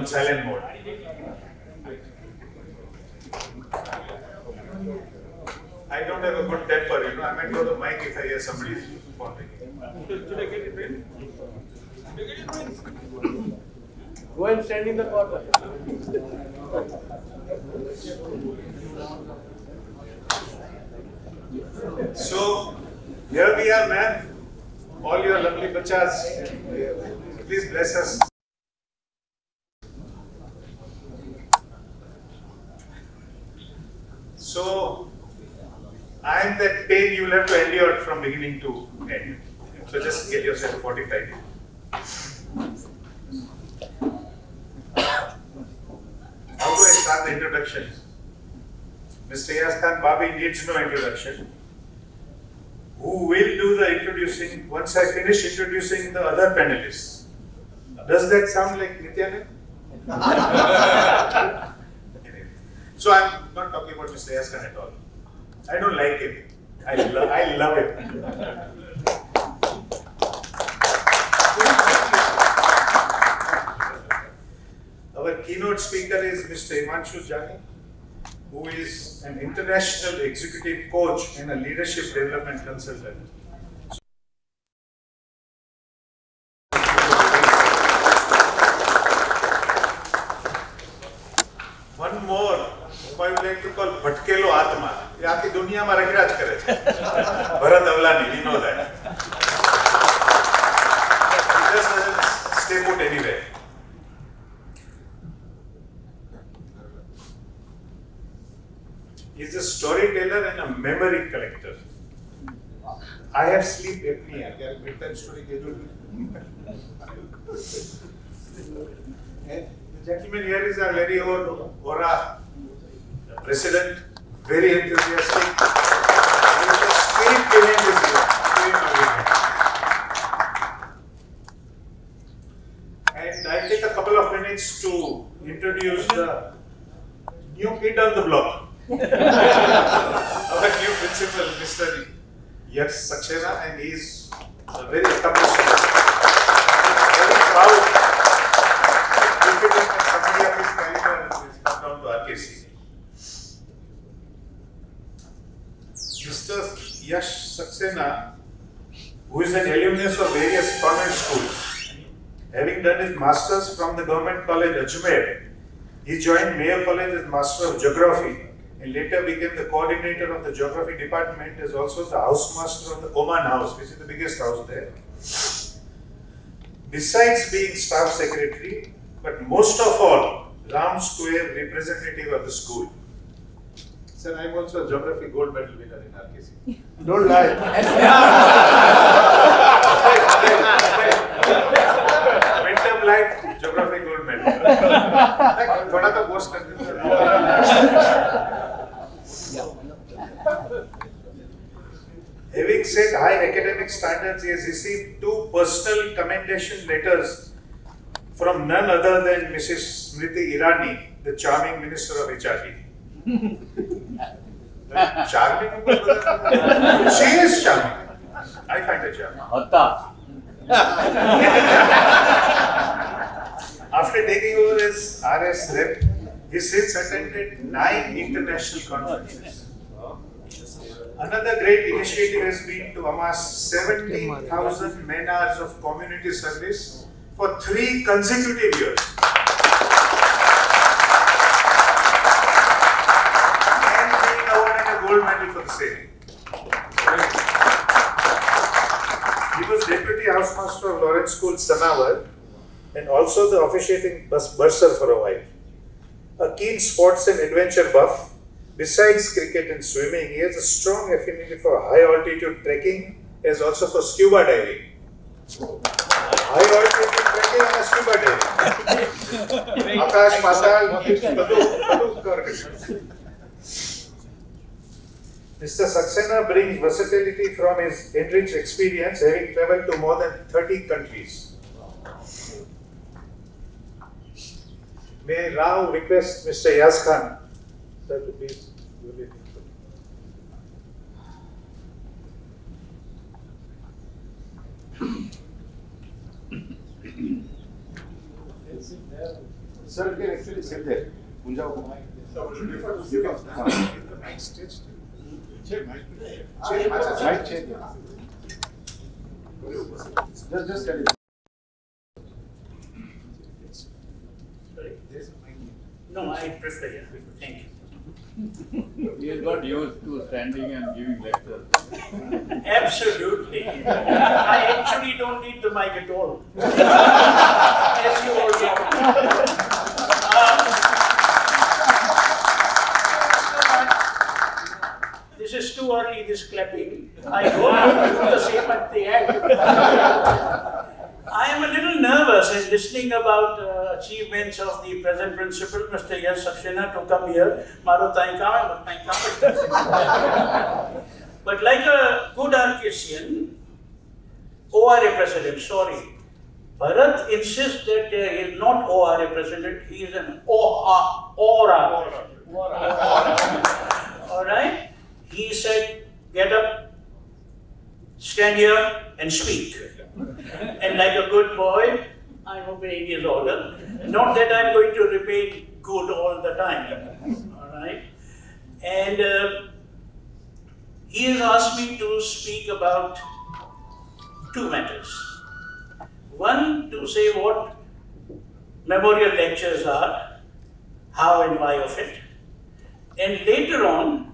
on, on silent mode. I don't have a good temper, you know. I might go to mic if I hear somebody phone ringing. Go and stand in the corner. So here we are, man. All your lovely bachas. Please bless us. So I am that pain you will have to endure from beginning to end. So just get yourself fortified. How do I start the introduction? Mr. Ayaz Khan Babi needs no introduction. Who will do the introducing once I finish introducing the other panelists? Does that sound like Nityanand? so I'm not talking about Mr. Ayaz Khan at all. I don't like him. I, lo- I love it. Our keynote speaker is Mr. Himanshu Jani, who is an international executive coach and a leadership development consultant. એ આખી દુનિયામાં રગરાજ કરે છે Bharat Avlani Vinod stay put anyway is a storyteller and a memory collector. I have sleep apnea. क्या bedtime story schedule? The gentleman here is our very own Ora, the president very enthusiastic. There is a spirit behind this event. Spirit behind it. And I'll take a couple of minutes to introduce the new kid on the block. Our new principal, Mr. Yash Saxena, and he's a very accomplished man. Very proud, confident that somebody of his caliber has come down to RKC. Mr. Yash Saxena, who is an alumnus of various convent schools, having done his masters from the Government College Ajmer, he joined Mayo College as Master of Geography and later became the coordinator of the Geography Department as also the housemaster of the Oman House, which is the biggest house there. Besides being staff secretary, but most of all, round square representative of the school. Sir, I'm also a geography gold medal winner in RKC. Don't lie. Mental life, geography gold medal. थोड़ा तो boast कर Having set high academic standards, he has received two personal commendation letters from none other than Mrs. Smriti Irani, the charming Minister of HRD. charming? she is charming. I find her charming. After taking over as RS rep, he since attended nine international conferences. Another great initiative has been to amass 17,000 man hours of community service for three consecutive years. And being awarded a gold medal for the same. He was deputy housemaster of Lawrence School, Sanawar, and also the officiating bus bursar for a while. A keen sports and adventure buff, besides cricket and swimming, he has a strong affinity for high altitude trekking as also for scuba diving. High altitude trekking and scuba diving. આકાશ પાતાળ બધું બધું cover કર્યું. Mr. Saxena brings versatility from his enriched experience, having traveled to more than 30 countries. May I now request Mr. Ayaz Khan, sir, to please. give it. Sir, you can actually sit there. Punja over. You can. हाँ. Right chair. yeah. Just, just tell it. No, I prefer here. Thank you. He has got used to standing and giving lectures. Absolutely. I actually don't need the mic at all. As you all know. Um, This is too early, this clapping. I hope you do the same at the end. I am a little nervous in listening about uh, achievements of the present principal, Mr. Yash Saxena, to come here. Maro. But like a good Arcasian, ORA president, sorry, Bharat insists that he is not ORA president, he is an ORA. ORA. All right? He said, get up, stand here and speak. And like a good boy, I'm obeying his order. Not that I'm going to remain good all the time. All right? And uh, he has asked me to speak about two matters. One, to say what memorial lectures are, how and why of it. And later on,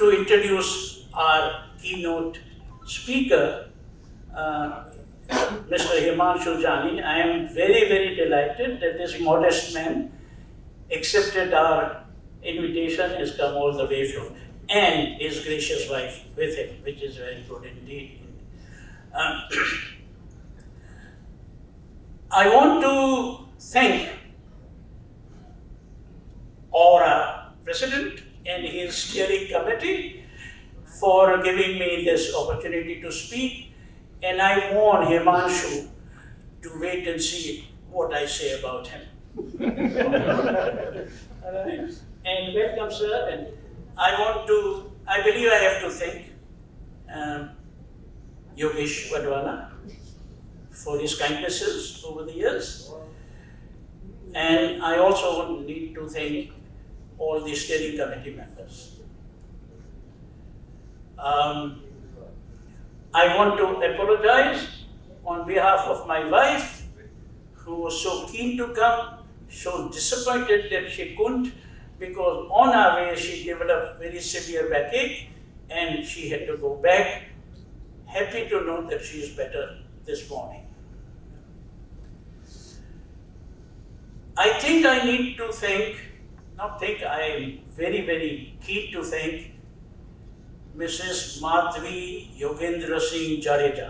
to introduce our keynote speaker, uh, Mr. Himanshu Jani. I am very, very delighted that this modest man accepted our invitation, has come all the way from, and his gracious wife with him, which is very good indeed. Um, I want to thank ORA President and his steering committee for giving me this opportunity to speak. And I warn Himanshu to wait and see what I say about him. And welcome, sir. And I want to, I believe I have to thank um, Yogesh Wadwana for his kindnesses over the years. And I also need to thank all the steering committee members. Um, I want to apologize on behalf of my wife, who was so keen to come, so disappointed that she couldn't, because on our way she developed very severe backache and she had to go back. Happy to know that she is better this morning. I think I need to thank, not think, I am very, very keen to thank Mrs. Madhvi Yogendra Singh Jadeja,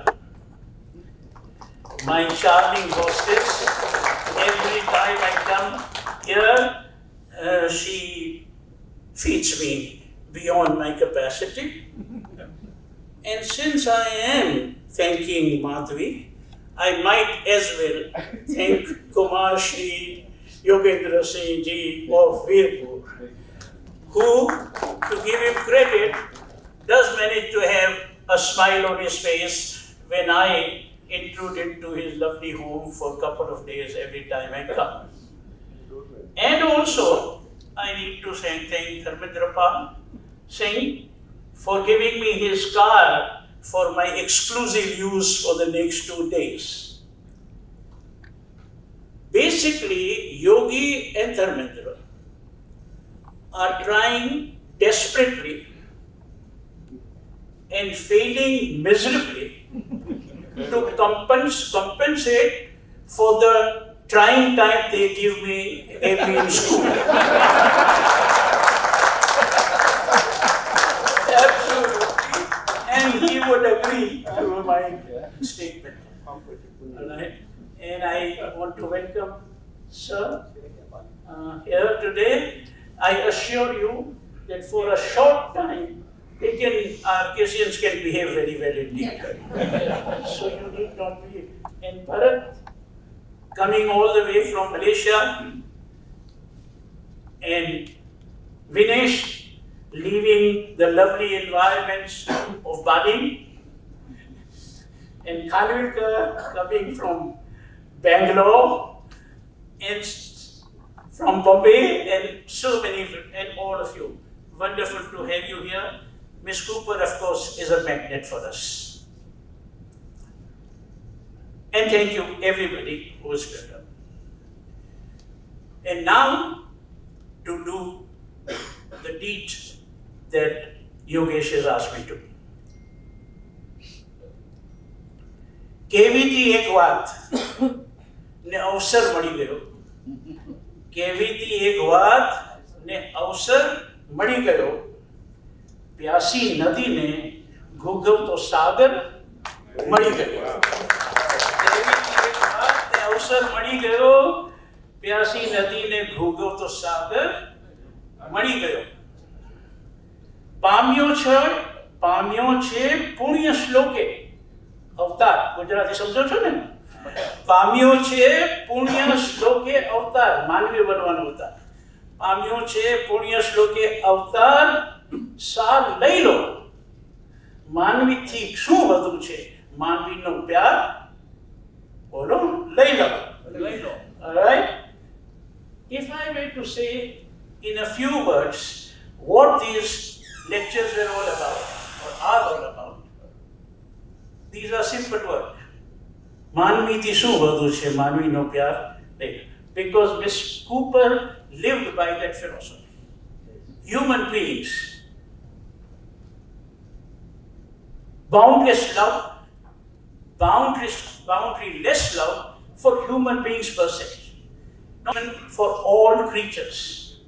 my charming hostess. Every time I come here, uh, she feeds me beyond my capacity. And since I am thanking Madhvi, I might as well thank Kumar Shri Yogendra Singh ji of Virpur, who, to give him credit, does manage to have a smile on his face when I intrude into his lovely home for a couple of days every time I come. And also, I need to say thank Dharmendra Pal Singh for giving me his car for my exclusive use for the next two days. Basically, Yogi and Dharmendra are trying desperately and failing miserably to compens- compensate for the trying time they give me every in school. Absolutely. And he would agree to my statement. And I want to welcome Sir uh, here today. I assure you that for a short time, they can, our Arcasians can behave very well indeed. so you need not be. And Bharat, coming all the way from Malaysia, and Vinesh, leaving the lovely environments of Bading, and Khalilka coming from Bangalore, and s- from Bombay and so many, and all of you. Wonderful to have you here. Miss Cooper, of course, is a magnet for us. And thank you, everybody who has stood up. And now, to do the deed that Yogesh has asked me to. કેવીથી એક વાત ને અવસર મળી ગયો. કેવીતી એક વાત ને અવસર મળી ગયો. પ્યાસી નદીને ઘૂઘવતો સાગર મળી ગયો. અવસર મળી ગયો. પ્યાસી નદીને ઘૂઘવતો સાગર મળી ગયો. પામ્યો છે પામ્યો છે પુણ્ય શ્લોકે. અવતાર, ગુજરાતી સમજો છો ને? પામ્યો છે પુણ્ય શ્લોકે અવતાર માનવી બનવાનો અવતાર પામ્યો છે પુણ્ય શ્લોકે અવતાર સાર લઈ લો માનવીથી શું વધુ છે માનવીનો પ્યાર બોલો લઈ લો Alright? If I were to say in a few words what these lectures are all about, or are all about, these are simple words. માનવીથી શું વધુ છે માનવીનો પ્યાર નહીં because Miss Cooper lived by that philosophy. Human beings, boundless love, boundless, boundaryless love for human beings per se, not for all creatures,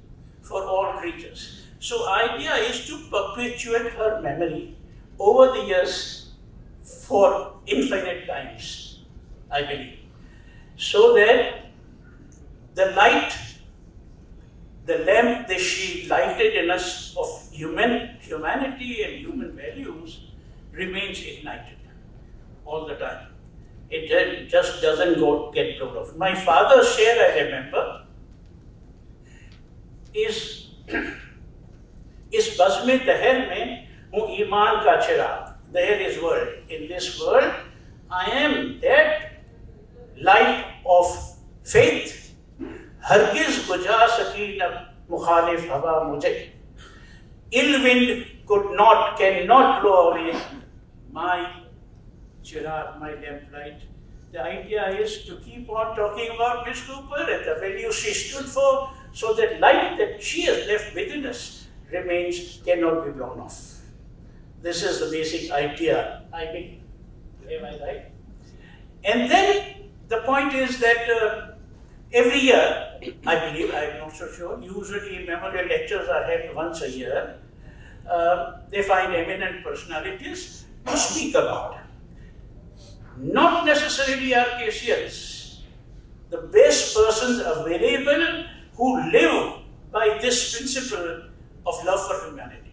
for all creatures. So idea is to perpetuate her memory over the years for infinite times, I believe. So that the light, the lamp that she lighted in us of human humanity and human values remains ignited all the time. It ju- just doesn't go get blown off. My father's share, I remember, is इस buzz में दहर में हूँ ईमान का चिराग दहर is world in this world I am that light of faith हरगिज बुझा सकी न मुखालिफ हवा मुझे ill wind could not cannot blow away my chirag my lamplight the idea is to keep on talking about Miss Cooper and the values she stood for so that light that she has left within us remains cannot be blown off. This is the basic idea. I mean, am I right? And then the point is that uh, every year, I believe, I'm not so sure, usually memorial lectures are held once a year. Uh, they find eminent personalities to speak about. Not necessarily Arcasians, the best persons available who live by this principle of love for humanity.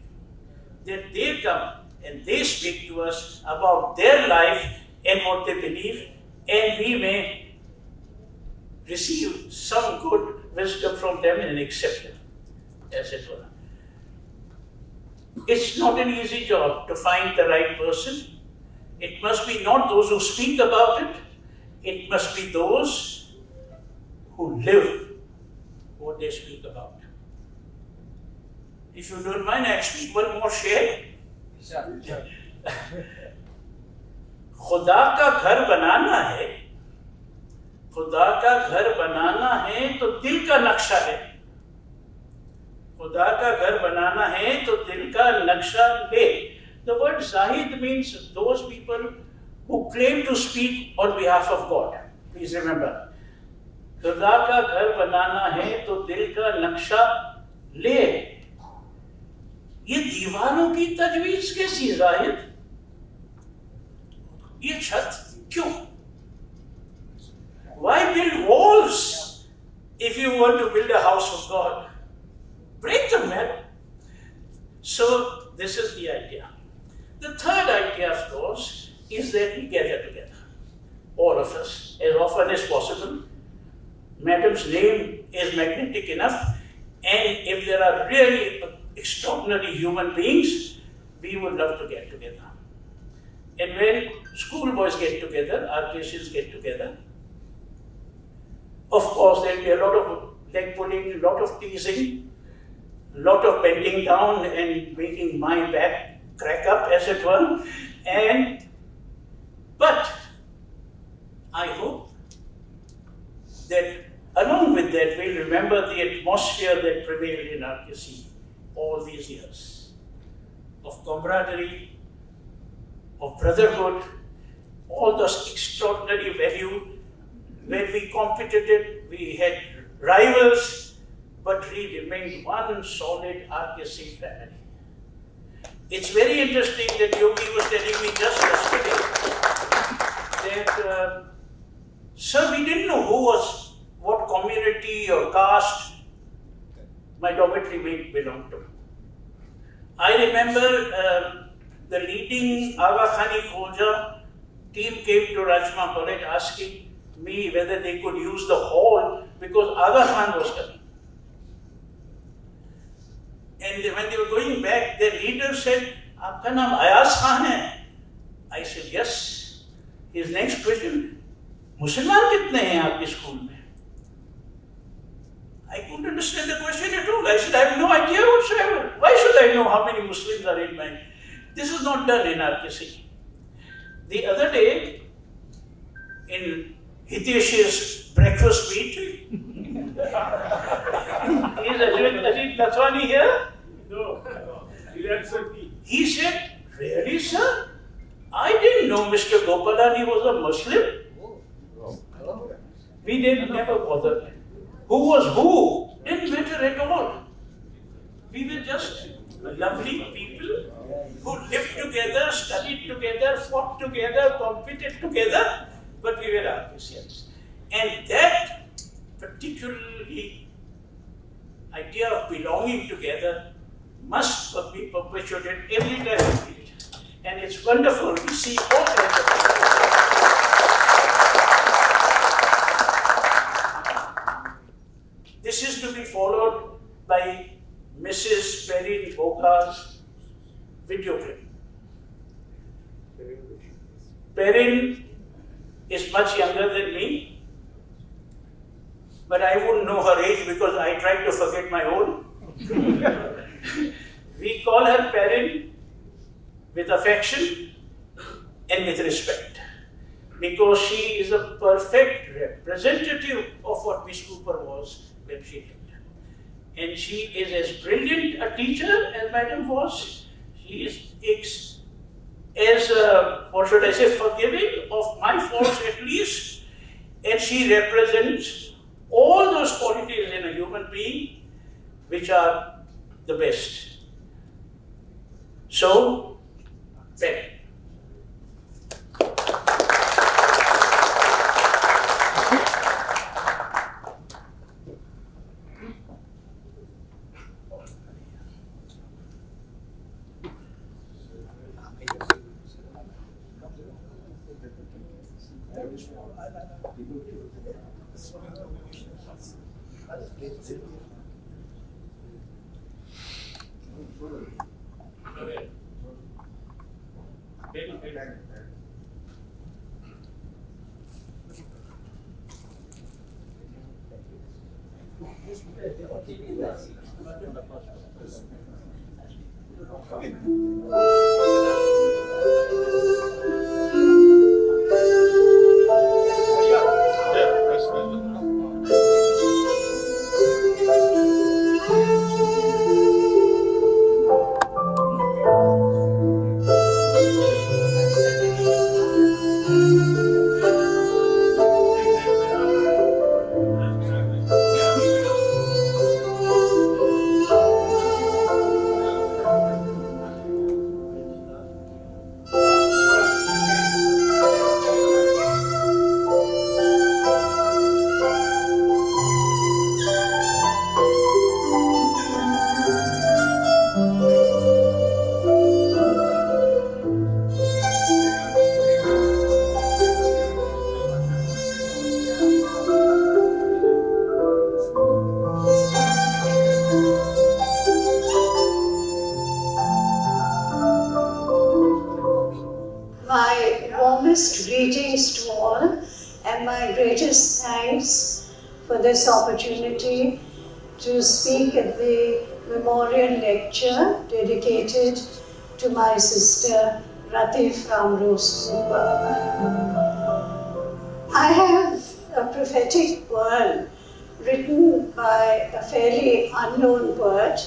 That they come and they speak to us about their life and what they believe, and we may receive some good wisdom from them and accept it, as it were. It's not an easy job to find the right person. It must be not those who speak about it, it must be those who live what they speak about. If you don't mind, I'll speak one more share. खुदा का घर बनाना है, खुदा का घर बनाना है तो दिल का नक्शा है खुदा का घर बनाना है तो दिल का नक्शा ले The word Zahid means those people who claim to speak on behalf of God. Please remember. खुदा का घर बनाना है तो दिल का नक्शा ले ये दीवारों की तजवीज कैसी Zahid Why build walls if you want to build a house of God? Break them, man. So this is the idea. The third idea, of course, is that we gather together, all of us, as often as possible. Madam's name is magnetic enough, and if there are really extraordinary human beings, we would love to get together. And when schoolboys get together, Christians get together, Of course, there'll be a lot of leg pulling, a lot of teasing, a lot of bending down and making my back crack up, as it were. And but I hope that along with that, we'll remember the atmosphere that prevailed in RKC all these years of camaraderie, of brotherhood, all those extraordinary value. When we competed, we had rivals, but we remained one solid RKC family. It's very interesting that Yogi was telling me just yesterday that, uh, sir, we didn't know who was, what community or caste my dormitory mate belonged to. I remember uh, the leading Aga Khani Khoja team came to Rajma College asking me whether they could use the hall because Aga Khan was coming. And when they were going back, their leader said, Aapka naam Ayaz Khan hai? I said, yes. His next question, मुसलमान कितने हैं आपके school में I couldn't understand the question at all. I said, I have no idea whatsoever. Why should I know how many Muslims are in my... This is not done in RKC. The other day, in Hitesh's breakfast meet, is Ajit, Ajit here? No. Tea. He said, Really, sir? I didn't know Mr. Gopalani was a Muslim. We didn't never bother. him. Who was who didn't matter at all. We were just lovely people who lived together, studied together, fought together, competed together, but we were Armenians. And that particularly idea of belonging together must be perpetuated every meet. And it's wonderful. We see all kinds of people. This is to be followed by Mrs. Perin Boga's video clip. Perin is much younger than me, but I wouldn't know her age because I tried to forget my own. we call her Perin with affection and with respect because she is a perfect representative of what Miss Cooper was when she lived. And she is as brilliant a teacher as Madam was. Is as, what should I say, forgiving of my faults at least. And she represents all those qualities in a human being which are the best. So, Perin. Rose I have a prophetic poem written by a fairly unknown poet,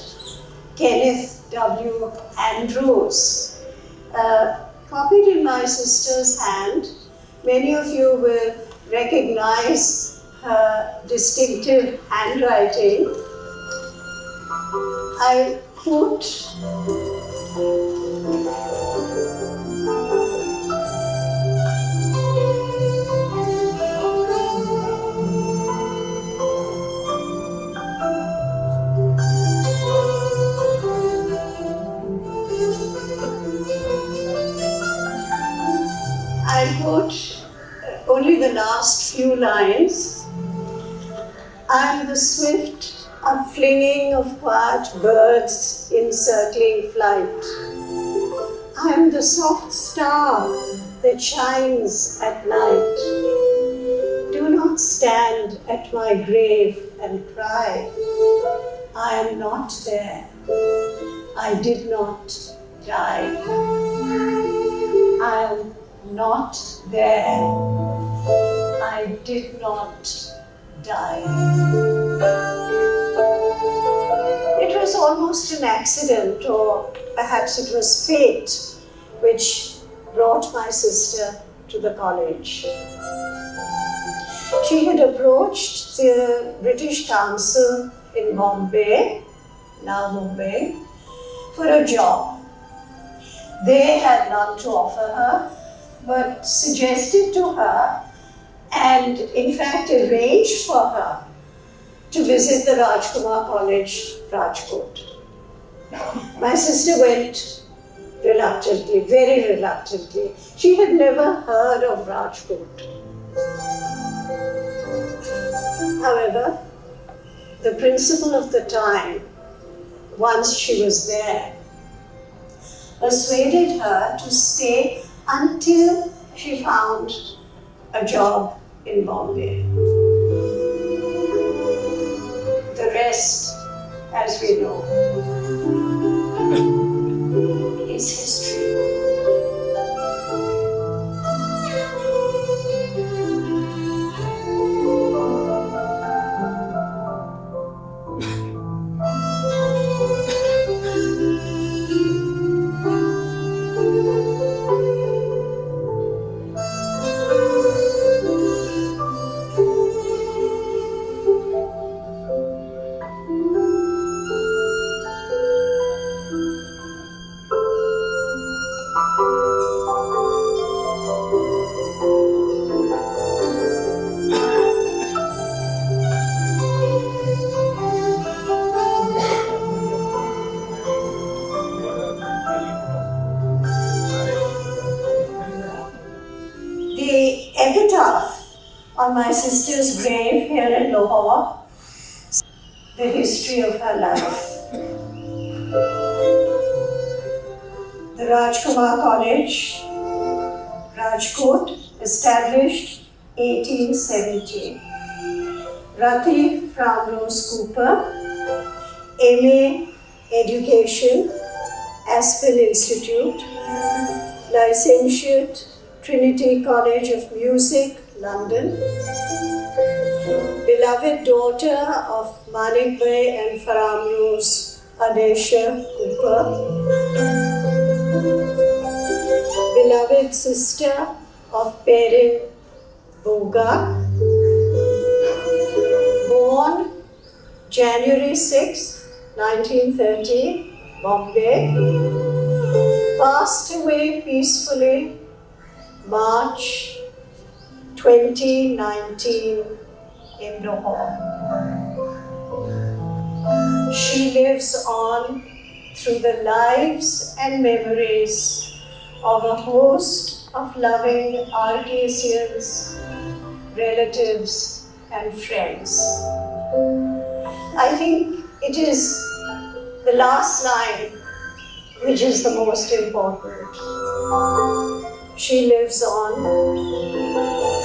Kenneth W. Andrews, uh, copied in my sister's hand. Many of you will recognize her distinctive handwriting. I quote quote only the last few lines. I am the swift upflinging of quiet birds in circling flight. I am the soft star that shines at night. Do not stand at my grave and cry. I am not there. I did not die. I am not there. I did not die. It was almost an accident, or perhaps it was fate, which brought my sister to the college. She had approached the British Council in Bombay, now Mumbai, for a job. They had none to offer her, but suggested to her and in fact arranged for her to visit the Rajkumar College, Rajkot. My sister went reluctantly, very reluctantly. She had never heard of Rajkot. However, the principal of the time, once she was there, persuaded her to stay until she found a job in Bombay. The rest, as we know, is history. College of Music, London. Beloved daughter of Manik Bey and Faram Rose, Adesha Cooper. Beloved sister of Perin Boga. Born January 6, 1930, Bombay. Passed away peacefully March 2019 in Lahore. She lives on through the lives and memories of a host of loving Arcasians, relatives, and friends. I think it is the last line which is the most important. She lives on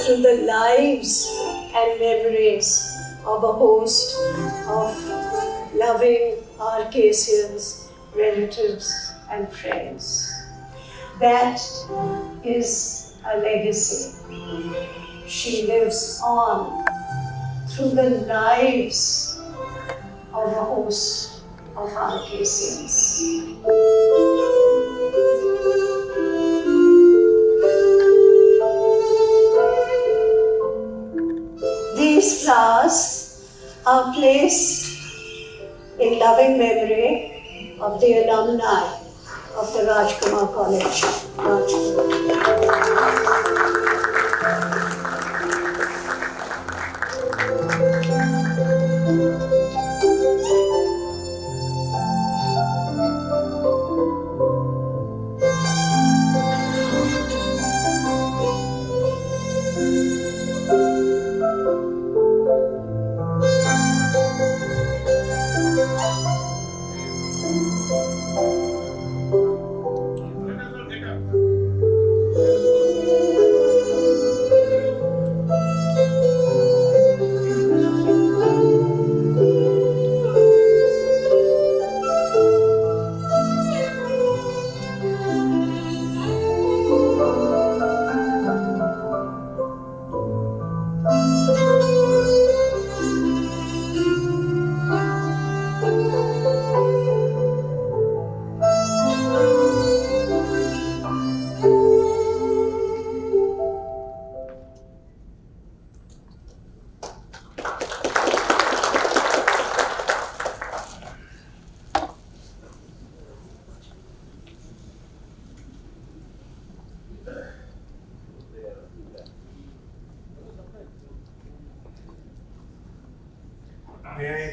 through the lives and memories of a host of loving Arcasians, relatives, and friends. That is a legacy. She lives on through the lives of a host of Arcasians. These flowers are placed in loving memory of the alumni of the Rajkumar College. Rajkumar.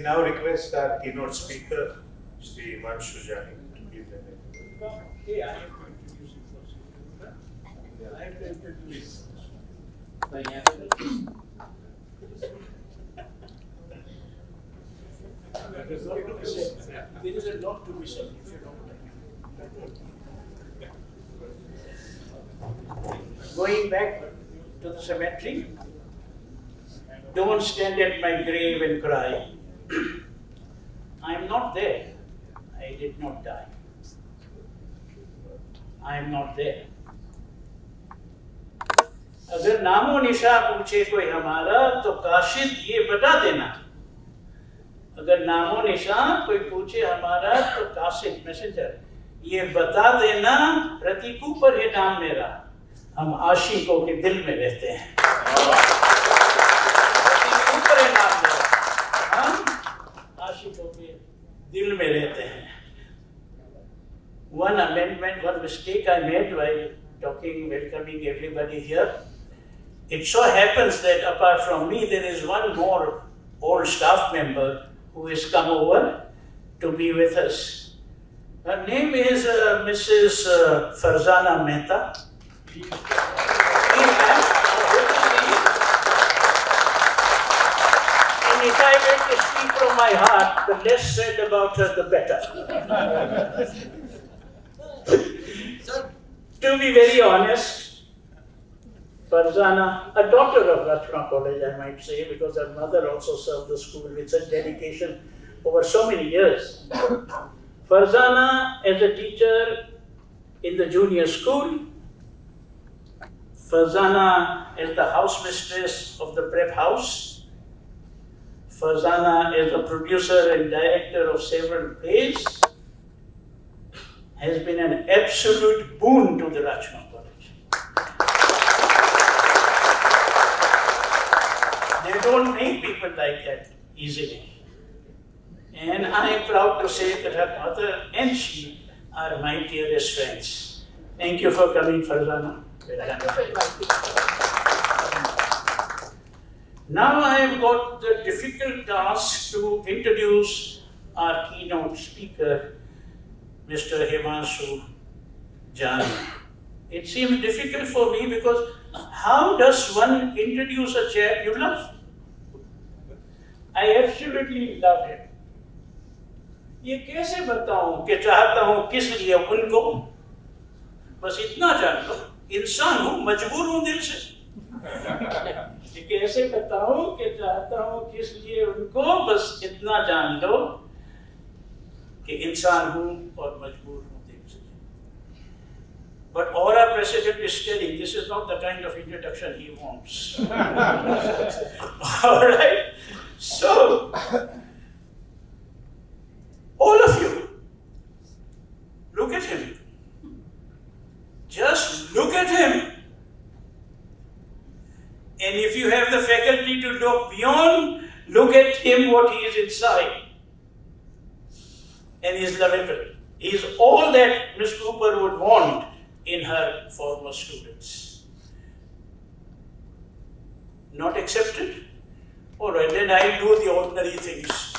Now request our keynote speaker, Sri Himanshu Jani, to give the. There is a lot to be said if you don't. Going back to the cemetery, don't stand at my grave and cry. I am not there. अगर नामो निशा पूछे कोई हमारा तो काशिद ये बता देना। अगर नामो निशा कोई पूछे हमारा तो काशिद मैसेंजर, ये बता देना प्रतीकू पर है नाम मेरा। हम आशिकों के दिल में रहते हैं। प्रतीकू पर नाम मेरा। हम आशिकों के दिल में रहते हैं। One amendment, one mistake I made while talking, welcoming everybody here. It so happens that apart from me, there is one more old staff member who has come over to be with us. Her name is uh, Mrs. Uh, Farzana Mehta. And if I were to speak from my heart, the less said about her, the better. to be very honest, Farzana, a daughter of Rajkumar College, I might say, because her mother also served the school with such dedication over so many years. Farzana, as a teacher in the junior school, Farzana as the house mistress of the prep house, Farzana as a producer and director of several plays, has been an absolute boon to the Rajkumar College. They don't make people like that easily. And I am proud to say that her mother and she are my dearest friends. Thank you for coming, Farzana. Now I have got the difficult task to introduce our keynote speaker, Mr. Himanshu Jani. It seems difficult for me because how does one introduce a chap you love? I absolutely love him. ये कैसे बताऊँ कि चाहता हूँ किस लिए उनको बस इतना जान लो इंसान हूँ मजबूर हूँ दिल से कैसे बताऊँ कि चाहता हूँ किस लिए उनको बस इतना जान लो कि इंसान हूं और मजबूर हूं देख सके But Aura President is telling this is not the kind of introduction he wants. All right? So, all of you, look at him. Just look at him. And if you have the faculty to look beyond, look at him what he is inside. And is lovable. He is all that Miss Cooper would want in her former students. Not accepted? All right, then I'll do the ordinary things.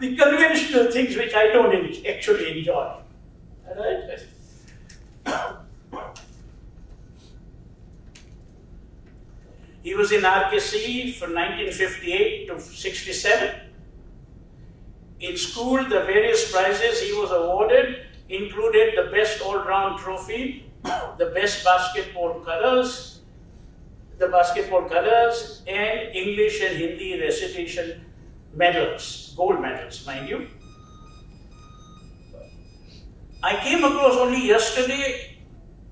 the conventional things which I don't actually enjoy. All right? He was in RKC from 1958 to 67. In school, the various prizes he was awarded included the best all-round trophy, the best basketball colors, the basketball colors, and English and Hindi recitation medals, gold medals, mind you. I came across only yesterday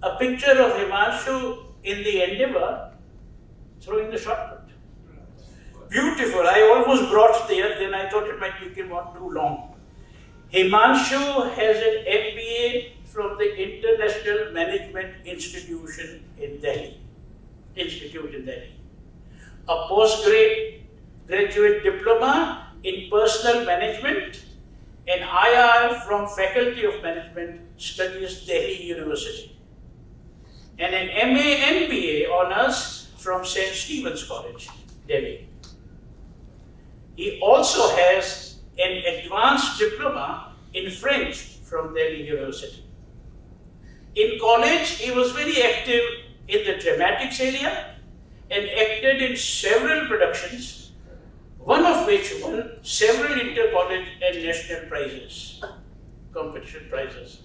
a picture of Himanshu in the Endeavour throwing the shot. Beautiful. I almost brought there, then I thought it might become on too long. Himanshu has an MBA from the International Management Institution in Delhi. Institute in Delhi. A postgrad graduate diploma in personal management, an IR from Faculty of Management Studies, Delhi University, and an MA MBA honors from St. Stephen's College, Delhi. He also has an advanced diploma in French from Delhi University. In college, he was very active in the dramatics area and acted in several productions, one of which won several inter-college and national prizes, competition prizes.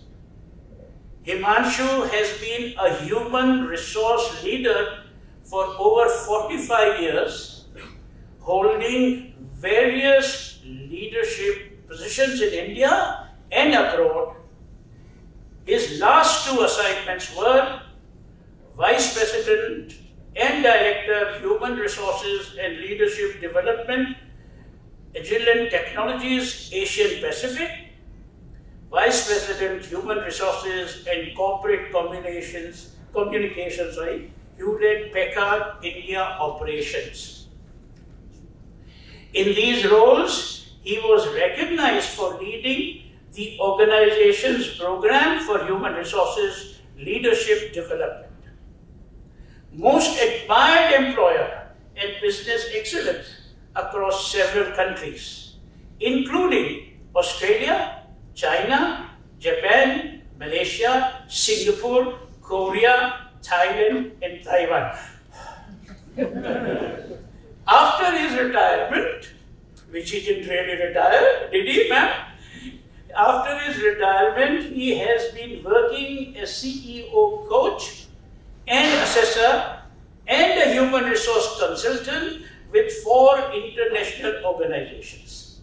Himanshu has been a human resource leader for over 45 years, holding various leadership positions in India and abroad. His last two assignments were Vice President and Director, of Human Resources and Leadership Development, Agilent Technologies, Asian Pacific, Vice President, Human Resources and Corporate Communications, Communications, sorry, Hewlett Packard India Operations. In these roles, he was recognized for leading the organization's program for human resources leadership development. Most admired employer and business excellence across several countries, including Australia, China, Japan, Malaysia, Singapore, Korea, Thailand, and Taiwan. After his retirement, which he didn't really retire, did he, ma'am? After his retirement, he has been working as CEO coach and assessor and a human resource consultant with four international organizations.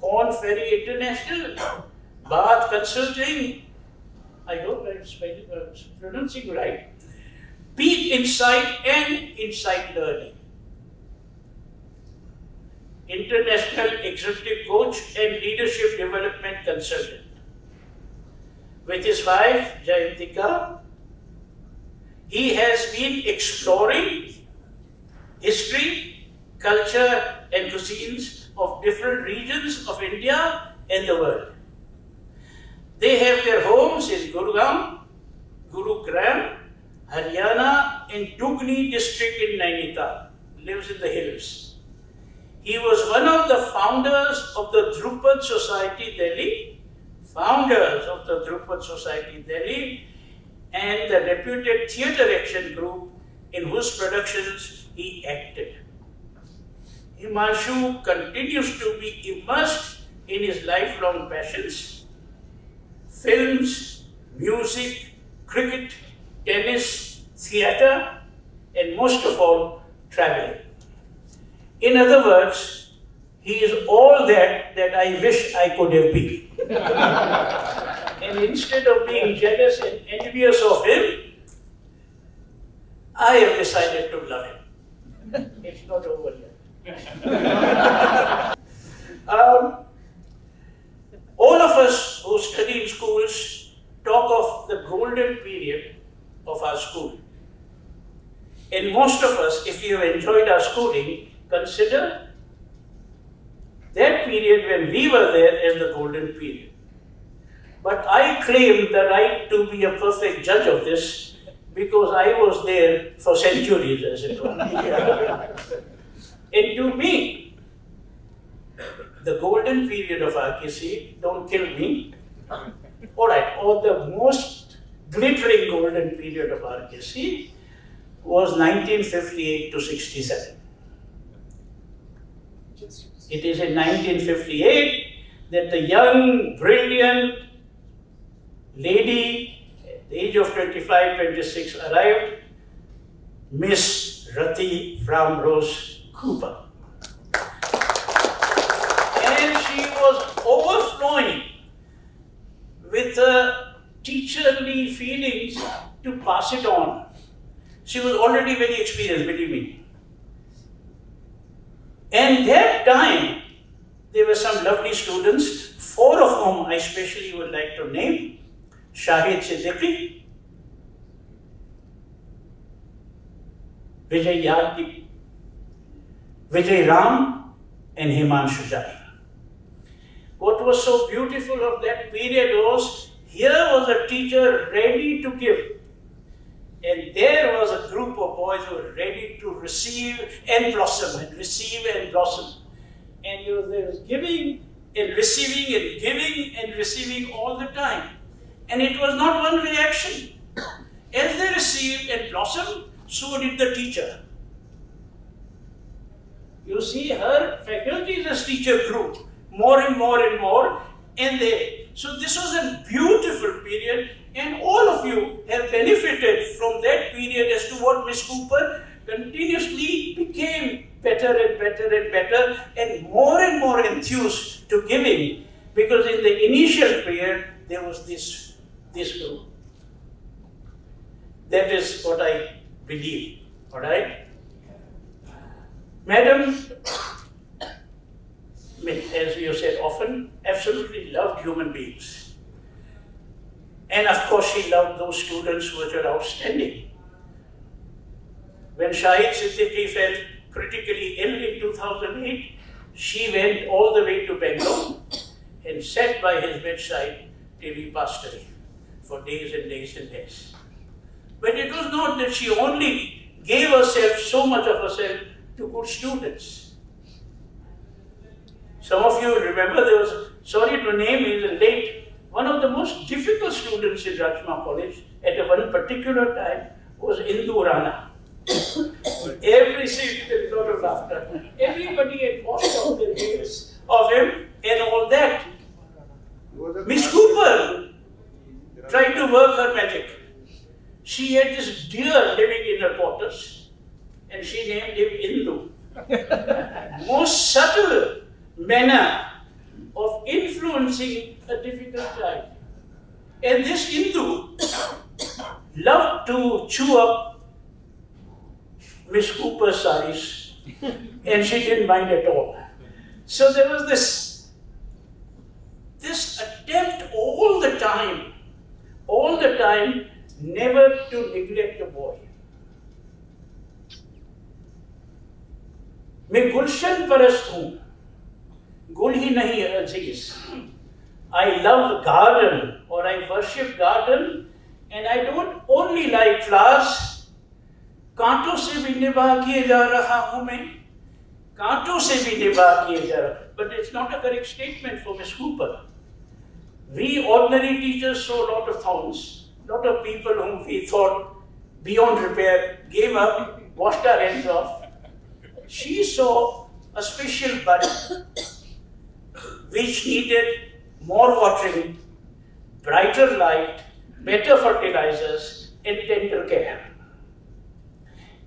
Korn Ferry International, Bath Consulting, I hope I'm uh, pronouncing right, Peak Insight and Insight Learning. International Executive Coach and Leadership Development Consultant. With his wife, Jayantika, he has been exploring history, culture, and cuisines of different regions of India and the world. They have their homes in Gurugram, Gurugram, Haryana, and Dugni district in Nainital. Lives in the hills. He was one of the founders of the Dhrupad Society Delhi, founders of the Dhrupad Society Delhi, and the reputed theatre action group in whose productions he acted. Himanshu continues to be immersed in his lifelong passions films, music, cricket, tennis, theatre, and most of all, traveling. In other words, he is all that that I wish I could have been. and instead of being jealous and envious of him, I have decided to love him. It's not over yet. um, all of us who study in schools talk of the golden period of our school. And most of us, if you have enjoyed our schooling, consider that period when we were there as the golden period. But I claim the right to be a perfect judge of this because I was there for centuries, as it were. and to me, the golden period of RKC, don't kill me, all right, or the most glittering golden period of RKC was 1958 to 67. It is in 1958 that the young, brilliant lady at the age of 25, 26 arrived, Miss Rati from Rose Cooper. And she was overflowing with teacherly feelings to pass it on. She was already very experienced, believe me. And that time, there were some lovely students, four of whom I especially would like to name. Shahid Siddiqui, Vijay Yadip, Vijay Ram, and Himanshu Jani. What was so beautiful of that period was here was a teacher ready to give. And there was a group of boys who were ready to receive and blossom, and receive and blossom. And you know, there was giving and receiving and giving and receiving all the time. And it was not one reaction. As they received and blossomed, so did the teacher. You see, her faculties as teacher grew more and more and more, and they. So this was a beautiful period, and all of you have benefited from that period as to what Miss Cooper continuously became better and better and better, and more and more enthused to giving, because in the initial period there was this this group. That is what I believe. All right, Madam as you said often, absolutely loved human beings. And of course, she loved those students who were outstanding. When Shahid Siddiqui fell critically ill in 2008, she went all the way to Bangalore and sat by his bedside till he passed away for days and days and days. But it was not that she only gave herself, so much of herself, to good students. Some of you remember there was, sorry to name, he's a late, one of the most difficult students in Rajkumar College at one particular time was Indu Rana. Every seat there is a lot of laughter. Everybody had washed out their heads of him and all that. Miss Cooper tried to work her magic. She had this deer living in her quarters and she named him Indu. Most subtle manner of influencing a difficult child. And this Indu loved to chew up Miss Cooper's eyes and she didn't mind at all. So there was this, this attempt all the time, all the time, never to neglect the boy. मैं Gulshan परस्त गुल ही नहीं अजीज I love garden or I worship garden and I don't only like flowers. कांटों से भी निभा किए जा रहा हूं मैं कांटों से भी निभा किए जा रहा but it's not a correct statement for Miss Cooper. We ordinary teachers saw a lot of thorns, lot of people whom we thought beyond repair gave up, washed our hands off. She saw a special bud which needed more watering, brighter light, better fertilizers, and tender care.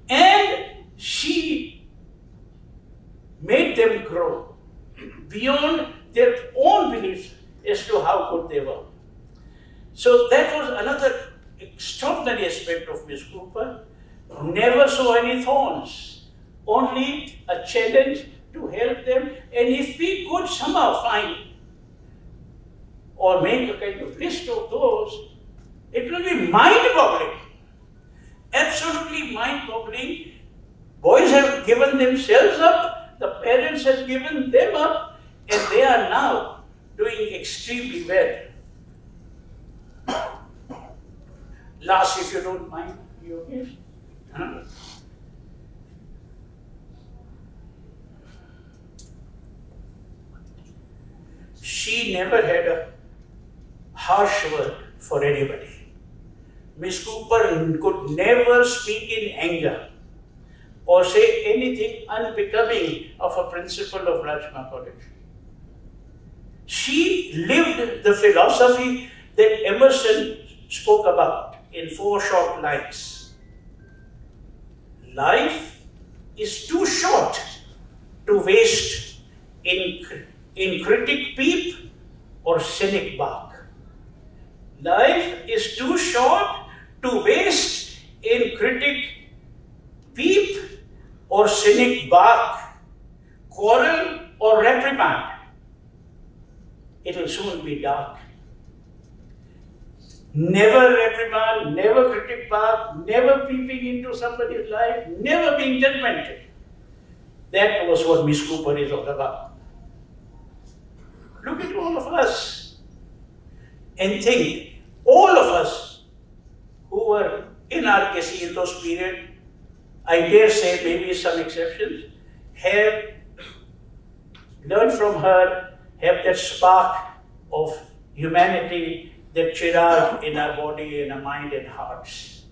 And she made them grow beyond their own beliefs as to how good they were. So that was another extraordinary aspect of Miss Cooper. Never saw any thorns, only a challenge to help them. And if we could somehow find or make a kind of list of those, it will be mind-boggling. Absolutely mind-boggling. Boys have given themselves up, the parents have given them up, and they are now doing extremely well. Last, if you don't mind, you okay? Huh? She never had a harsh word for anybody. Miss Cooper could never speak in anger or say anything unbecoming of a principal of Rajkumar College. She lived the philosophy that Emerson spoke about in four short lines. Life is too short to waste in, in critic peep or cynic bark. Life is too short to waste in critic peep or cynic bark, quarrel or reprimand. It will soon be dark. Never reprimand, never critic bark, never peeping into somebody's life, never being judgmental. That was what Miss Cooper is all about. Look at all of us and think, all of us who were in RKC in those periods, I dare say maybe some exceptions, have learned from her, have that spark of humanity, that chirag in our body, in our mind and hearts.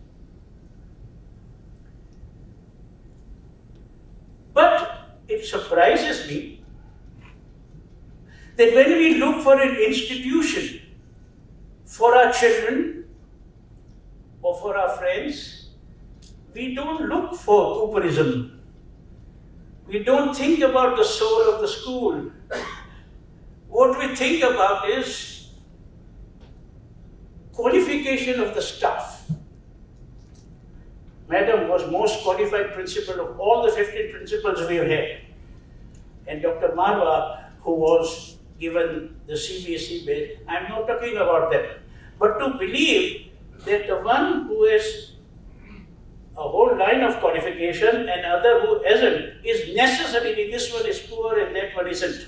But it surprises me that when we look for an institution for our children or for our friends, we don't look for Cooperism. We don't think about the soul of the school. What we think about is qualification of the staff. Madam was most qualified principal of all the 15 principals we have had. And Dr. Marwa, who was given the CBSE base, I'm not talking about them. But to believe that the one who has a whole line of qualification and other who hasn't is necessarily this one is poor and that one isn't.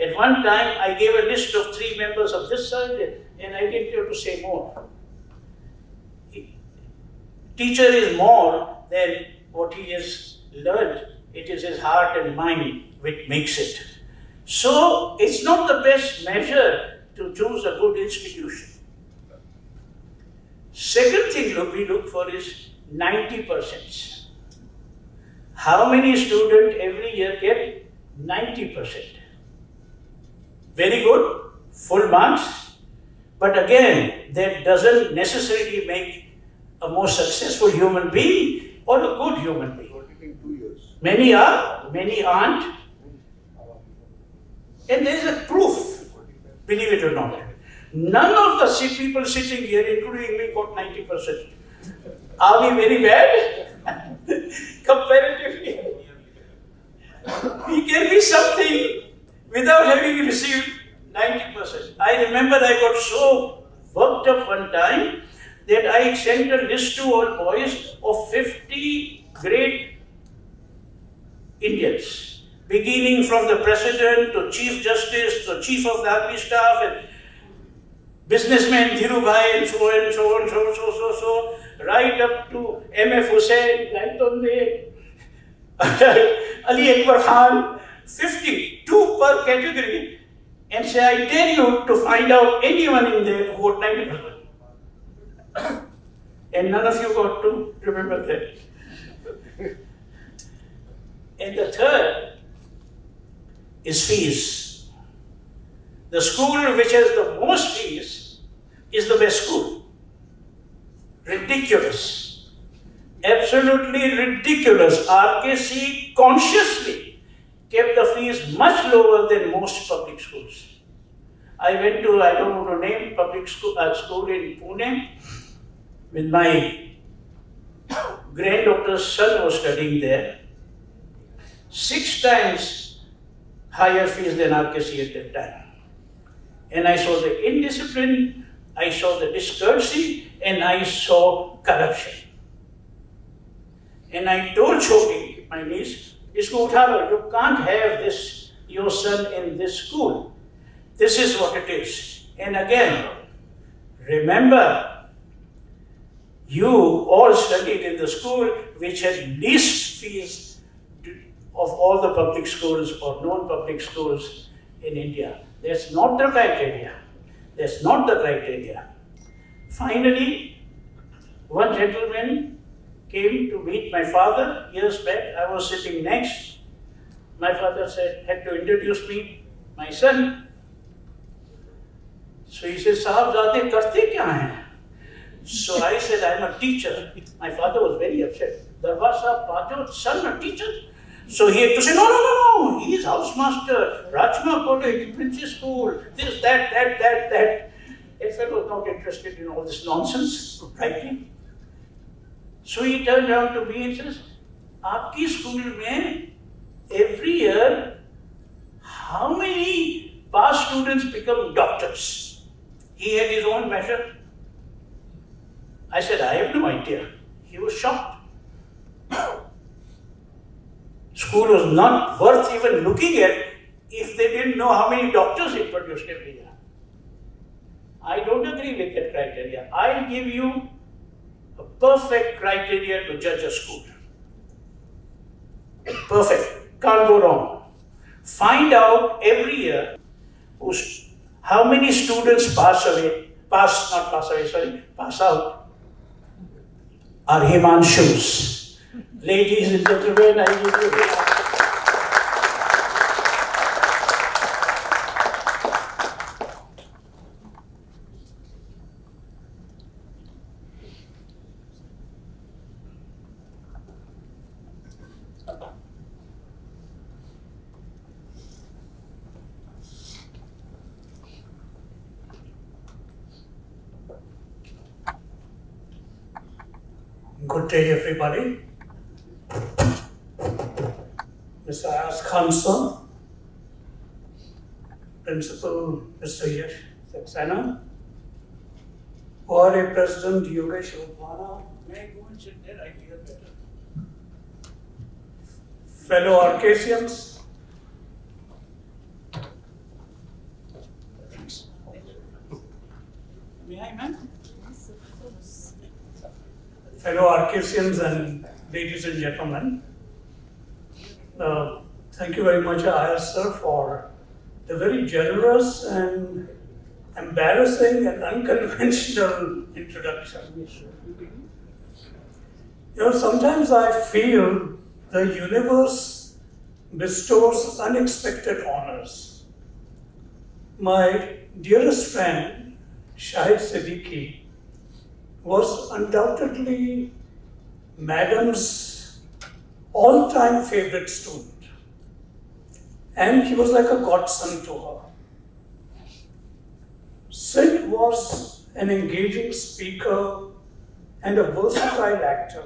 At one time, I gave a list of three members of this side and I didn't have to say more. Teacher is more than what he has learned. It is his heart and mind which makes it. So, it's not the best measure to choose a good institution. Second thing look, we look for is 90%. How many students every year get 90%? Very good, full marks. But again, that doesn't necessarily make a more successful human being or a good human being. Many are, many aren't. And there is a proof, believe it or not. None of the people sitting here, including me, got 90%. Are we very bad? Comparatively. We can be something without having received 90%. I remember I got so worked up one time that I sent a list to all boys of 50 great Indians, beginning from the president to chief justice to chief of the army staff and businessmen Dhirubhai and so and so and so so so so right up to M.F. Hussain, right on the Ali Akbar Khan, 50, two per category, and say, I dare you to find out anyone in there who got 90%. and none of you got to remember that. and the third is fees. The school which has the most fees is the best school. Ridiculous. absolutely ridiculous. RKC consciously kept the fees much lower than most public schools. I went to, I don't want to name, public school, uh, school in Pune with my granddaughter's son was studying there. Six times higher fees than RKC at that time. And I saw the indiscipline, I saw the discourtesy, and I saw corruption. And I told Choti, my niece, Isko uthalo, you can't have this, your son in this school. This is what it is. And again, remember, you all studied in the school which had least fees of all the public schools or non-public schools in India. That's not the criteria. That's not the criteria. Finally, one gentleman came to meet my father years back. I was sitting next. My father said, had to introduce me, my son. So he said, Sahab karte kya hai? So I said, I'm a teacher. My father was very upset. Darbar Sahab, son, a teacher? So he had to say, no, no, no, no, He's housemaster, Rajkumar College, Princess School, this, that, that, that, that. A fellow not interested in all this nonsense, writing. So he turned around to me and says, आपकी school mein every year, how many past students become doctors? He had his own measure. I said, I have no idea. He was shocked. School was not worth even looking at if they didn't know how many doctors it produced every year. I don't agree with that criteria. I'll give you a perfect criteria to judge a school. Perfect. Can't go wrong. Find out every year how many students pass away, pass, not pass away, sorry, pass out, are Himanshus. Ladies and gentlemen, I give you Good day, everybody. Sir. Principal Mr. Yash Saxena. ORA President Yogesh Wadhwana. May I. Fellow Arcasians. Ma'am? fellow Arcasians and ladies and gentlemen. Uh, thank you very much, Ayaz sir, for the very generous and embarrassing and unconventional introduction. You know, sometimes I feel the universe bestows unexpected honors. My dearest friend, Shahid Siddiqui, was undoubtedly Madam's all time favorite student. And he was like a godson to her. Sid was an engaging speaker and a versatile actor.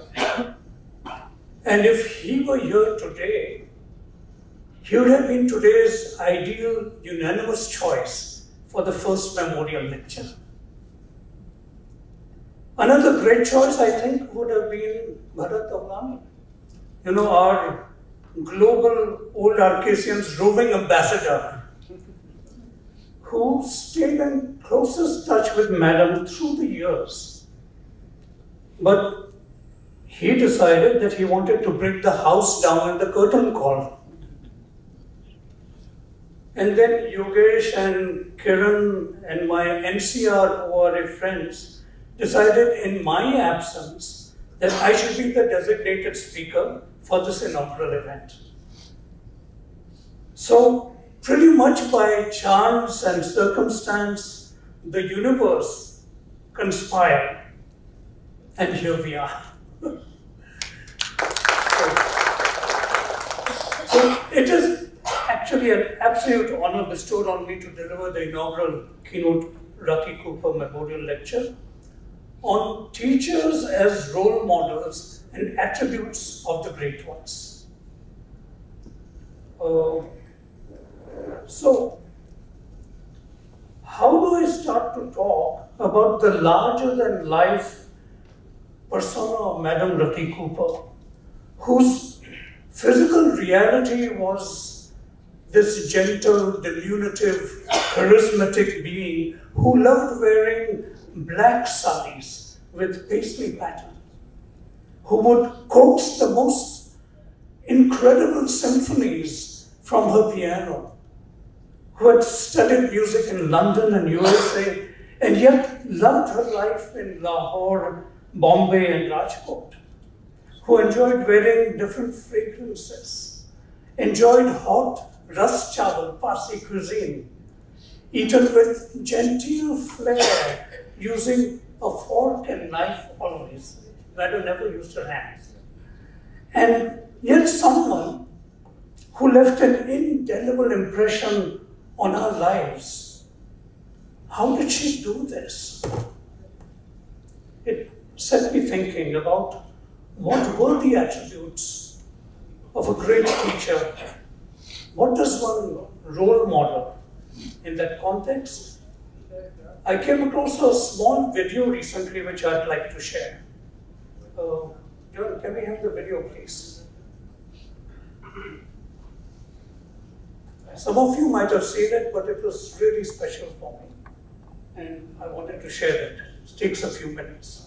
And if he were here today, he would have been today's ideal unanimous choice for the first memorial lecture. Another great choice, I think, would have been Bharat Avlani. You know, our global old Arcasians roving ambassador, who stayed in closest touch with Madam through the years. But he decided that he wanted to bring the house down in the curtain call. And then Yogesh and Kiran and my NCR ORA friends decided in my absence that I should be the designated speaker for this inaugural event. So, pretty much by chance and circumstance, the universe conspired, and here we are. so, it is actually an absolute honor bestowed on me to deliver the inaugural keynote Rati Cooper Memorial Lecture on teachers as role models and attributes of the great ones. Uh, so, how do I start to talk about the larger than life persona of Madame Rati Cooper, whose physical reality was this gentle, diminutive, charismatic being who loved wearing black saris with paisley pattern, who would coax the most incredible symphonies from her piano, who had studied music in London and USA, and yet loved her life in Lahore, Bombay, and Rajkot, who enjoyed wearing different fragrances, enjoyed hot ras chawal, Parsi cuisine, eaten with genteel flair, using a fork and knife always. Madam never used her hands. And yet someone who left an indelible impression on our lives. How did she do this? It set me thinking about what were the attributes of a great teacher? What does one role model in that context? I came across a small video recently which I'd like to share. Uh, can we have the video, please? Some of you might have seen it, but it was really special for me. And I wanted to share it. It takes a few minutes.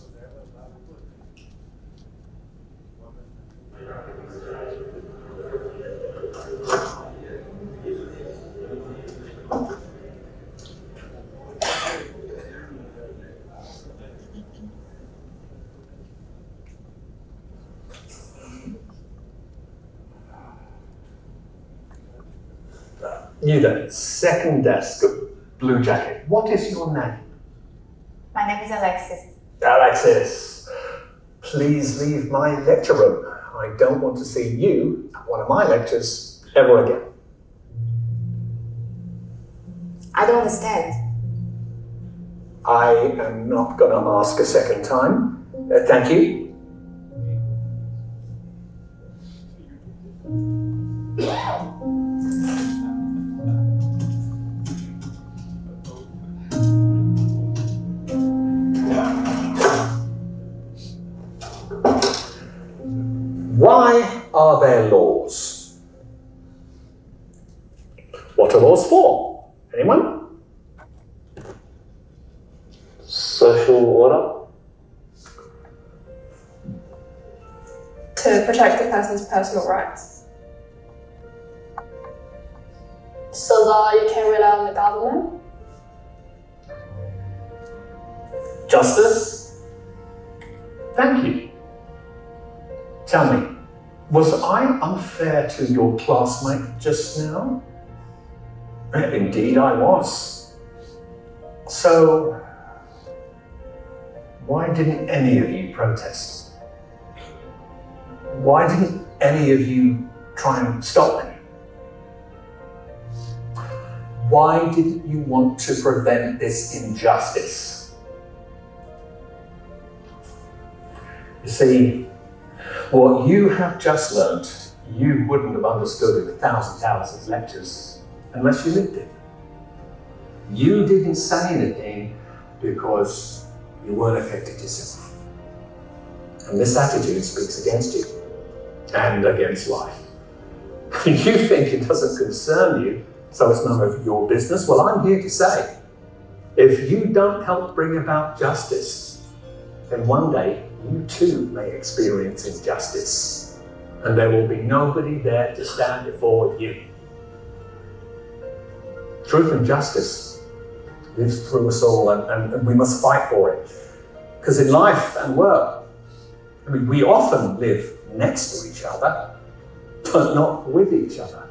You second desk, blue jacket. What is your name? My name is Alexis. Alexis, please leave my lecture room. I don't want to see you at one of my lectures ever again. I don't understand. I am not going to ask a second time. Uh, thank you. Your classmate just now? Indeed, I was. So, why didn't any of you protest? Why didn't any of you try and stop me? Why didn't you want to prevent this injustice? You see, what you have just learnt, you wouldn't have understood in a thousand hours of lectures unless you lived it. You didn't say anything because you weren't affected yourself. And this attitude speaks against you and against life. you think it doesn't concern you, so it's none of your business. Well, I'm here to say if you don't help bring about justice, then one day you too may experience injustice, and there will be nobody there to stand before you. Truth and justice lives through us all, and, and, and we must fight for it. Because in life and work, I mean, we often live next to each other, but not with each other.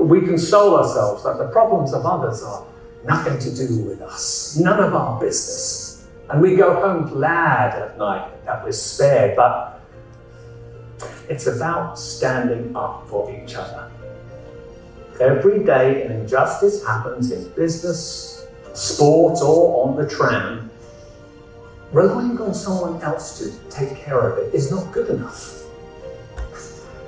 We console ourselves that the problems of others are nothing to do with us, none of our business. And we go home glad at night that we're spared. But It's about standing up for each other. Every day an injustice happens in business, sport, or on the tram. Relying on someone else to take care of it is not good enough.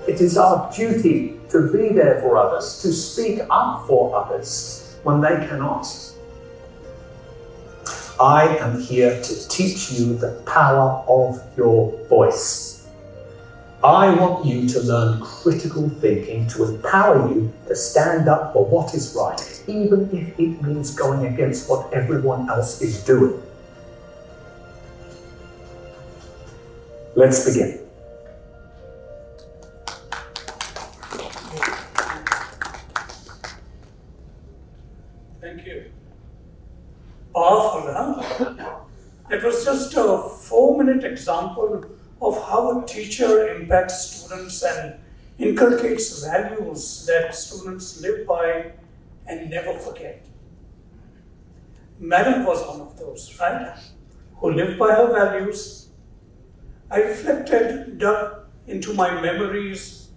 It is our duty to be there for others, to speak up for others when they cannot. I am here to teach you the power of your voice. I want you to learn critical thinking to empower you to stand up for what is right, even if it means going against what everyone else is doing. Let's begin. Thank you. Powerful, huh? It was just a four minute example of how a teacher impacts students and inculcates values that students live by and never forget. Madam was one of those, right? Who lived by her values. I reflected, dug into my memories,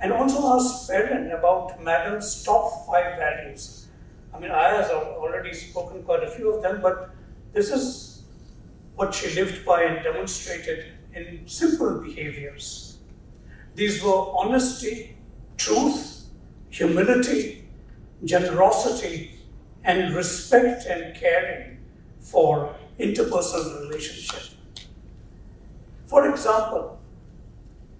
and also asked Perin about Madam's top five values. I mean, I have already spoken quite a few of them, but this is what she lived by and demonstrated in simple behaviors. These were honesty, truth, humility, generosity, and respect and caring for interpersonal relationship. For example,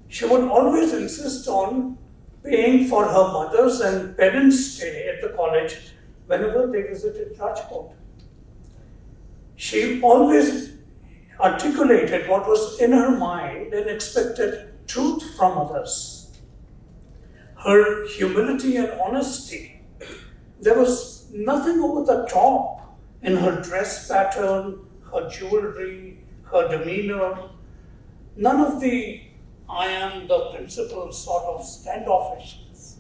she would always insist on paying for her mother's and parents' stay at the college whenever they visited Rajkot. She always articulated what was in her mind and expected truth from others. Her humility and honesty, there was nothing over the top in her dress pattern, her jewelry, her demeanor, none of the I am the principal sort of standoffishness.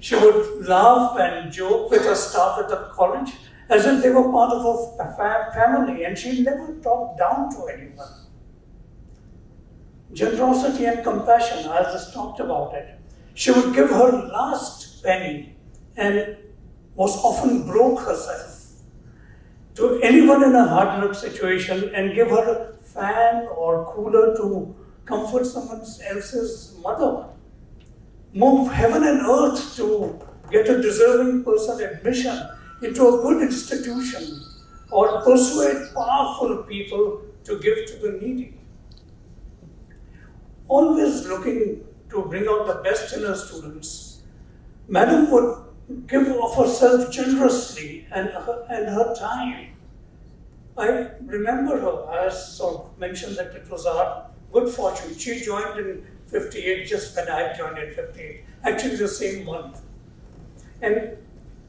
She would laugh and joke with her staff at the college as if they were part of a family, and she never talked down to anyone. Generosity and compassion, I just talked about it. She would give her last penny and was often broke herself to anyone in a hard luck situation and give her a fan or cooler to comfort someone else's mother. Move heaven and earth to get a deserving person admission into a good institution or persuade powerful people to give to the needy. Always looking to bring out the best in her students, Madam would give of herself generously and her, and her time. I remember her, I sort of mentioned that it was our good fortune. She joined in 58, just when I joined in 58, actually the same month. And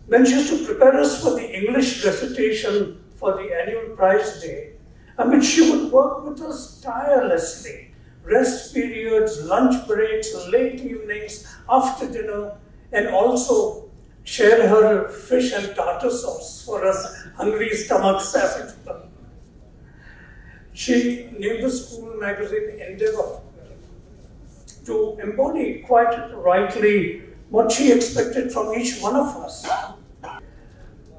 when she used to prepare us for the English recitation for the annual prize day, I mean, she would work with us tirelessly. Rest periods, lunch breaks, late evenings, after dinner, and also share her fish and tartar sauce for us hungry stomachs as it were. She named the school magazine Endeavour to embody quite rightly what she expected from each one of us.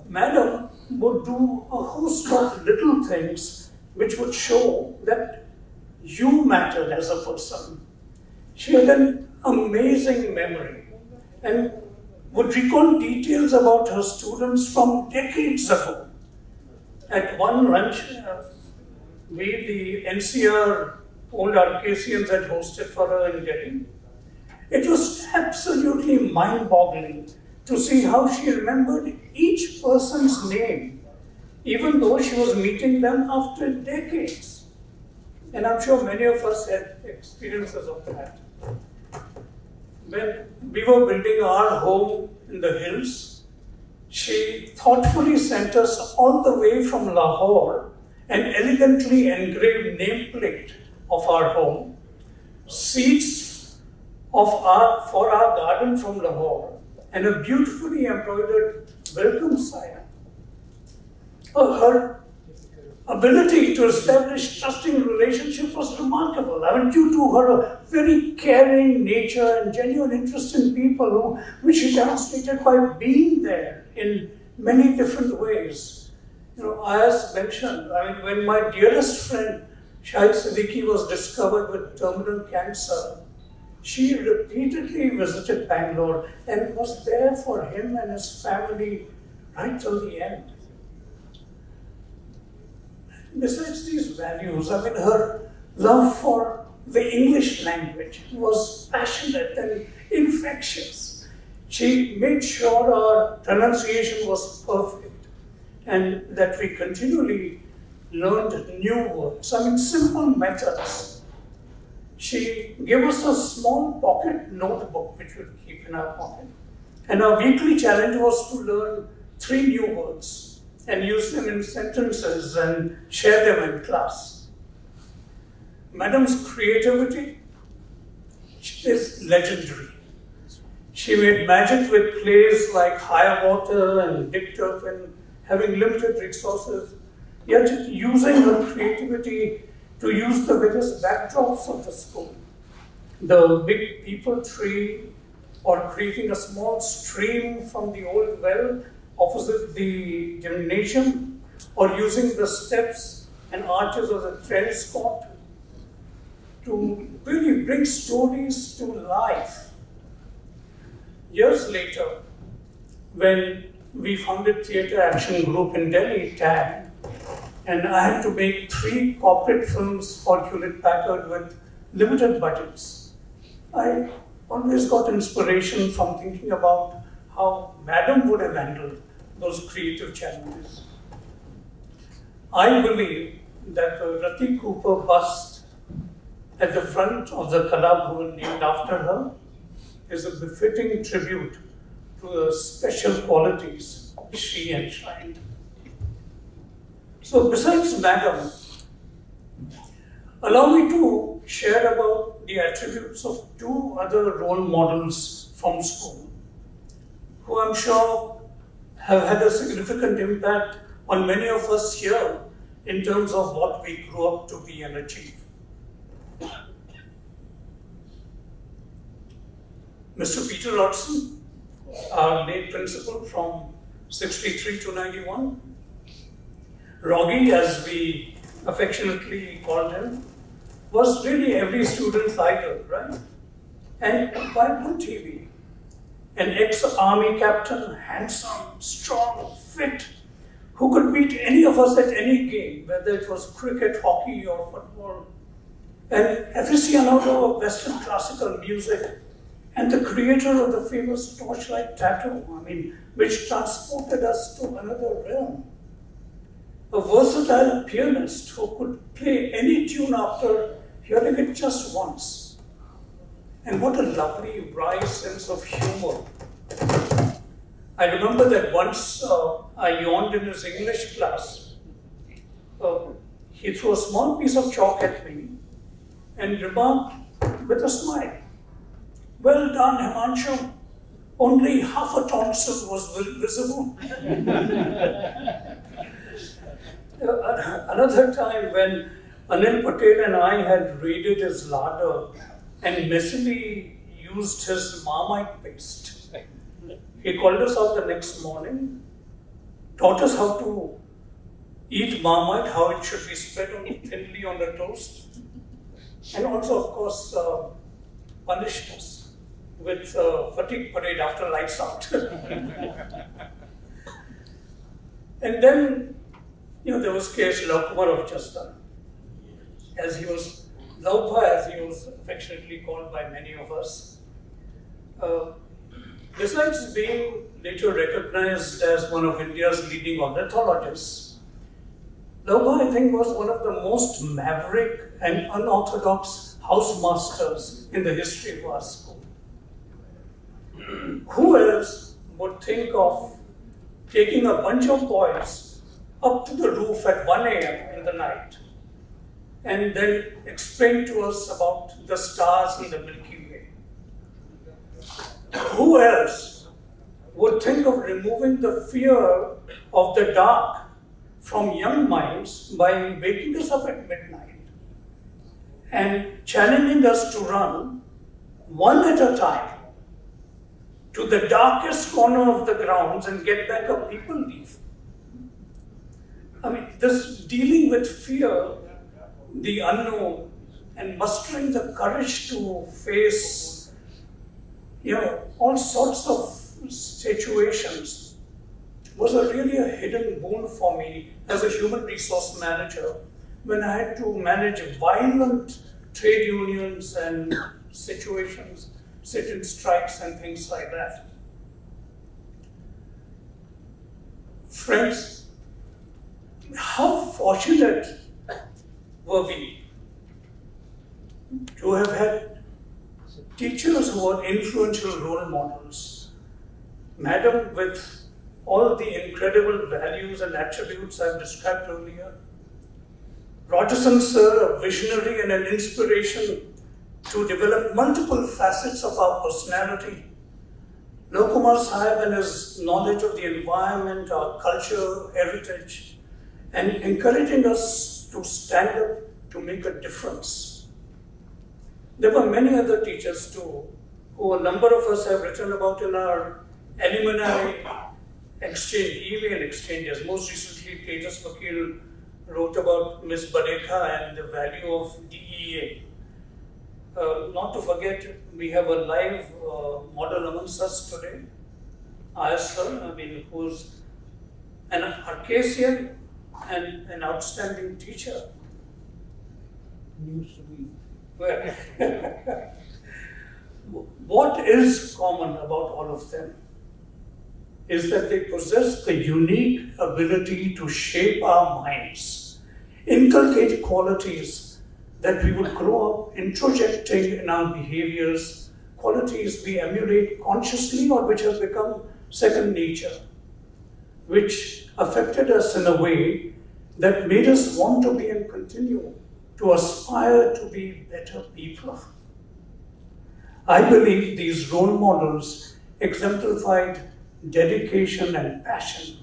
Madam would do a host of little things which would show that you mattered as a person. She had an amazing memory and would recall details about her students from decades ago. At one lunch, we, the NCR old Arcasians, had hosted for her in Delhi. It was absolutely mind boggling to see how she remembered each person's name, even though she was meeting them after decades. And I'm sure many of us had experiences of that. When we were building our home in the hills, she thoughtfully sent us all the way from Lahore an elegantly engraved nameplate of our home, seeds of our, for our garden from Lahore, and a beautifully embroidered welcome sign. Her ability to establish trusting relationship was remarkable. I mean, due to her very caring nature and genuine interest in people, who, which she demonstrated by being there in many different ways. You know, as mentioned, I mean, when my dearest friend Shahid Siddiqui was discovered with terminal cancer, she repeatedly visited Bangalore and was there for him and his family right till the end. Besides these values, I mean, her love for the English language was passionate and infectious. She made sure our pronunciation was perfect and that we continually learned new words, I mean, simple methods. She gave us a small pocket notebook which we'd keep in our pocket. And our weekly challenge was to learn three new words and use them in sentences and share them in class. Madam's creativity is legendary. She made magic with plays like Hiawatha and Dick Turpin, having limited resources, yet using her creativity to use the various backdrops of the school. The big peepal tree, or creating a small stream from the old well opposite the gymnasium, or using the steps and arches of the tennis court to really bring stories to life. Years later, when we founded Theatre Action Group in Delhi, TAG, and I had to make three corporate films for Hewlett Packard with limited budgets. I always got inspiration from thinking about how Madam would have handled those creative challenges. I believe that the Rati Cooper bust at the front of the Kala Bhavan named after her is a befitting tribute to the special qualities she enshrined. So besides Madam, allow me to share about the attributes of two other role models from school, who I'm sure have had a significant impact on many of us here in terms of what we grew up to be and achieve. Mr. Peter Rogerson, our late principal from 63 to 91. Roggy, as we affectionately called him, was really every student's idol, right? And why wouldn't he be? An ex-army captain, handsome, strong, fit, who could beat any of us at any game, whether it was cricket, hockey, or football. An aficionado of Western classical music, and the creator of the famous torchlight tattoo, I mean, which transported us to another realm. A versatile pianist who could play any tune after hearing it just once. And what a lovely, wry sense of humor. I remember that once uh, I yawned in his English class. Uh, he threw a small piece of chalk at me and remarked with a smile, well done, Himanshu. Only half a tonsil was visible. Uh, another time when Anil Patel and I had raided his larder and messily used his marmite paste. He called us out the next morning, taught us how to eat marmite, how it should be spread on, thinly on the toast, and also, of course, uh, punished us with uh, fatigue parade after lights out. and then, know, there was K.S. Kumar of Jasdan, as he was, Laupha as he was affectionately called by many of us. Uh, besides being later recognized as one of India's leading ornithologists, Laupha, I think, was one of the most maverick and unorthodox housemasters in the history of our school. Who else would think of taking a bunch of boys up to the roof at 1 a.m. in the night and then explain to us about the stars in the Milky Way? Who else would think of removing the fear of the dark from young minds by waking us up at midnight and challenging us to run one at a time to the darkest corner of the grounds and get back a peepal leave. I mean, this dealing with fear, the unknown, and mustering the courage to face, you know, all sorts of situations was a really a hidden boon for me as a human resource manager when I had to manage violent trade unions and situations, sit-in strikes and things like that. Friends, how fortunate were we to have had teachers who were influential role models. Madam, with all the incredible values and attributes I've described earlier, Rogerson, sir, a visionary and an inspiration to develop multiple facets of our personality. Lavkumar Sahib and his knowledge of the environment, our culture, heritage, and encouraging us to stand up to make a difference. There were many other teachers too, who a number of us have written about in our alumni exchange, email exchanges. Most recently, Tejas Vakil wrote about Ms. Badekha and the value of DEA. Uh, not to forget, we have a live uh, model amongst us today, Ayaz sir, I mean, who's an Arcasian and an outstanding teacher. News to. What is common about all of them is that they possess the unique ability to shape our minds, inculcate qualities that we would grow up introjecting in our behaviors, qualities we emulate consciously or which have become second nature, which affected us in a way that made us want to be and continue to aspire to be better people. I believe these role models exemplified dedication and passion,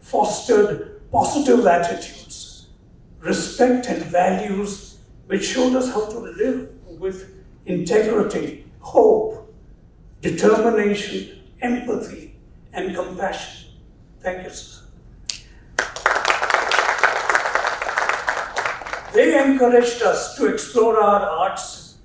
fostered positive attitudes, respect and values which showed us how to live with integrity, hope, determination, empathy, and compassion. Thank you, sir. They encouraged us to explore our arts,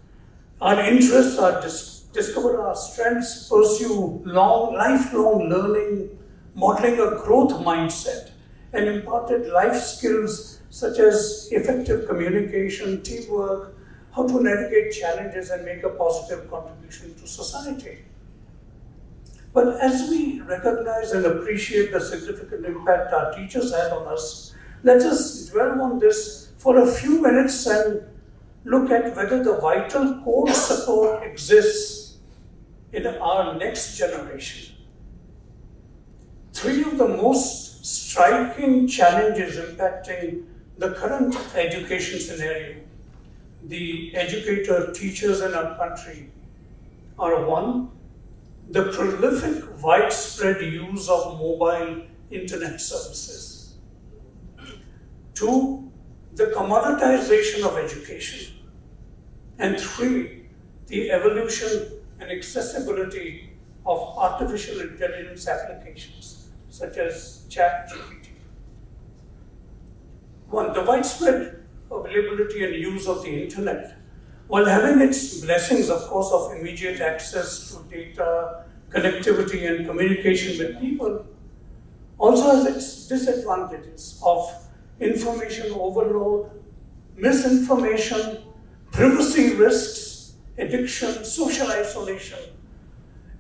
our interests, our dis- discover our strengths, pursue long, lifelong learning, modeling a growth mindset, and imparted life skills such as effective communication, teamwork, how to navigate challenges and make a positive contribution to society. But as we recognize and appreciate the significant impact our teachers had on us, let us dwell on this for a few minutes and look at whether the vital core support exists in our next generation. Three of the most striking challenges impacting the current education scenario, the educator teachers in our country, are one, the prolific widespread use of mobile internet services. Two, the commoditization of education. And three, the evolution and accessibility of artificial intelligence applications, such as ChatGPT. One, the widespread availability and use of the internet, while having its blessings, of course, of immediate access to data, connectivity, and communication with people, also has its disadvantages of information overload, misinformation, privacy risks, addiction, social isolation,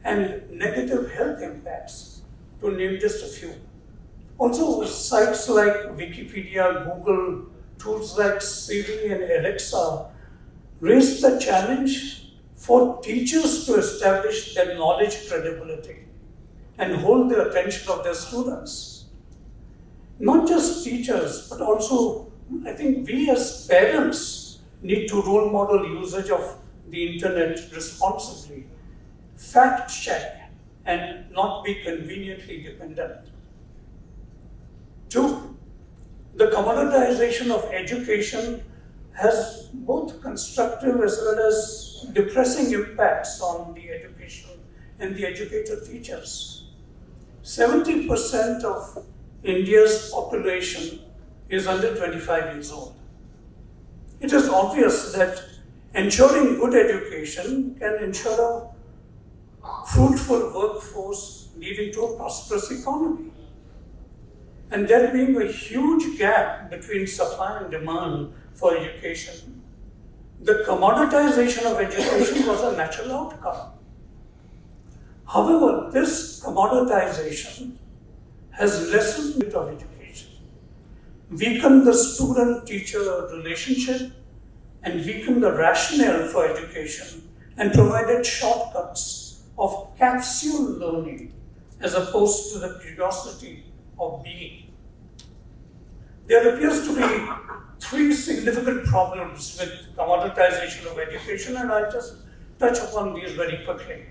and negative health impacts, to name just a few. Also, sites like Wikipedia, Google, tools like Siri and Alexa raise the challenge for teachers to establish their knowledge credibility and hold the attention of their students not just teachers, but also I think we as parents need to role model usage of the internet responsibly, fact check, and not be conveniently dependent. Two, the commoditization of education has both constructive as well as depressing impacts on the education and the educator teachers. 70% of India's population is under 25 years old. It is obvious that ensuring good education can ensure a fruitful workforce leading to a prosperous economy. And there being a huge gap between supply and demand for education, the commoditization of education was a natural outcome. However, this commoditization has lessened the of education, weakened the student-teacher relationship, and weakened the rationale for education, and provided shortcuts of capsule learning as opposed to the curiosity of being. There appears to be three significant problems with commoditization of education, and I'll just touch upon these very quickly.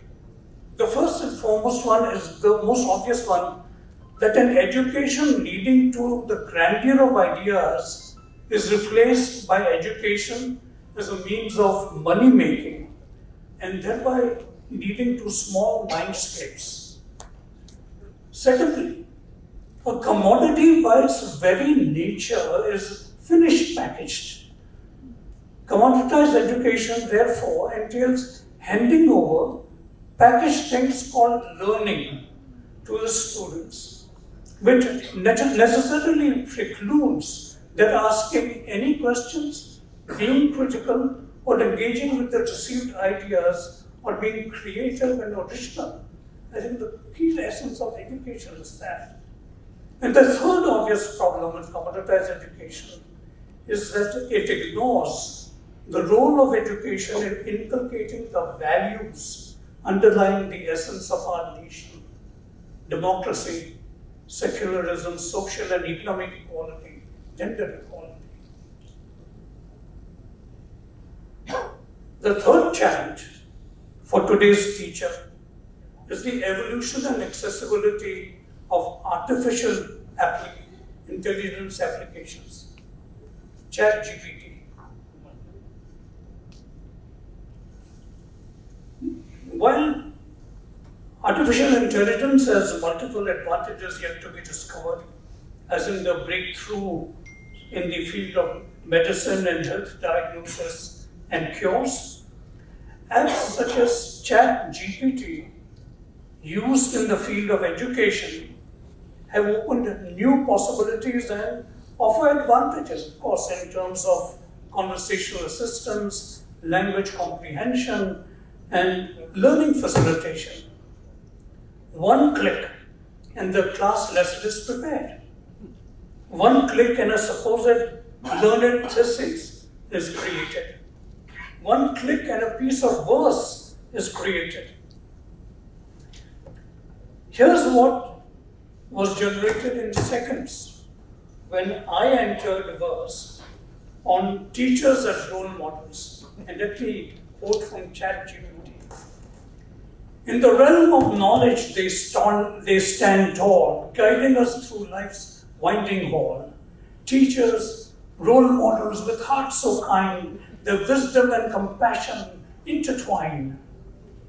The first and foremost one is the most obvious one that an education leading to the grandeur of ideas is replaced by education as a means of money making and thereby leading to small mindscapes. Secondly, a commodity by its very nature is finished packaged. Commoditized education, therefore, entails handing over packaged things called learning to the students, which necessarily precludes their asking any questions, being critical, or engaging with the received ideas, or being creative and original. I think the key essence of education is that. And the third obvious problem with commoditized education is that it ignores the role of education in inculcating the values underlying the essence of our nation democracy, secularism, social and economic equality, gender equality. The third challenge for today's teacher is the evolution and accessibility of artificial intelligence applications. Chat GPT. While artificial intelligence has multiple advantages yet to be discovered, as in the breakthrough in the field of medicine and health diagnosis and cures, apps such as Chat GPT used in the field of education have opened new possibilities and offer advantages, of course, in terms of conversational assistance, language comprehension, and learning facilitation. One click and the class lesson is prepared. One click and a supposed learned thesis is created. One click and a piece of verse is created. Here's what was generated in seconds when I entered verse on teachers as role models. And let me quote from ChatGPT. In the realm of knowledge, they stand, they stand tall, guiding us through life's winding hall. Teachers, role models with hearts so kind, their wisdom and compassion intertwine.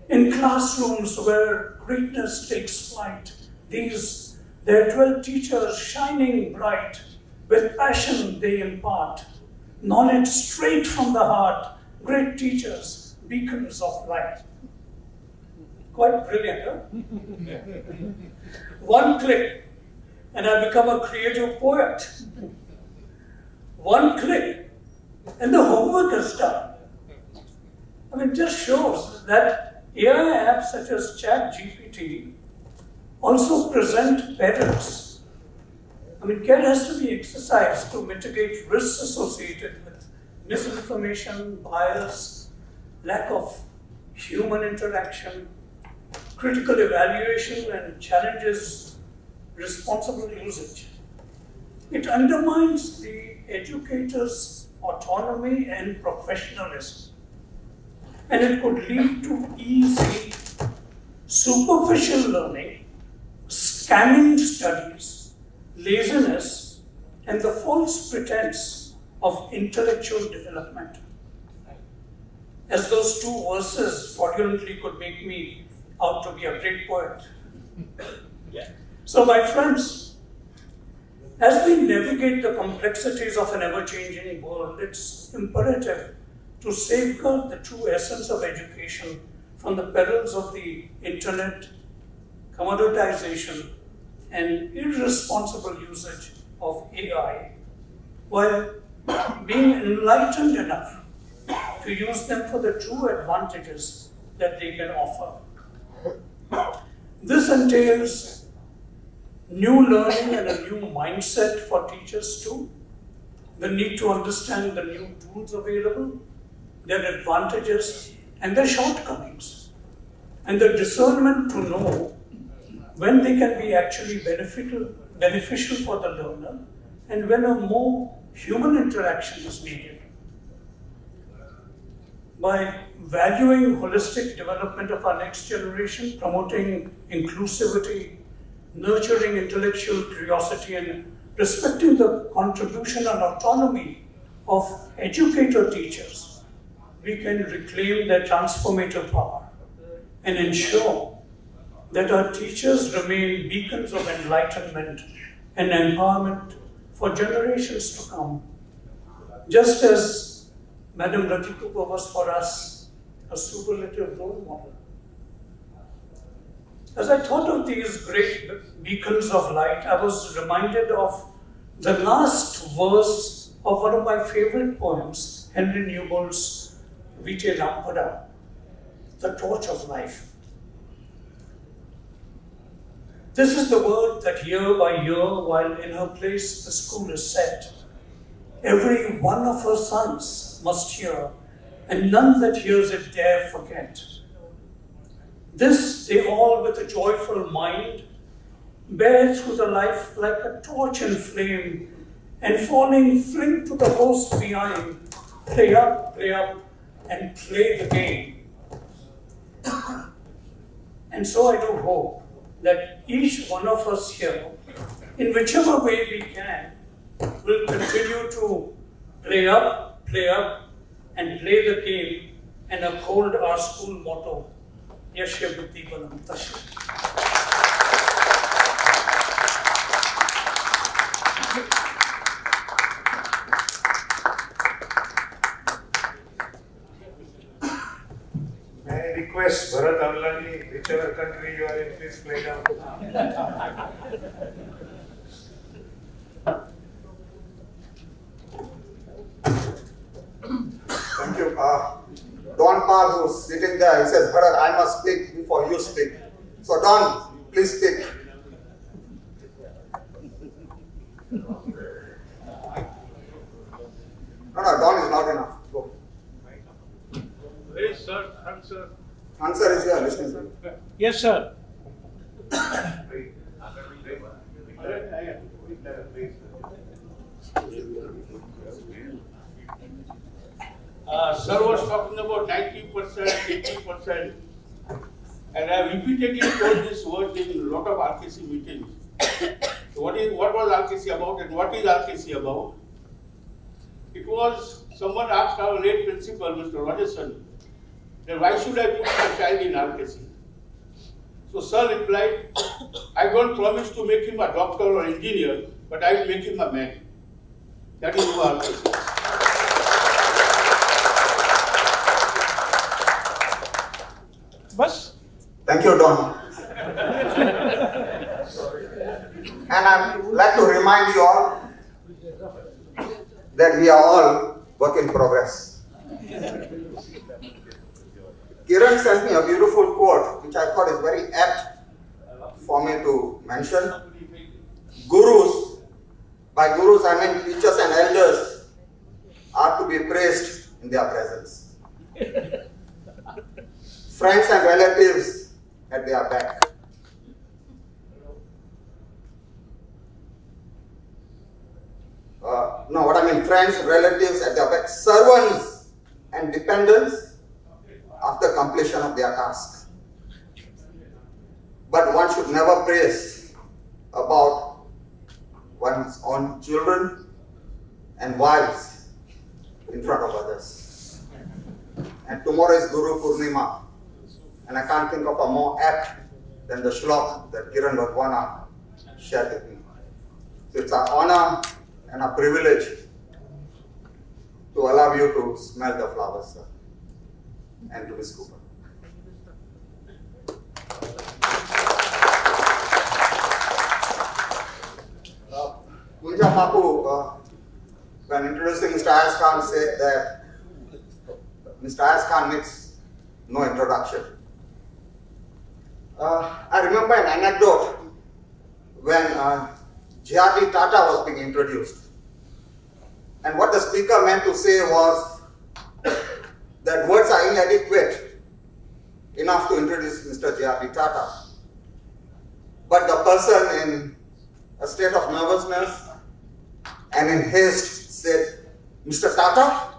In classrooms where greatness takes flight, these, their 12 teachers shining bright, with passion they impart, knowledge straight from the heart, great teachers, beacons of light. Quite brilliant, huh? One click, and I become a creative poet. One click, and the homework is done. I mean, it just shows that AI apps such as ChatGPT also present perils. I mean, care has to be exercised to mitigate risks associated with misinformation, bias, lack of human interaction, critical evaluation, and challenges responsible usage. It undermines the educator's autonomy and professionalism. And it could lead to easy, superficial learning, scanning studies, laziness, and the false pretense of intellectual development. As those two verses fraudulently could make me out to be a great poet. So, my friends, as we navigate the complexities of an ever changing world, it's imperative to safeguard the true essence of education from the perils of the internet, commoditization, and irresponsible usage of AI, while being enlightened enough to use them for the true advantages that they can offer. This entails new learning and a new mindset for teachers too. The need to understand the new tools available, their advantages and their shortcomings, and the discernment to know when they can be actually beneficial, for the learner and when a more human interaction is needed. By valuing holistic development of our next generation, promoting inclusivity, nurturing intellectual curiosity, and respecting the contribution and autonomy of educator teachers, we can reclaim their transformative power and ensure that our teachers remain beacons of enlightenment and empowerment for generations to come. Just as Madam Rati Cooper was for us a superlative role model. As I thought of these great beacons of light, I was reminded of the last verse of one of my favorite poems, Henry Newbolt's Vitae Lampada, The Torch of Life. This is the word that year by year, while in her place the school is set, every one of her sons must hear, and none that hears it dare forget. This they all with a joyful mind bear through the life like a torch in flame, and falling fling to the host behind, play up, play up, and play the game. and so I do hope that each one of us here, in whichever way we can, will continue to play up, play up, and play the game and uphold our school motto, Yashya Buddhi Balam Tasha. May Request Bharat Avlani, whichever country you are in, please play down. Thank you. Uh, Don Pal, who's sitting there, he says, Bharat, I must speak before you speak. So, Don, please speak. No, no, Don is not enough. Go. Yes, sir, answer. Answer is here, listening to. Yes, sir. Uh, sir was talking about ninety percent, eighty percent. And I have repeatedly told this word in a lot of RKC meetings. So what is, what was RKC about and what is RKC about? It was, someone asked our late principal, Mr. Rogerson, that why should I put my child in RKC? So sir replied, I don't promise to make him a doctor or engineer, but I will make him a man. That is who RKC is. Bus? Thank you, Don. and I'd like to remind you all that we are all work in progress. Kiran sent me a beautiful quote, which I thought is very apt for me to mention. Gurus, by gurus I mean teachers and elders, are to be praised in their presence. Friends and relatives at their back. Uh, no, what I mean, friends, relatives at their back, servants and dependents after completion of their task. But one should never praise about one's own children and wives in front of others. And tomorrow is Guru Purnima, and I can't think of a more apt than the shlok that Kiran Wadhwana shared with me. So it's an honor and a privilege to allow you to smell the flowers, sir, Ms. Cooper. When introducing Mr. Ayaz Khan, said that Mr. Ayaz Khan needs no introduction. Uh, I remember an anecdote when uh. Tata was being introduced. And what the speaker meant to say was that words are inadequate enough to introduce Mr. J.R.D. Tata. But the person in a state of nervousness and in haste said, Mr. Tata,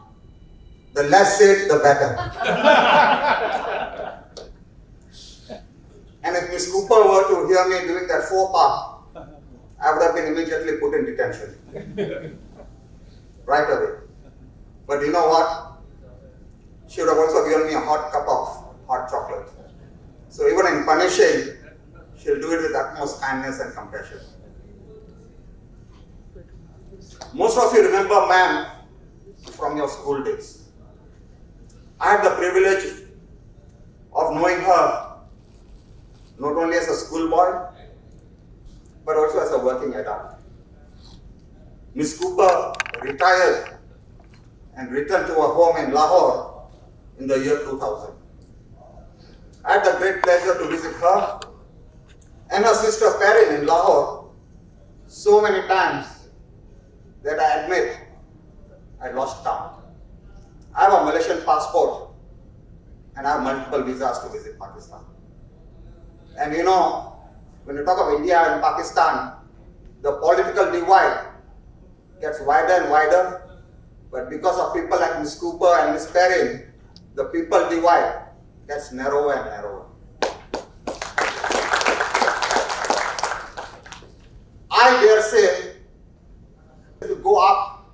the less said, the better. and if Miss Cooper were to hear me doing that faux pas, I would have been immediately put in detention. right away. But you know what? She would have also given me a hot cup of hot chocolate. So even in punishing, she'll do it with utmost kindness and compassion. Most of you remember ma'am from your school days. I had the privilege of knowing her not only as a schoolboy, but also as a working adult. Miss Cooper retired and returned to her home in Lahore in the year 2000. I had the great pleasure to visit her and her sister Perin in Lahore so many times that I admit I lost count. I have a Malaysian passport and I have multiple visas to visit Pakistan. And you know, when you talk of India and Pakistan, the political divide gets wider and wider, but because of people like Ms. Cooper and Ms. Perin, the people divide gets narrower and narrower. I dare say to go up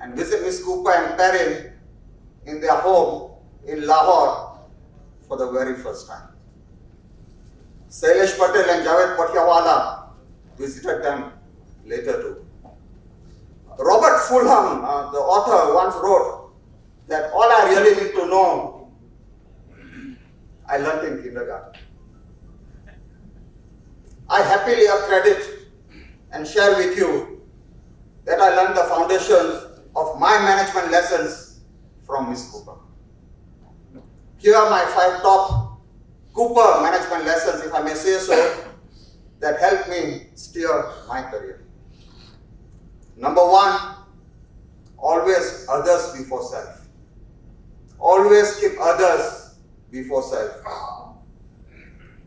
and visit Ms. Cooper and Perin in their home in Lahore for the very first time. Sailesh Patel and Javed Patiawala visited them later too. Robert Fulghum, uh, the author, once wrote that all I really need to know, I learned in kindergarten. I happily accredit and share with you that I learned the foundations of my management lessons from Miss Cooper. Here are my five top Cooper management lessons, if I may say so, that helped me steer my career. Number one, always others before self. Always keep others before self.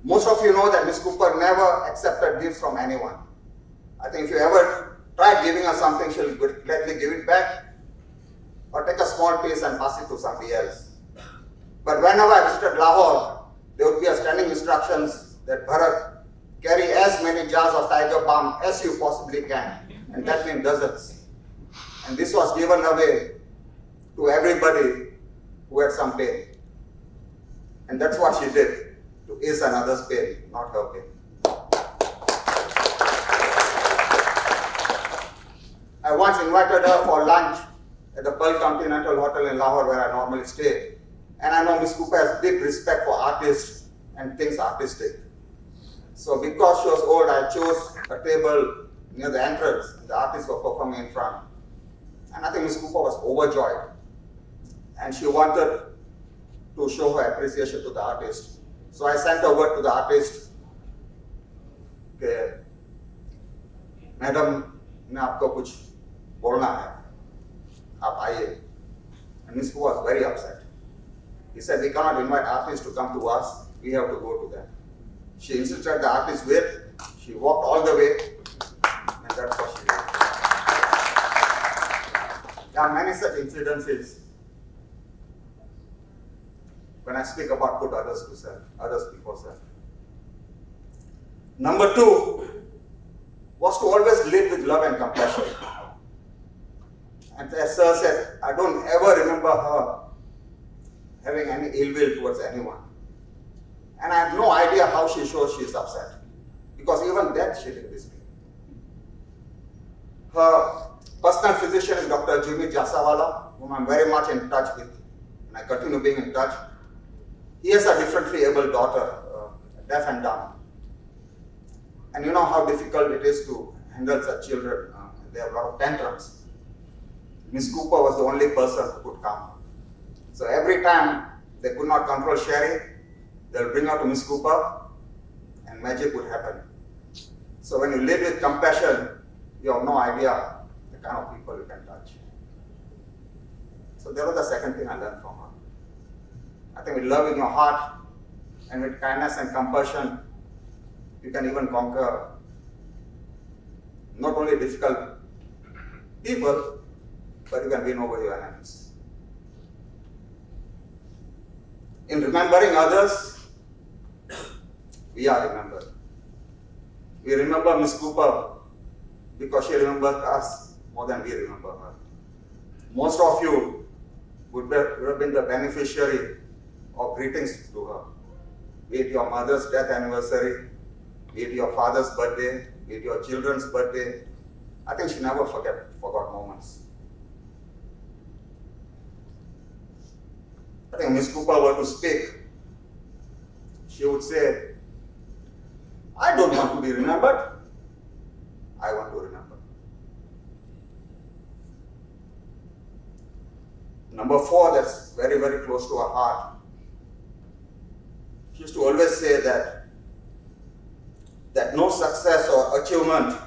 Most of you know that Miss Cooper never accepted gifts from anyone. I think if you ever tried giving her something, she'll gladly give it back or take a small piece and pass it to somebody else. But whenever I visited Lahore, there would be a standing instructions that Bharat, carry as many jars of tiger balm as you possibly can. And that means dozens. And this was given away to everybody who had some pain. And that's what she did, to ease another's pain, not her pain. I once invited her for lunch at the Pearl Continental Hotel in Lahore where I normally stay. And I know Miss Cooper has big respect for artists and things artistic. So because she was old, I chose a table near the entrance. The artists were performing in front. And I think Miss Cooper was overjoyed And she wanted to show her appreciation to the artist. So I sent a word to the artist. Okay, madam मैं आपको कुछ बोलना है आप आइए and Miss Cooper was very upset. He said, we cannot invite artists to come to us, we have to go to them. She insisted the artist wait, she walked all the way, and that's what she did. There are many such incidences when I speak about put others to self, others before self. Number two, was to always live with love and compassion. And as Sir said, I don't ever remember her having any ill will towards anyone. And I have no idea how she shows she is upset. Because even then she didn't speak. Her personal physician is Dr. Jimmy Jasawala, whom I'm very much in touch with. And I continue being in touch. He has a differently able daughter, uh, deaf and dumb. And you know how difficult it is to handle such children. Uh, they have a lot of tantrums. Miss Cooper was the only person who could come. So every time they could not control Sherry, they'll bring her to Miss Cooper and magic would happen. So when you live with compassion, you have no idea the kind of people you can touch. So that was the second thing I learned from her. I think with love in your heart and with kindness and compassion, you can even conquer not only difficult people, but you can win over your enemies. In remembering others, we are remembered. We remember Miss Cooper because she remembered us more than we remember her. Most of you would have been the beneficiary of greetings to her. Be it your mother's death anniversary, be it your father's birthday, be it your children's birthday. I think she never forget, forgot moments. I think Miss Cooper were to speak, she would say, I don't want to be remembered. I want to remember. Number four, that's very, very close to her heart. She used to always say that, that no success or achievement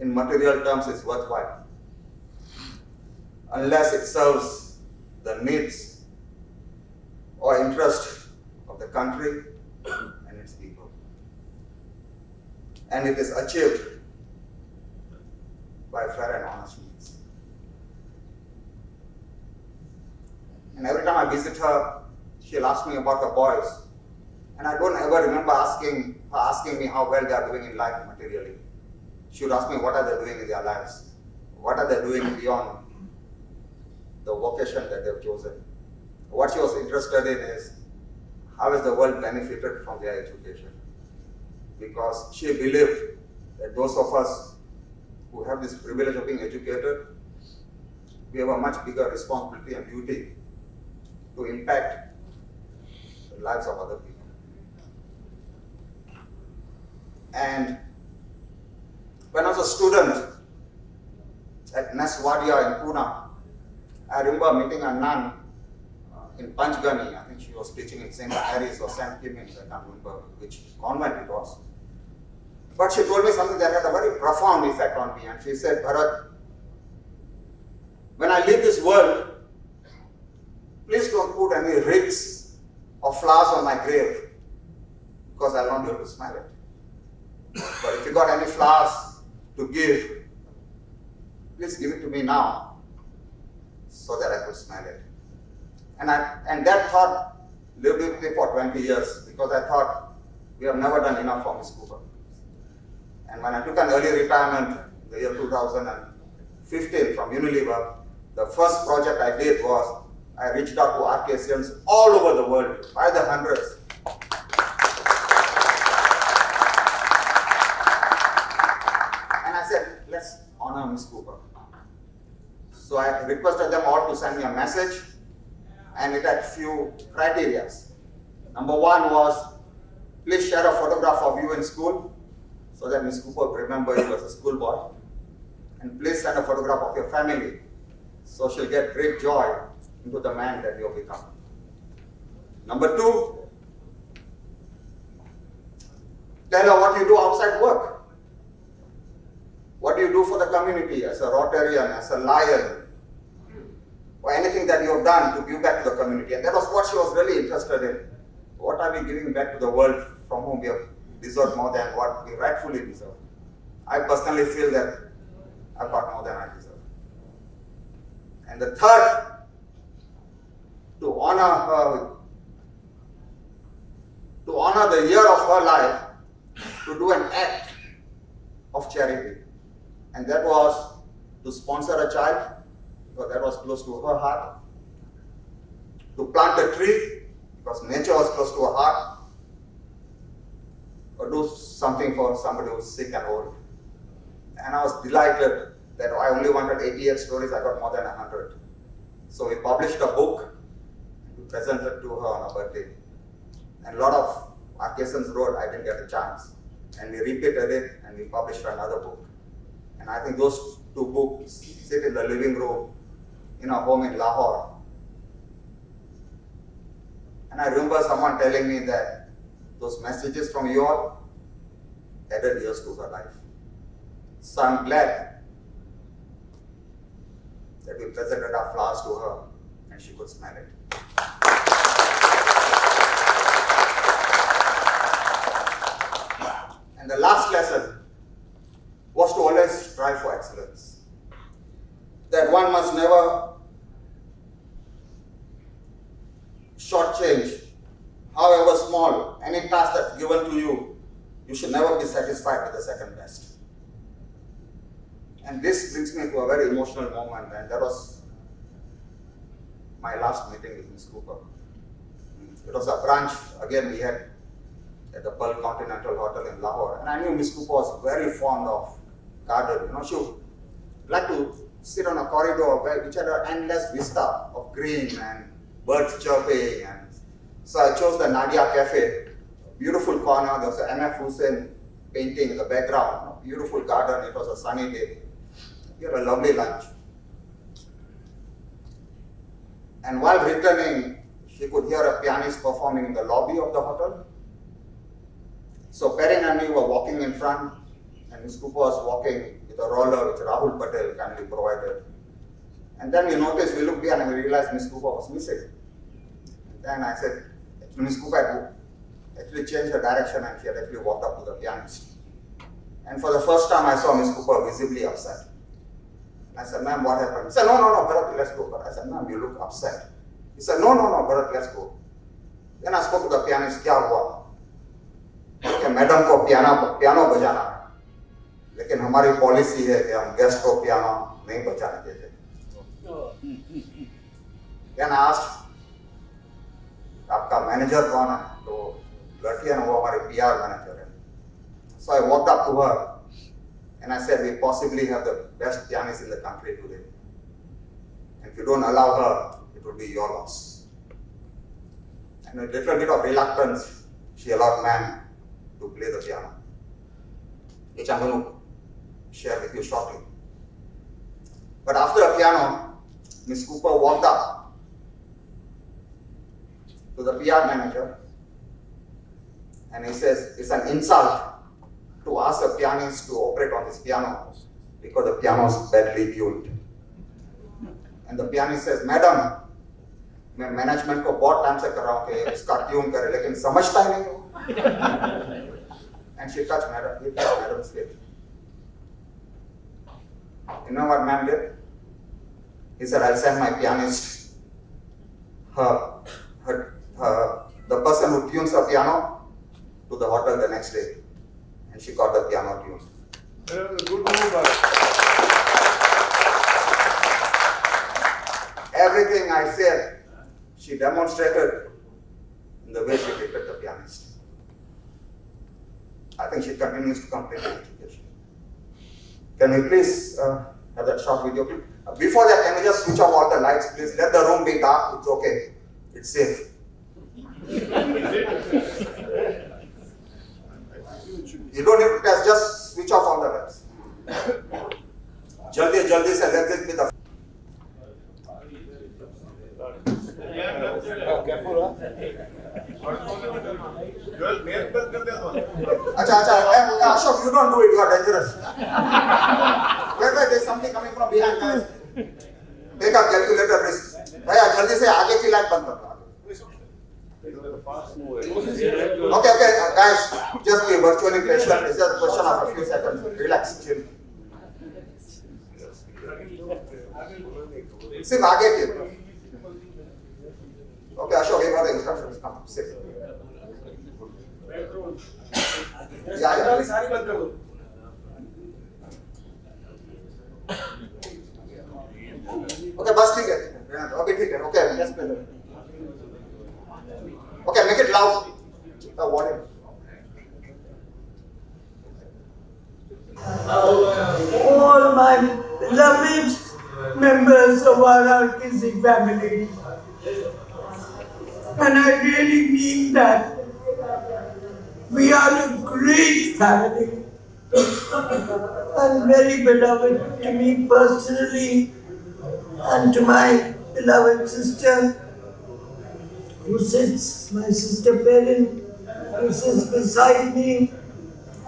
in material terms is worthwhile unless it serves the needs or interest of the country and its people. And it is achieved by fair and honest means. And every time I visit her, she'll ask me about the boys. And I don't ever remember asking asking me how well they are doing in life materially. She would ask me what are they doing in their lives? What are they doing beyond the vocation that they've chosen? What she was interested in is how is the world benefited from their education? Because she believed that those of us who have this privilege of being educated, we have a much bigger responsibility and duty to impact the lives of other people. And when I was a student at Naswadia in Pune, I remember meeting a nun uh, in Panchgani. I think she was teaching in St. Mary's or St. Clements. I can't remember which convent it was. But she told me something that had a very profound effect on me. And she said, Bharat, when I leave this world, please don't put any wreaths or flowers on my grave because not be able to smile it. But if you got any flowers to give, please give it to me now so that I could smell it. And, I, and that thought lived with me for 20 years because I thought we have never done enough for Miss Cooper. And when I took an early retirement in the year 2015 from Unilever, the first project I did was I reached out to RKCians all over the world, by the hundreds. And I said, let's honor Miss Cooper. So I requested them all to send me a message, and it had few criteria. Number one was, please share a photograph of you in school, so that Miss Cooper would remember you as a schoolboy. And please send a photograph of your family, so she'll get great joy into the man that you've become. Number two, tell her what you do outside work. What do you do for the community as a Rotarian, as a lion, or anything that you have done to give back to the community? And that was what she was really interested in. What are we giving back to the world from whom we have deserved more than what we rightfully deserve? I personally feel that I've got more than I deserve. And the third, to honor her, to honor the year of her life, to do an act of charity. And that was to sponsor a child, because that was close to her heart, to plant a tree, because nature was close to her heart, or do something for somebody who's sick and old. And I was delighted that I only wanted 88 stories, I got more than 100. So we published a book, we presented to her on her birthday. And a lot of Arcasians wrote, I didn't get a chance. And we repeated it and we published another book. And I think those two books sit in the living room in our home in Lahore. And I remember someone telling me that those messages from you all added years to her life. So I'm glad that we presented our flowers to her and she could smell it. And the last lesson was to always strive for excellence. That one must never shortchange, however small, any task that's given to you, you should never be satisfied with the second best. And this brings me to a very emotional moment, and that was my last meeting with Ms. Cooper. It was a brunch, again, we had at the Pearl Continental Hotel in Lahore. And I knew Miss Cooper was very fond of garden. You know, she would like to sit on a corridor where, which had an endless vista of green and birds chirping. And so I chose the Nadia Cafe, beautiful corner. There was an M.F. Husain painting in the background, beautiful garden. It was a sunny day. We had a lovely lunch. And while returning, she could hear a pianist performing in the lobby of the hotel. So Perin and me were walking in front, and Ms. Cooper was walking with a roller which Rahul Patel kindly provided. And then we noticed, we looked behind and we realized Ms. Cooper was missing. Then I said, actually Ms. Cooper had actually changed her direction and she had actually walked up to the pianist. And for the first time I saw Ms. Cooper visibly upset. I said, ma'am, what happened? He said, no, no, no, Bharat, let's go. But I said, ma'am, you look upset. He said, no, no, no, Bharat, let's go. Then I spoke to the pianist, क्या हुआ? कि madam को piano piano बजाना है लेकिन हमारी policy है कि हम गेस्ट को पियानो नहीं बचाने देते। आपका मैनेजर कौन है? तो लड़की वो हमारी पी आर मैनेजर है। So I walk up her and I said possibly have best pianist in the country and you don't allow her it would be your loss and a little of reluctance she allowed man to play the चाहूँगा share with you shortly. But after the piano, Miss Cooper walked up to the PR manager and he says, it's an insult to ask a pianist to operate on this piano because the piano is badly tuned. And the pianist says, Madam, मैं management को बहुत time से कर रहा हूँ कि इसका tune करे लेकिन समझता ही नहीं हो and she touched madam, you know what ma'am did? He said, I'll send my pianist, her, her, her, the person who tunes the piano, to the hotel the next day. And she got the piano tuned. Good move, Everything I said, she demonstrated in the way she treated the pianist. I think she continues to complete her education. Can we please uh, have that short video? Please? Uh, before that, can we just switch off all the lights, please? Let the room be dark. It's okay. It's safe. you don't need to test. Just switch off all the lights. Jaldi, jaldi se let this be the. Acha, acha, eh, Ashok, you don't do it, you are dangerous. wait, wait, there's something coming from behind, guys. Take a calculator, please. भैया जल्दी से आगे की light बंद कर Okay, okay, uh, guys, just be virtually patient. It's just a question of a few seconds. Relax, chill. सिर्फ़ आगे की Okay, I shall give other instructions. Come, sit. Yeah, Okay, okay बस ठीक Okay, ओके ठीक Okay, okay yes पे okay make All my lovely members of our artistic family. And I really mean that. We are a great family. and very beloved to me personally and to my beloved sister who sits, my sister Perin, who sits beside me.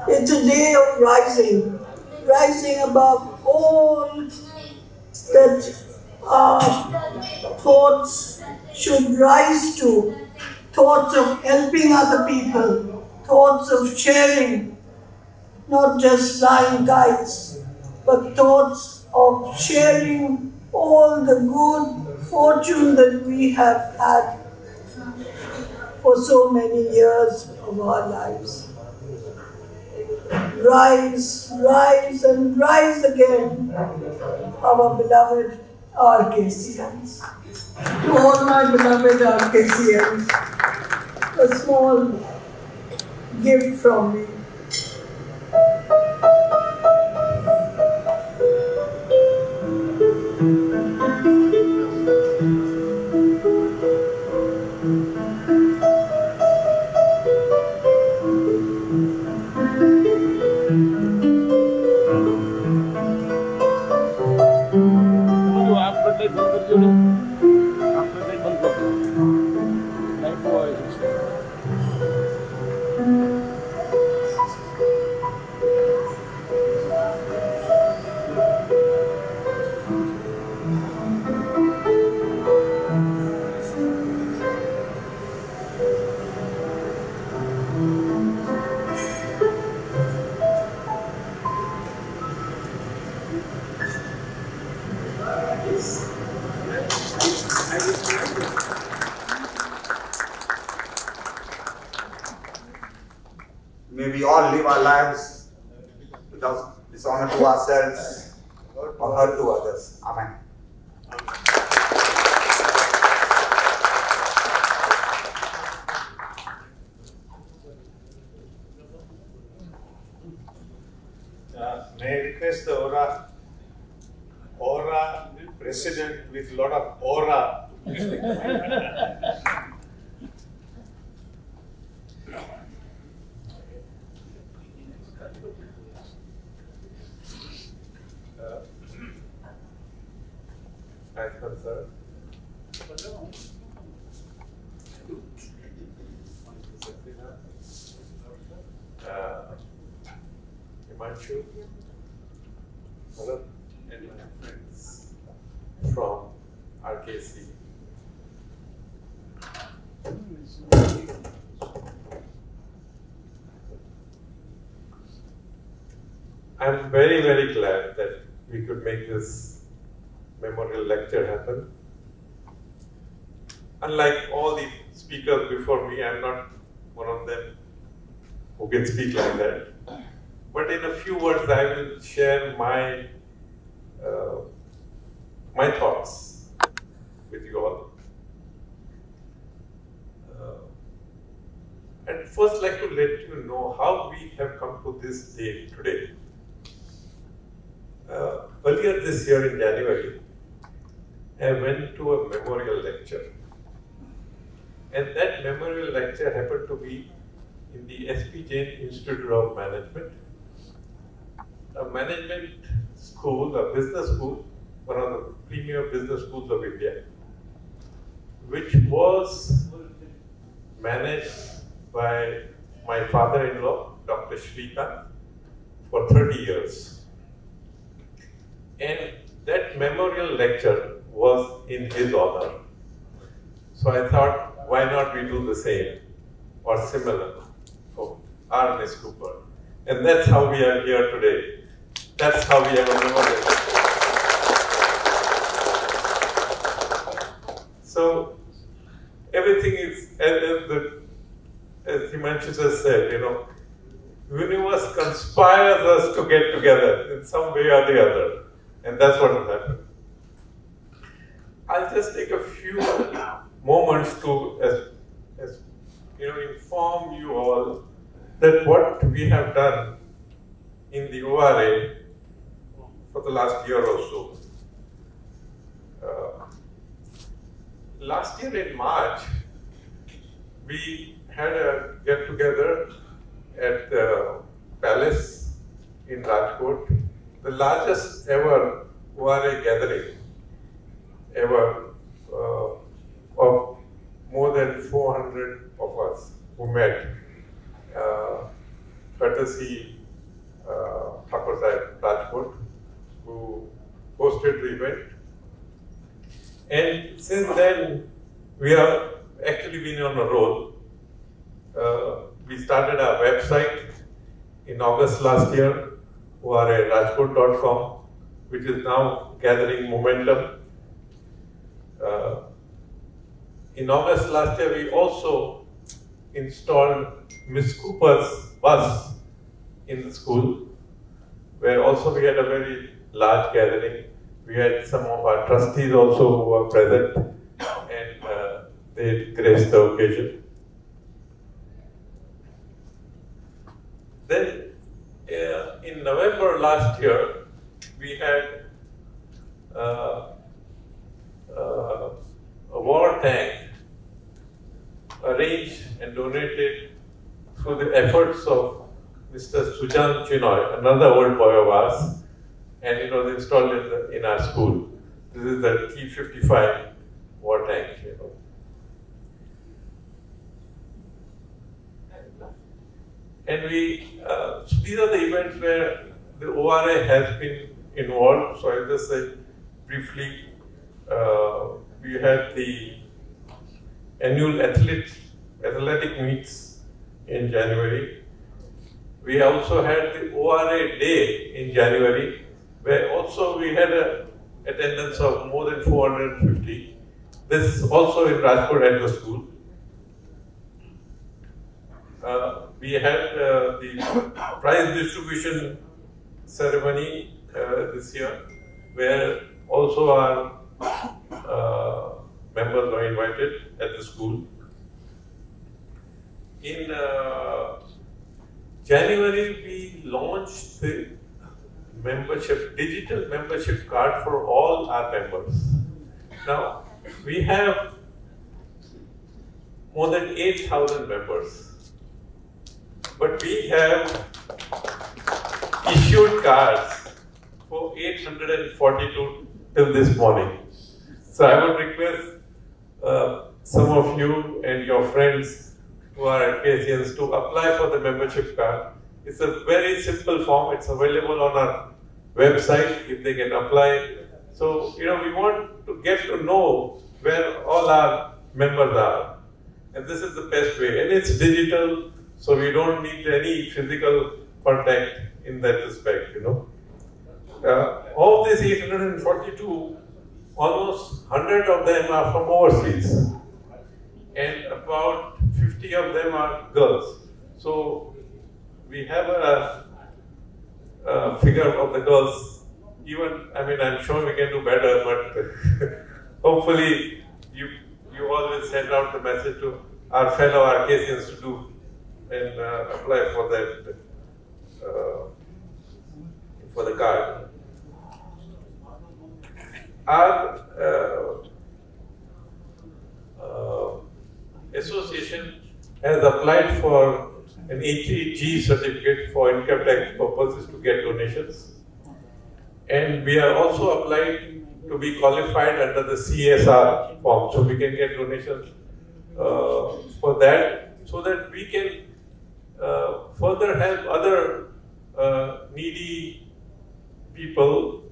It's a day of rising, rising above all that our thoughts should rise to. Thoughts of helping other people, thoughts of sharing, not just flying kites, but thoughts of sharing all the good fortune that we have had for so many years of our lives. Rise, rise, and rise again, our beloved RKCians. To all my beloved RKCians, a small gift from me. We all live our lives without dishonor to ourselves or hurt to others. Amen. Uh, may I request the aura, aura president with lot of aura. to please take the mic. Uh, Ashwin sir. Uh, Himanshu. Hello. And my friends from RKC. I'm very, very glad that we could make this memorial lecture happen. Unlike all the speakers before me, I'm not one of them who can speak like that. But in a few words, I will share my uh, my thoughts with you all. Uh, and first, like to let you know how we have come to this day today. Uh, earlier this year in January, I went to a memorial lecture. And that memorial lecture happened to be in the SP Jain Institute of Management, a management school, a business school, one of the premier business schools of India, which was managed by my father-in-law, Dr. Shrikant, for 30 years. And that memorial lecture was in his honor. So I thought, why not we do the same or similar Miss Cooper? And that's how we are here today. That's how we have a memorial. So everything is, as, as the, as said, you know, universe conspires us to get together in some way or the other. And that's what has happened. I'll just take a few moments to as, as you know, inform you all that what we have done in the ORA for the last year or so. Uh, last year in March, we had a get together at the palace in Rajkot, the largest ever ORA gathering ever uh, of more than 400 of us who met, courtesy uh, Thakur Sahib Rajkot, who hosted the event. And since then, we have actually been on a roll. Uh, we started our website in August last year, orarajkot.com, which is now gathering momentum. Uh, in August last year, we also installed Miss Cooper's bus in the school, where also we had a very large gathering. We had some of our trustees also who were present, and uh, they graced the occasion. Then, uh, in November last year, we had uh, uh, a war tank arranged and donated through the efforts of Mr. Sujan Chinoy, another old boy of ours, and it was installed in, the, in our school. This is the T-55 war tank, you know. And we, uh, these are the events where the ORA has been involved. So I'll just say briefly, uh, we had the annual athlete, athletic meets in January. We also had the ORA day in January, where also we had a attendance of more than 450. This also in Rajkot at the school. Uh, we had uh, the prize distribution ceremony uh, this year, where also our uh, members were invited at the school. In uh, January, we launched the membership, digital membership card for all our members. Now, we have more than 8,000 members. But we have issued cards for 842 till this morning. So I would request uh, some of you and your friends who are Arcasians to apply for the membership card. It's a very simple form. It's available on our website if they can apply. So, you know, we want to get to know where all our members are. And this is the best way. And it's digital, so we don't need any physical contact in that respect, you know. Uh, of these 842, almost 100 of them are from overseas, and about 50 of them are girls. So we have a, a figure of the girls. Even, I mean, I'm sure we can do better, but hopefully you you always send out the message to our fellow Arcasians to do and uh, apply for that uh, for the card. Our uh, uh, association has applied for an 80G certificate for income tax purposes to get donations. And we are also applied to be qualified under the CSR form, so we can get donations uh, for that, so that we can uh, further help other uh, needy people,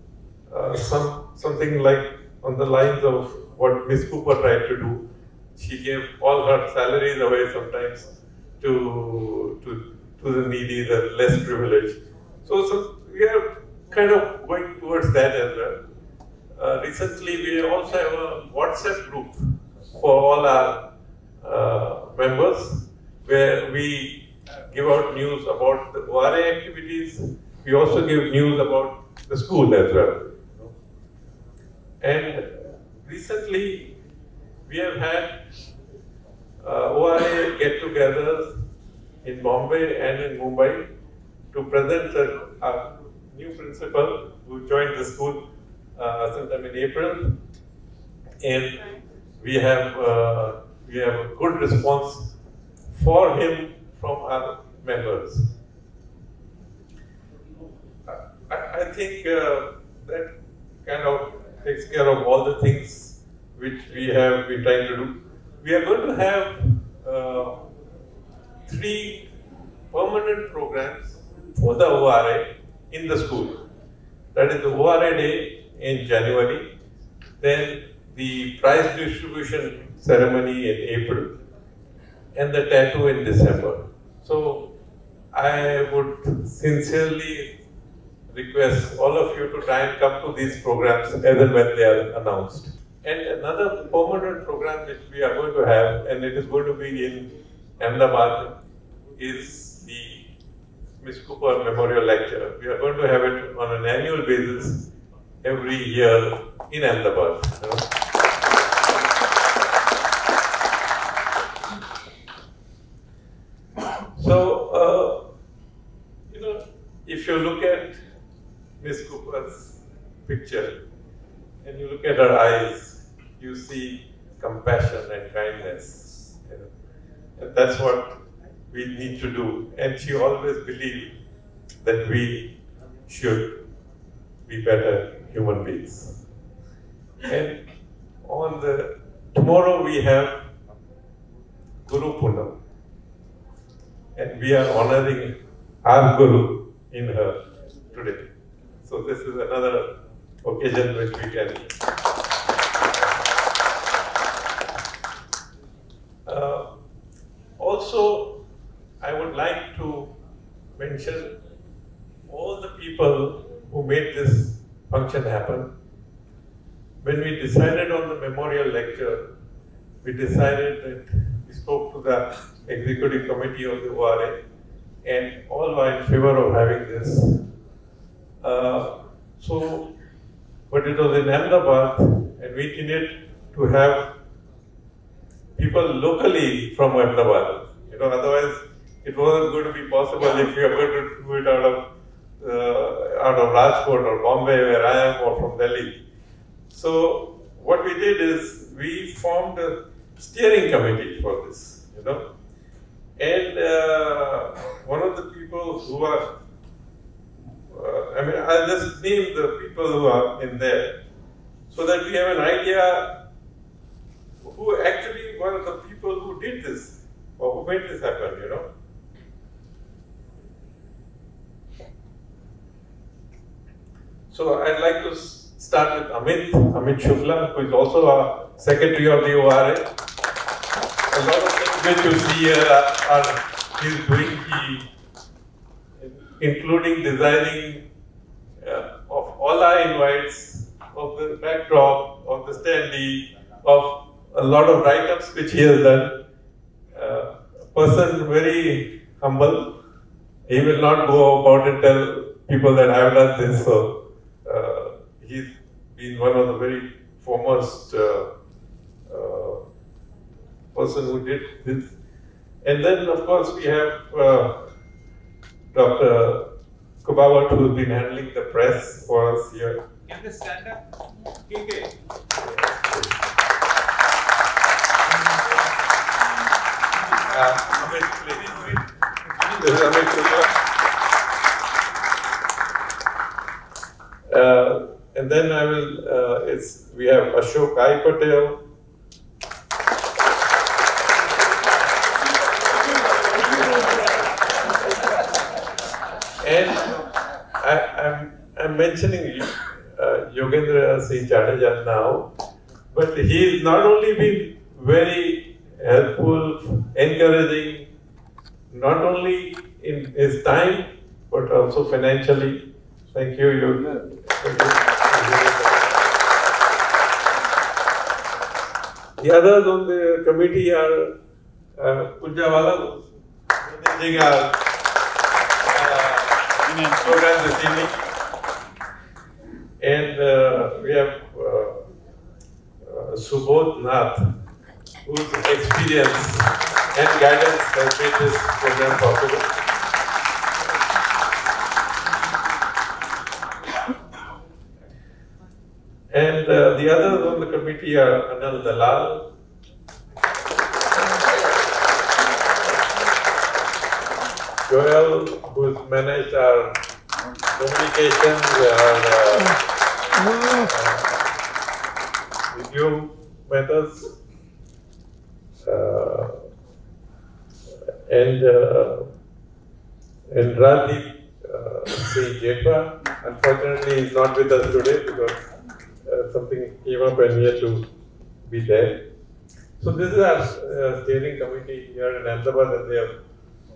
uh, some something like on the lines of what Miss Cooper tried to do. She gave all her salaries away sometimes to to to the needy, the less privileged. So, so we are kind of going towards that as well. Uh, recently, we also have a WhatsApp group for all our uh, members where we give out news about the ORA activities. We also give news about the school as well. And recently, we have had uh, ORA get-togethers in Bombay and in Mumbai to present a, a new principal who joined the school uh, sometime in April, and we have uh, we have a good response for him from our members. I, I think uh, that kind of takes care of all the things which we have been trying to do. We are going to have uh, three permanent programs for the ORA in the school. That is the ORA Day in January, then the prize distribution ceremony in April, and the tattoo in December. So I would sincerely request all of you to try and come to these programs as and when they are announced. And another permanent program which we are going to have, and it is going to be in Ahmedabad, is the Miss Cooper Memorial Lecture. We are going to have it on an annual basis every year in Ahmedabad. you know. So, uh, you know, if you look at Miss Cooper's picture and you look at her eyes, you see compassion and kindness. And that's what we need to do. And she always believed that we should be better human beings. And on the tomorrow we have Guru Punam. And we are honoring our Guru in her today. So this is another occasion which we can. Uh, also, I would like to mention all the people who made this function happen. When we decided on the memorial lecture, we decided that we spoke to the executive committee of the ORA and all were in favor of having this. Uh, so, but it was in Ahmedabad and we needed to have people locally from Ahmedabad. Know, otherwise it wasn't going to be possible if you are going to do it out of uh, out of Rajkot or Bombay, where I am, or from Delhi. So what we did is we formed a steering committee for this. You know, and uh, one of the people who are uh, I mean, I'll just name the people who are in there so that we have an idea who actually were the people who did this who made this happen, you know. So I'd like to start with Amit, Amit Shukla, who is also a secretary of the ORA. A lot of things which you see here are, are he's doing, he, including designing uh, of all our invites, of the backdrop, of the standee, of a lot of write-ups which he has done. Uh, a person very humble. He will not go about and tell people that I have done this. So uh, he's been one of the very foremost uh, uh, person who did this. And then, of course, we have uh, Dr. Kubawat, who's been handling the press for us here. Can they stand up? KK. Uh, and then I will, uh, it's, we have Ashok I Patel. And I, I'm, I'm mentioning uh, Yogendra Singh Jadeja now, but he's not only been very helpful, encouraging, not only in his time, but also financially. Thank you. You. The others on the committee are uh, Pujawala, managing our uh, program this evening. And uh, we have uh, uh, Subodh Nath, whose experience and guidance has made this program possible. And uh, the others on the committee are Anil Dalal, Joel, who's managed our communications, our uh, uh, review methods, uh, and uh, and Radhip uh, Singh Jetwa. Unfortunately, is not with us today because uh, something came up and he had to be there. So this is our uh, steering committee here in Ahmedabad and they have,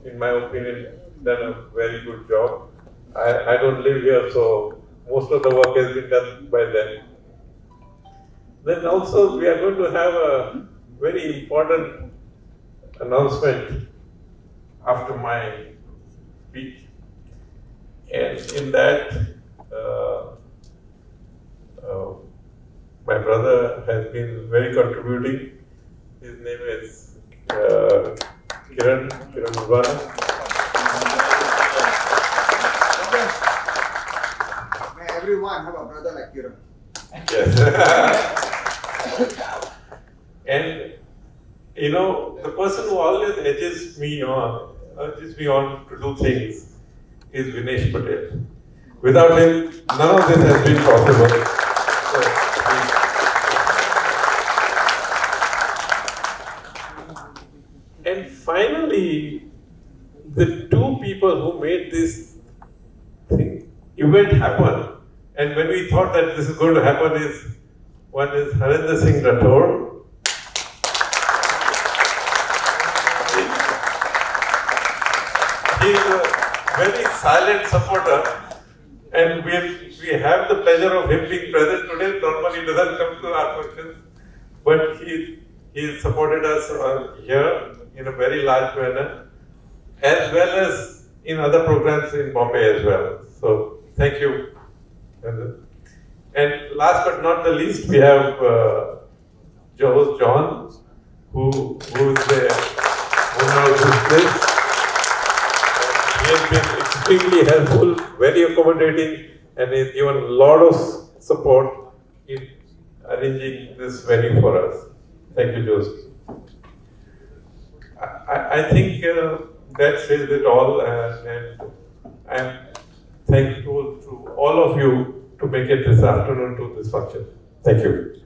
in my opinion, done a very good job. I, I don't live here, so most of the work has been done by them. Then also we are going to have a very important announcement after my speech. And in that, uh, uh, my brother has been very contributing. His name is uh, Kiran, Kiran Mubana. May everyone have a brother like Kiran. Yes. and you know, the person who always edges me on, urges me on to do things is Vinesh Patel. Without him, none of this has been possible. And finally, the two people who made this thing, event happen, and when we thought that this is going to happen is, one is Harinder Singh Rathore, he is a very silent supporter, and we, we have the pleasure of him being present today. Normally, he doesn't come to our functions, but he, he supported us uh, here in a very large manner, as well as in other programs in Bombay as well. So, thank you. And last but not the least, we have uh, John, who, who is the owner of this place. He has been extremely helpful, very accommodating, and has given a lot of support in arranging this venue for us. Thank you, Joseph. I, I think uh, that says it all, and, and I'm thankful to all of you to make it this afternoon to this function. Thank you.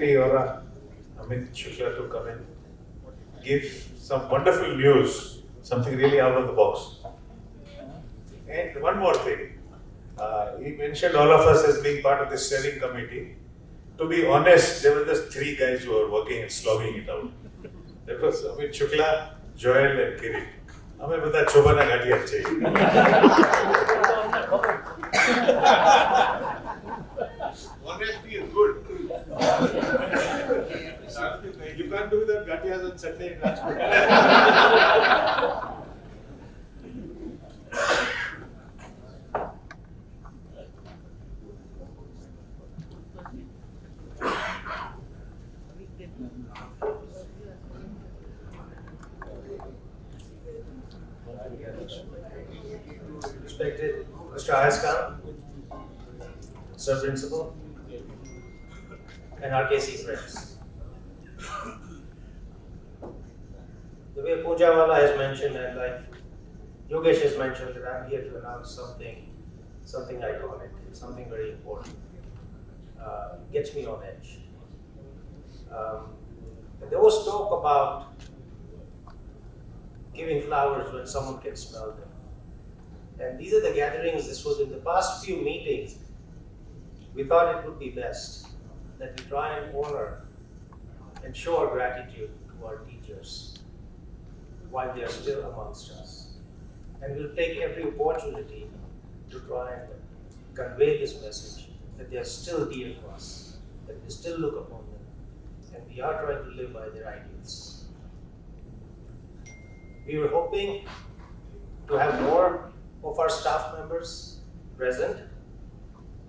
Secretary Yora Amit Shukla to come in, give some wonderful news, something really out of the box. And one more thing, uh, he mentioned all of us as being part of the steering committee. To be honest, there were just three guys who were working and slogging it out. That was Amit Shukla, Joel and Kirit. हमें पता छोबाना घाटिया चाहिए you can't do that Gatiyas on Sunday in Rajkot. Respected Mr. Ayaz Khan, Sir Principal, and RKC friends. The way Poojawala has mentioned and like Yogesh has mentioned that I'm here to announce something, something iconic, something very important. Uh, gets me on edge. Um, there was talk about giving flowers when someone can smell them. And these are the gatherings, this was in the past few meetings, we thought it would be best that we try and honor and show our gratitude to our teachers while they are still amongst us. And we'll take every opportunity to try and convey this message that they are still dear to us, that we still look upon them, and we are trying to live by their ideals. We were hoping to have more of our staff members present.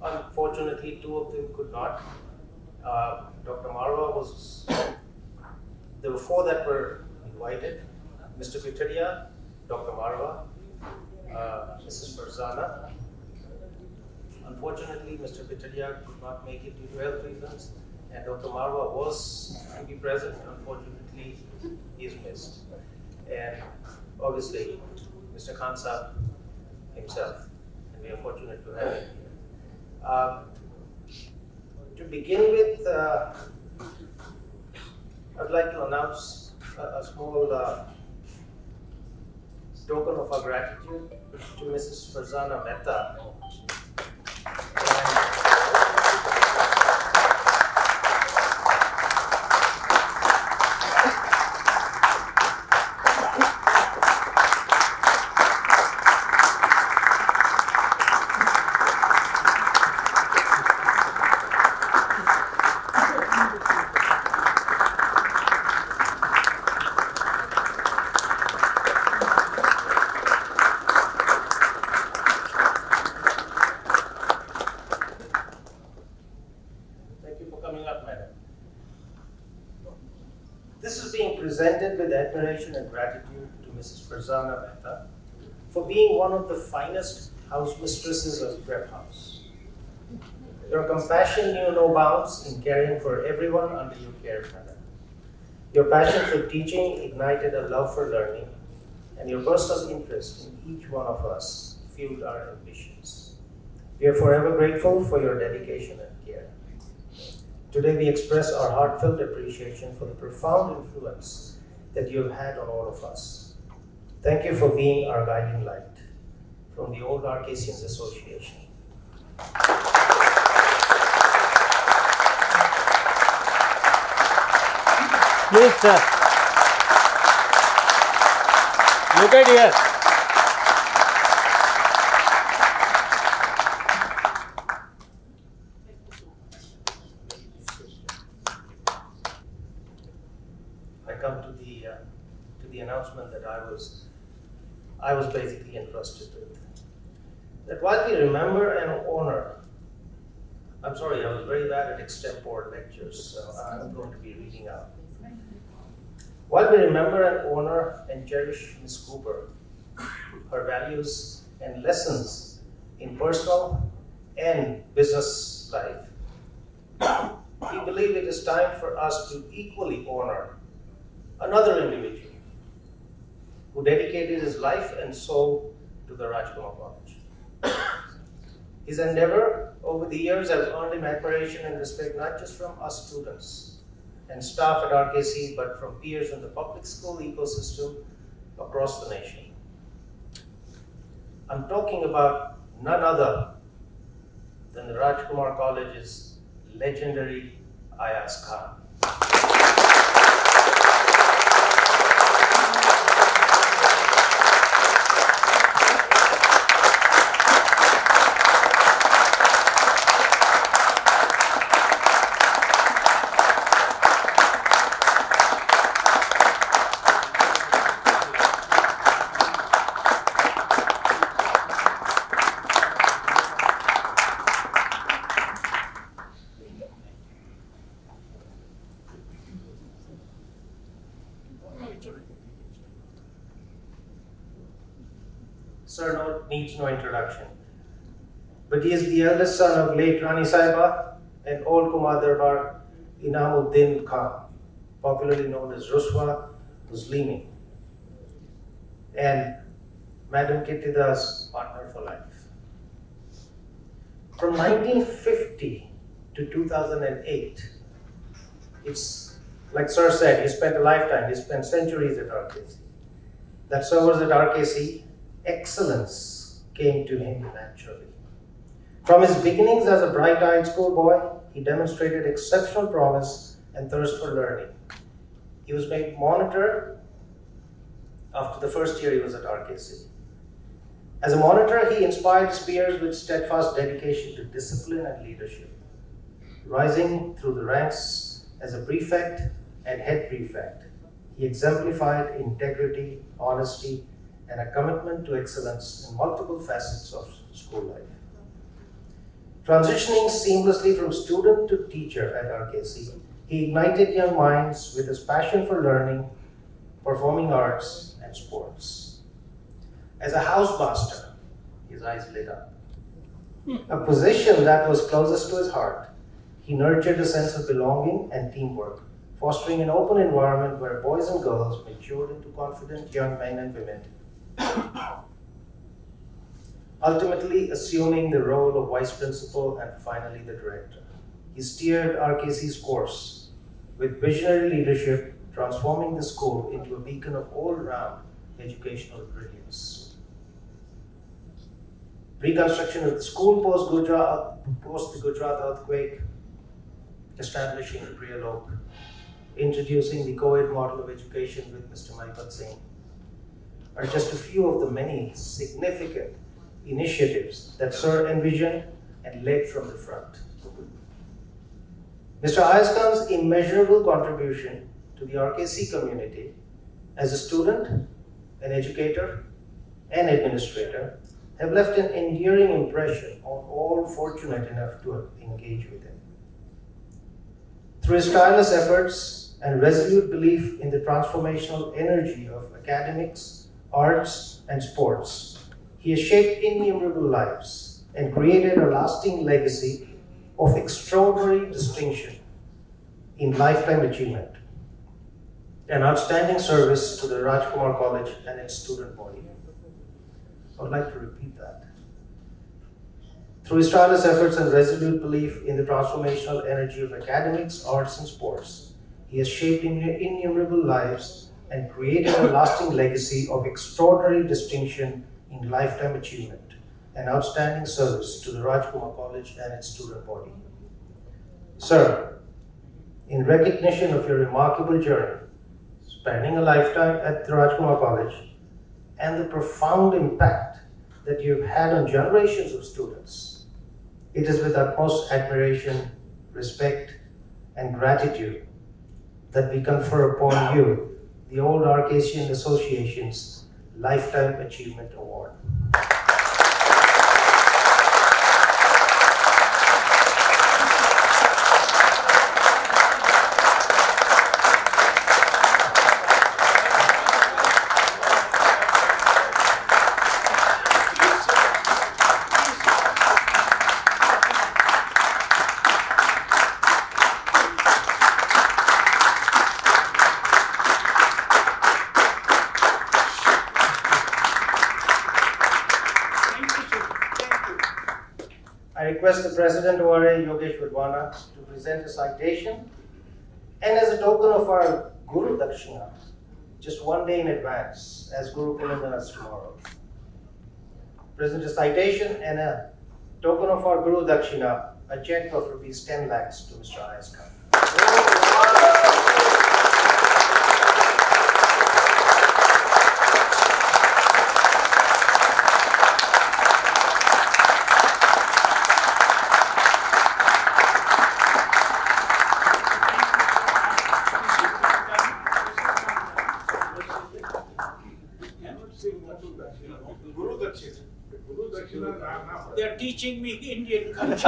Unfortunately, two of them could not. Uh, Dr. Marwa was, there were four that were invited. Mr. Vitaria, Dr. Marwa, uh, Mrs. Farzana. Unfortunately, Mr. Vitaria could not make it due to health reasons, and Dr. Marwa was to be present. Unfortunately, he is missed. And obviously, Mr. Khan Saab himself, and we are fortunate to have him here. Um, to begin with, uh, I'd like to announce a, a small uh, token of our gratitude to Mrs. Farzana Mehta. Thank you for coming up, madam. This is being presented with admiration and gratitude to Mrs. Farzana Mehta for being one of the finest house mistresses of Prep House. Your compassion knew no bounds in caring for everyone under your care, madam. Your passion for teaching ignited a love for learning, and your personal interest in each one of us fueled our ambitions. We are forever grateful for your dedication and care. Today we express our heartfelt appreciation for the profound influence that you have had on all of us. Thank you for being our guiding light. From the Old Arcasians Association. Please, sir. Look at here. I come to the uh, to the announcement that I was I was basically entrusted with. That while we remember and honor, I'm sorry, I was very bad at extempore lectures, so I'm going to be reading out. While we remember and honor and cherish Ms. Cooper, her values and lessons in personal and business life, we believe it is time for us to equally honor another individual who dedicated his life and soul to the Rajkumar College. His endeavor over the years has earned him admiration and respect not just from us students and staff at RKC, but from peers in the public school ecosystem across the nation. I'm talking about none other than the Rajkumar College's legendary Ayaz Khan. Sir no, needs no introduction. But he is the eldest son of late Rani Saiba and old Kumar Darbar Inamuddin Khan, popularly known as Ruswa Muslimi, and Madam Kittida's partner for life. From 1950 to 2008, it's like Sir said, he spent a lifetime, he spent centuries at RKC. That servers at RKC, excellence came to him naturally. From his beginnings as a bright-eyed schoolboy, he demonstrated exceptional promise and thirst for learning. He was made monitor after the first year he was at RKC. As a monitor, he inspired his peers with steadfast dedication to discipline and leadership. Rising through the ranks as a prefect and head prefect, he exemplified integrity, honesty, and a commitment to excellence in multiple facets of school life. Transitioning seamlessly from student to teacher at RKC, he ignited young minds with his passion for learning, performing arts, and sports. As a housemaster, his eyes lit up. A position that was closest to his heart, he nurtured a sense of belonging and teamwork, fostering an open environment where boys and girls matured into confident young men and women ultimately assuming the role of vice principal and finally the director. He steered RKC's course with visionary leadership, transforming the school into a beacon of all-round educational brilliance. Reconstruction of the school post Gujarat, post the Gujarat earthquake, establishing the Priyalok, introducing the co-ed model of education with Mr. Maipat Singh, are just a few of the many significant initiatives that Sir envisioned and led from the front. Mr. Ayaz Khan's immeasurable contribution to the RKC community as a student, an educator, and administrator have left an enduring impression on all fortunate enough to engage with him. Through his tireless efforts and resolute belief in the transformational energy of academics, arts, and sports, he has shaped innumerable lives and created a lasting legacy of extraordinary distinction in lifetime achievement. An outstanding service to the Rajkumar College and its student body. I would like to repeat that. Through his tireless efforts and resolute belief in the transformational energy of academics, arts, and sports, he has shaped innumerable lives and created a lasting legacy of extraordinary distinction in lifetime achievement and outstanding service to the Rajkumar College and its student body. Sir, in recognition of your remarkable journey, spending a lifetime at the Rajkumar College, and the profound impact that you've had on generations of students, it is with utmost admiration, respect, and gratitude that we confer upon you the Old Arcasian Association's Lifetime Achievement Award. The President ORA, Yogesh Wadhwana, to present a citation. And as a token of our Guru Dakshina, just one day in advance, as Guru Purnima is tomorrow. Present a citation and a token of our Guru Dakshina, a check of rupees 10 lakhs to Mr. Ayaz Khan. They are teaching me Indian culture.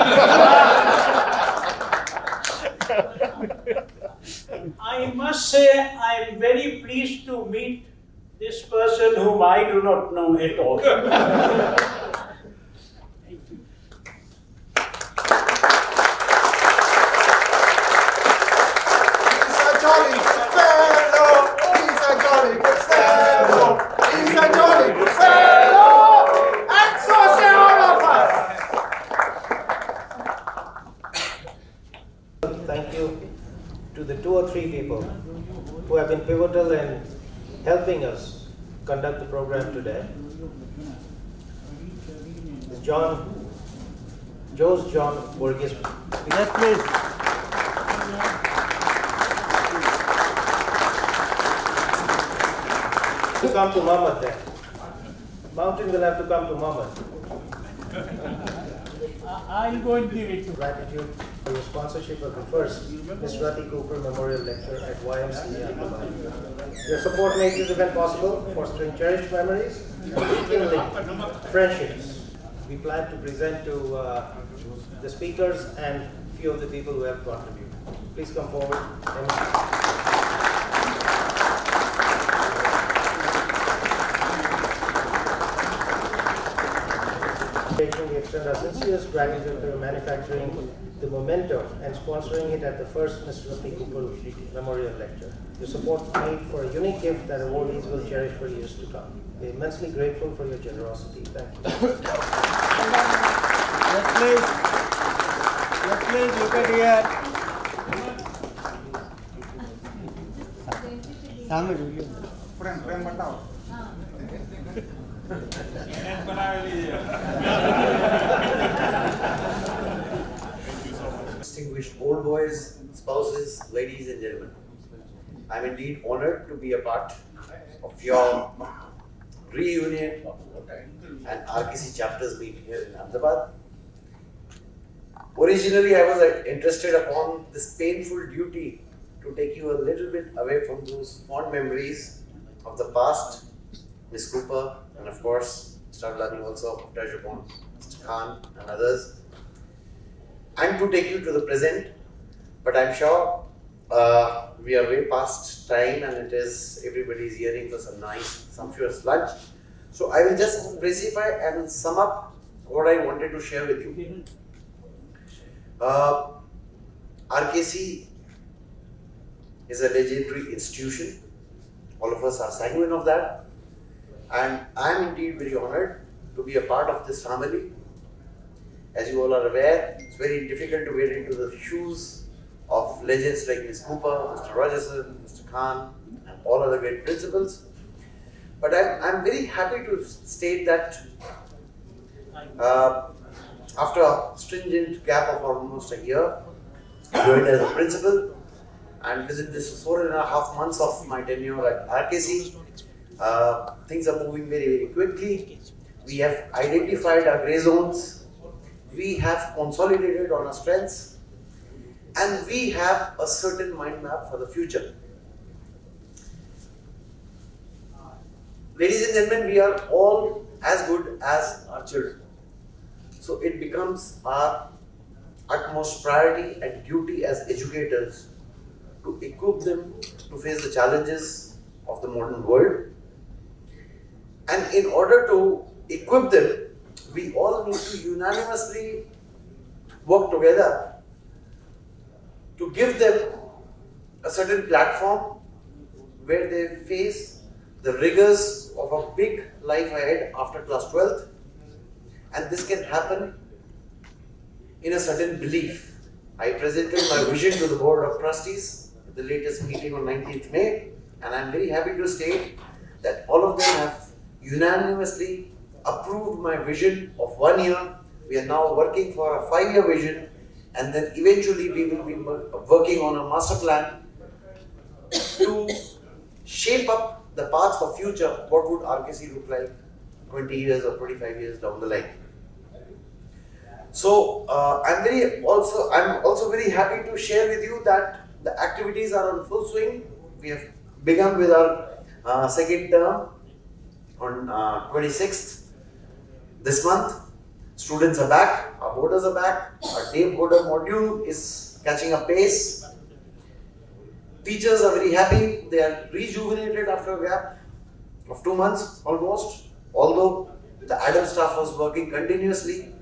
I must say I am very pleased to meet this person whom I do not know at all. John Borges. Yes, please. To come to Muhammad then. Mountain will have to come to Muhammad. I'm going to give it to gratitude for your sponsorship of the first Miss Rati Cooper Memorial Lecture at YMCA Ahmedabad. Your support makes this event possible, fostering cherished memories rekindling friendships. We plan to present to uh, the speakers and few of the people who have contributed. Please come forward. We extend our sincerest gratitude for manufacturing the memento and sponsoring it at the first Mr. Rati Cooper Memorial Lecture. Your support made for a unique gift that awardees will cherish for years to come. We are immensely grateful for your generosity. Thank you. Yes, please. Yes, please, look at here. સામે જોઈએ પ્રેમ પ્રેમ બતાવો Distinguished old boys, spouses, ladies and gentlemen. I'm indeed honored to be a part of your reunion and RKC chapters meet here in Ahmedabad. Originally, I was uh, interested upon this painful duty to take you a little bit away from those fond memories of the past, Miss Cooper, and of course, Mr. Adlani also, Dr. Japon, Mr. Khan, and others, and to take you to the present. But I'm sure uh, we are way past time and it is everybody's yearning for some nice, sumptuous lunch. So I will just specify and sum up what I wanted to share with you. Uh, RKC is a legendary institution. All of us are sanguine of that. And I am indeed very honored to be a part of this family. As you all are aware, it's very difficult to get into the shoes of legends like Ms. Cooper, Mr. Rogerson, Mr. Khan, and all other great principals. But I'm, I'm very happy to state that uh, after a stringent gap of almost a year, joined as a principal, and within this four and a half months of my tenure at RKC, uh, things are moving very, very quickly. We have identified our gray zones, we have consolidated on our strengths, and we have a certain mind map for the future. Ladies and gentlemen, we are all as good as our children. So it becomes our utmost priority and duty as educators to equip them to face the challenges of the modern world. And in order to equip them, we all need to unanimously work together to give them a certain platform where they face the rigors of a big life ahead after class 12th. And this can happen in a certain belief. I presented my vision to the Board of Trustees at the latest meeting on 19th May, and I'm very happy to state that all of them have unanimously approved my vision of one year. We are now working for a five-year vision, and then eventually we will be working on a master plan to shape up the path for future. What would RKC look like 20 years or 25 years down the line? So uh, I'm very also I'm also very happy to share with you that the activities are on full swing. We have begun with our uh, second term on uh, 26th this month. Students are back, our boarders are back, our day boarder module is catching a pace. Teachers are very happy, they are rejuvenated after a gap of two months almost, although the ADAM staff was working continuously,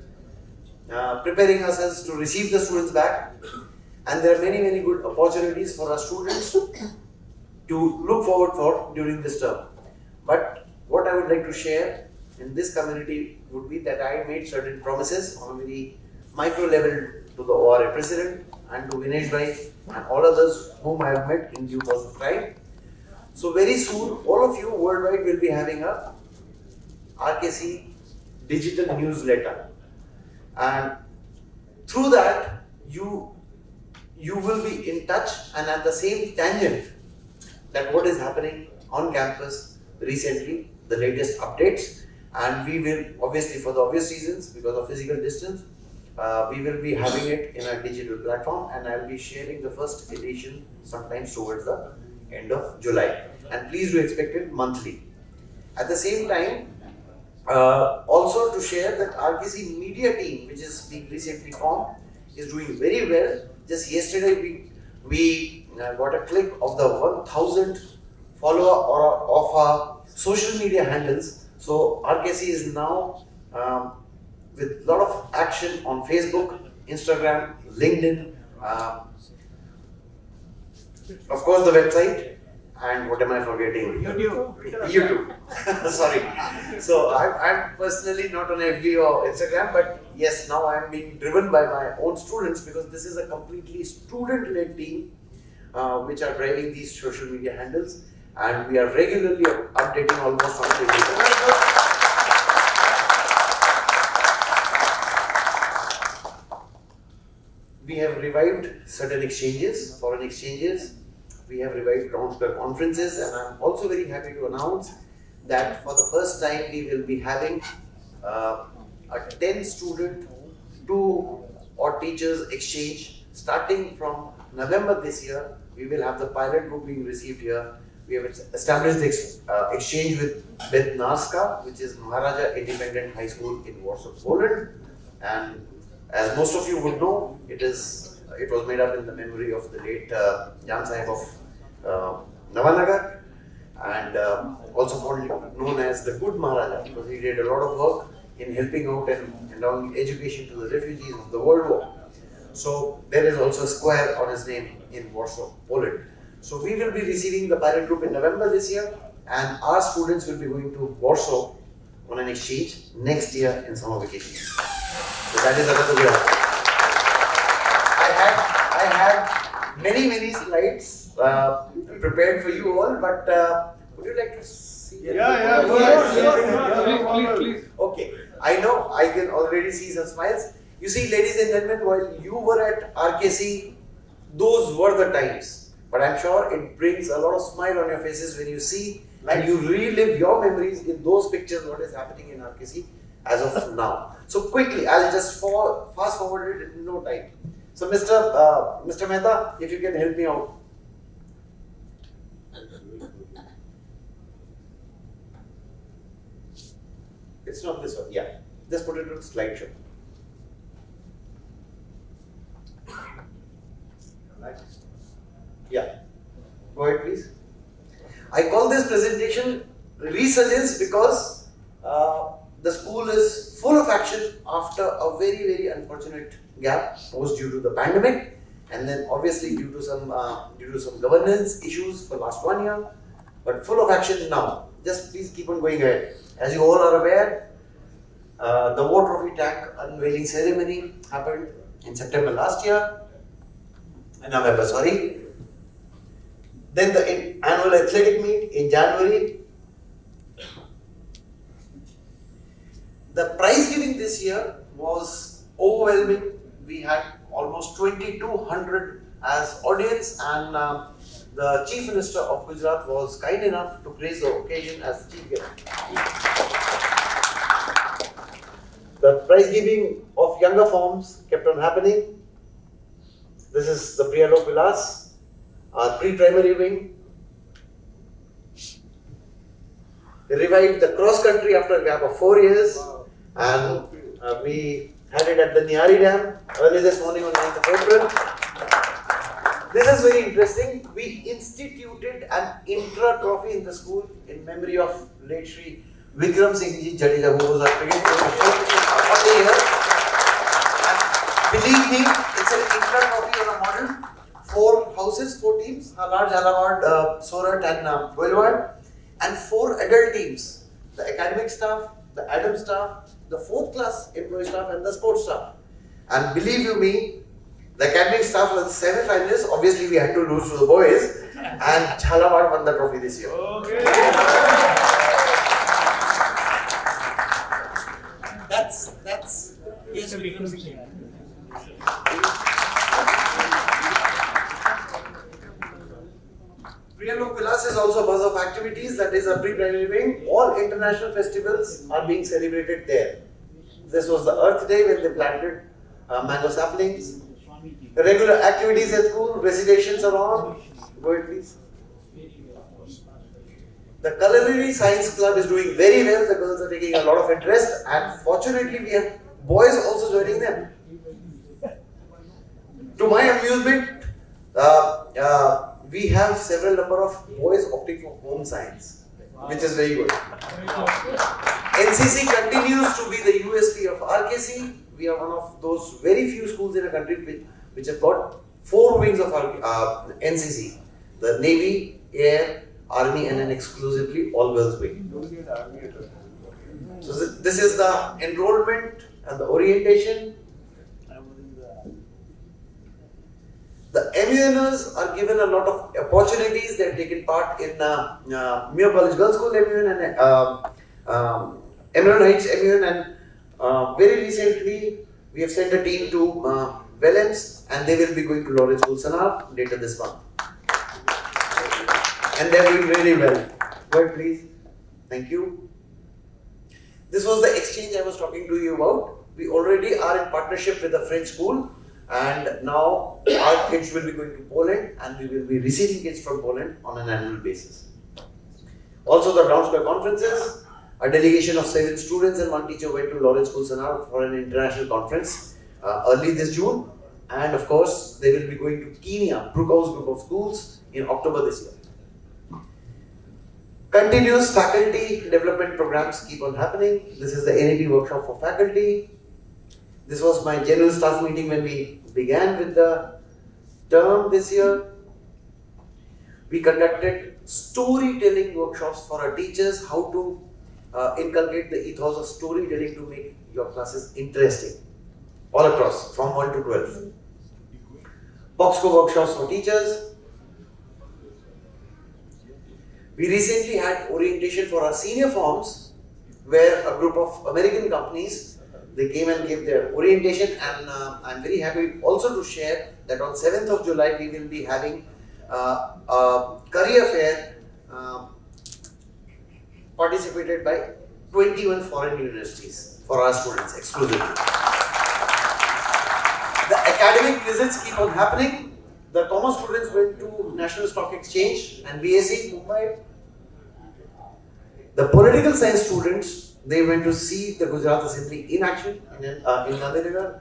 uh, preparing ourselves to receive the students back. And there are many, many good opportunities for our students to look forward for during this term. But what I would like to share in this community would be that I made certain promises on a very micro level to the ORA president and to Vinesh Bhai and all others whom I have met in due course of time. So very soon, all of you worldwide will be having a RKC digital newsletter. And through that, you, you will be in touch and at the same tangent that what is happening on campus recently, the latest updates. And we will, obviously for the obvious reasons, because of physical distance, uh, we will be having it in a digital platform and I will be sharing the first edition sometimes towards the end of July. And please do expect it monthly. At the same time, Uh, also to share that RKC media team, which is being recently formed, is doing very well. Just yesterday we we uh, got a clip of the 1000 follower or of our social media handles. So RKC is now um, with a lot of action on Facebook, Instagram, LinkedIn, uh, of course the website, and what am I forgetting? YouTube. YouTube. Sorry. So I'm, I'm personally not on FB or Instagram, but yes, now I'm being driven by my own students because this is a completely student-led team uh, which are driving these social media handles, and we are regularly updating almost on Facebook. We have revived certain exchanges, foreign exchanges. We have revived Round Square conferences, and I'm also very happy to announce that for the first time we will be having uh, a 10 student two or teachers exchange starting from November this year. We will have the pilot group being received here. We have established the uh, exchange with Bednarska, which is Maharaja Independent High School in Warsaw, Poland. And as most of you would know, it is it was made up in the memory of the late uh, Jam Sahib of Navanagar and um, also known as the Good Maharaja because he did a lot of work in helping out and endowing education to the refugees of the World War. So there is also a square on his name in Warsaw, Poland. So we will be receiving the pilot group in November this year and our students will be going to Warsaw on an exchange next year in summer vacation. So that is another. I had I had many many slides uh, prepared for you all, but uh, would you like to see? Yeah, yeah, go Yes. ahead, yeah, yeah, Please, please, please. Okay, I know I can already see some smiles. You see, ladies and gentlemen, while you were at RKC, those were the times. But I'm sure it brings a lot of smile on your faces when you see and you relive your memories in those pictures, what is happening in RKC as of now. So quickly, I'll just for, fast forward it in no time. So Mr. Uh, Mr. Mehta, if you can help me out. It's not this one, yeah. Just put it on slideshow. Yeah. Go ahead, please. I call this presentation resilience because uh, the school is full of action after a very, very unfortunate gap posed due to the pandemic, and then obviously due to some uh, due to some governance issues for last one year, but full of action now. Just please keep on going ahead. As you all are aware, uh, the War Trophy tank unveiling ceremony happened in September last year, in November, sorry. Then the annual athletic meet in January. The prize giving this year was overwhelming. We had almost 2200 as audience and uh, the Chief Minister of Gujarat was kind enough to grace the occasion as chief guest. The prize giving of younger forms kept on happening. This is the Priyalok Vilas, our pre-primary wing. They revived the cross country after a gap of four years, and uh, we had it at the Nyari Dam early this morning on 9th of April. This is very interesting. We instituted an intra trophy in the school in memory of late Shri Vikram Singh Ji Jadeja, who was our cricket coach for the year. And believe me, it's an intra trophy on a model. Four houses, four teams, Halar, Jhalawad, uh, Sorath and uh, Goilwad. And four adult teams. The academic staff, the Adam staff, the fourth class employee staff and the sports staff. And believe you me, the academic staff was semi-finalists. Obviously, we had to lose to the boys. And Jhalawad won the trophy this year. That's, that's, yes, Priyalok Vilas is also a buzz of activities, that is a pre-primary wing. All international festivals are being celebrated there. This was the Earth Day when they planted uh, mango saplings. Regular activities at school, recitations are on. Go please. The culinary science club is doing very well. The girls are taking a lot of interest, and fortunately, we have boys also joining them. To my amusement, uh, uh, we have several number of boys opting for home science, which is very good. NCC continues to be the USP of RKC. We are one of those very few schools in a country which, which have got four wings of our, uh, NCC: the Navy, Air, Army, and an exclusively all girls wing. So this is the enrollment and the orientation. The MUNers are given a lot of opportunities. They have taken part in uh, uh, College Girls School MUN and uh, um, Heights MUN, and uh, very recently we have sent a team to uh, and they will be going to Lawrence School Sanawar later this month. And they are doing really well. Go ahead, please. Thank you. This was the exchange I was talking to you about. We already are in partnership with a French school, and now our kids will be going to Poland, and we will be receiving kids from Poland on an annual basis. Also, the Round Square conferences. A delegation of seven students and one teacher went to Lawrence School Sanawar for an international conference uh, early this June, and of course, they will be going to Kenya, Brookhouse Group of Schools, in October this year. Continuous faculty development programs keep on happening. This is the NAP workshop for faculty. This was my general staff meeting when we began with the term this year. We conducted storytelling workshops for our teachers, how to uh, inculcate the ethos of storytelling to make your classes interesting all across from 1 to 12. Boxco workshops for teachers, we recently had orientation for our senior forms where a group of American companies they came and gave their orientation and uh, I'm very happy also to share that on 7th of July we will be having uh, a career fair uh, participated by 21 foreign universities for our students exclusively. The academic visits keep on happening. The commerce students went to National Stock Exchange and BSE Mumbai. The political science students they went to see the Gujarat Assembly in action in, uh, in Gandhinagar.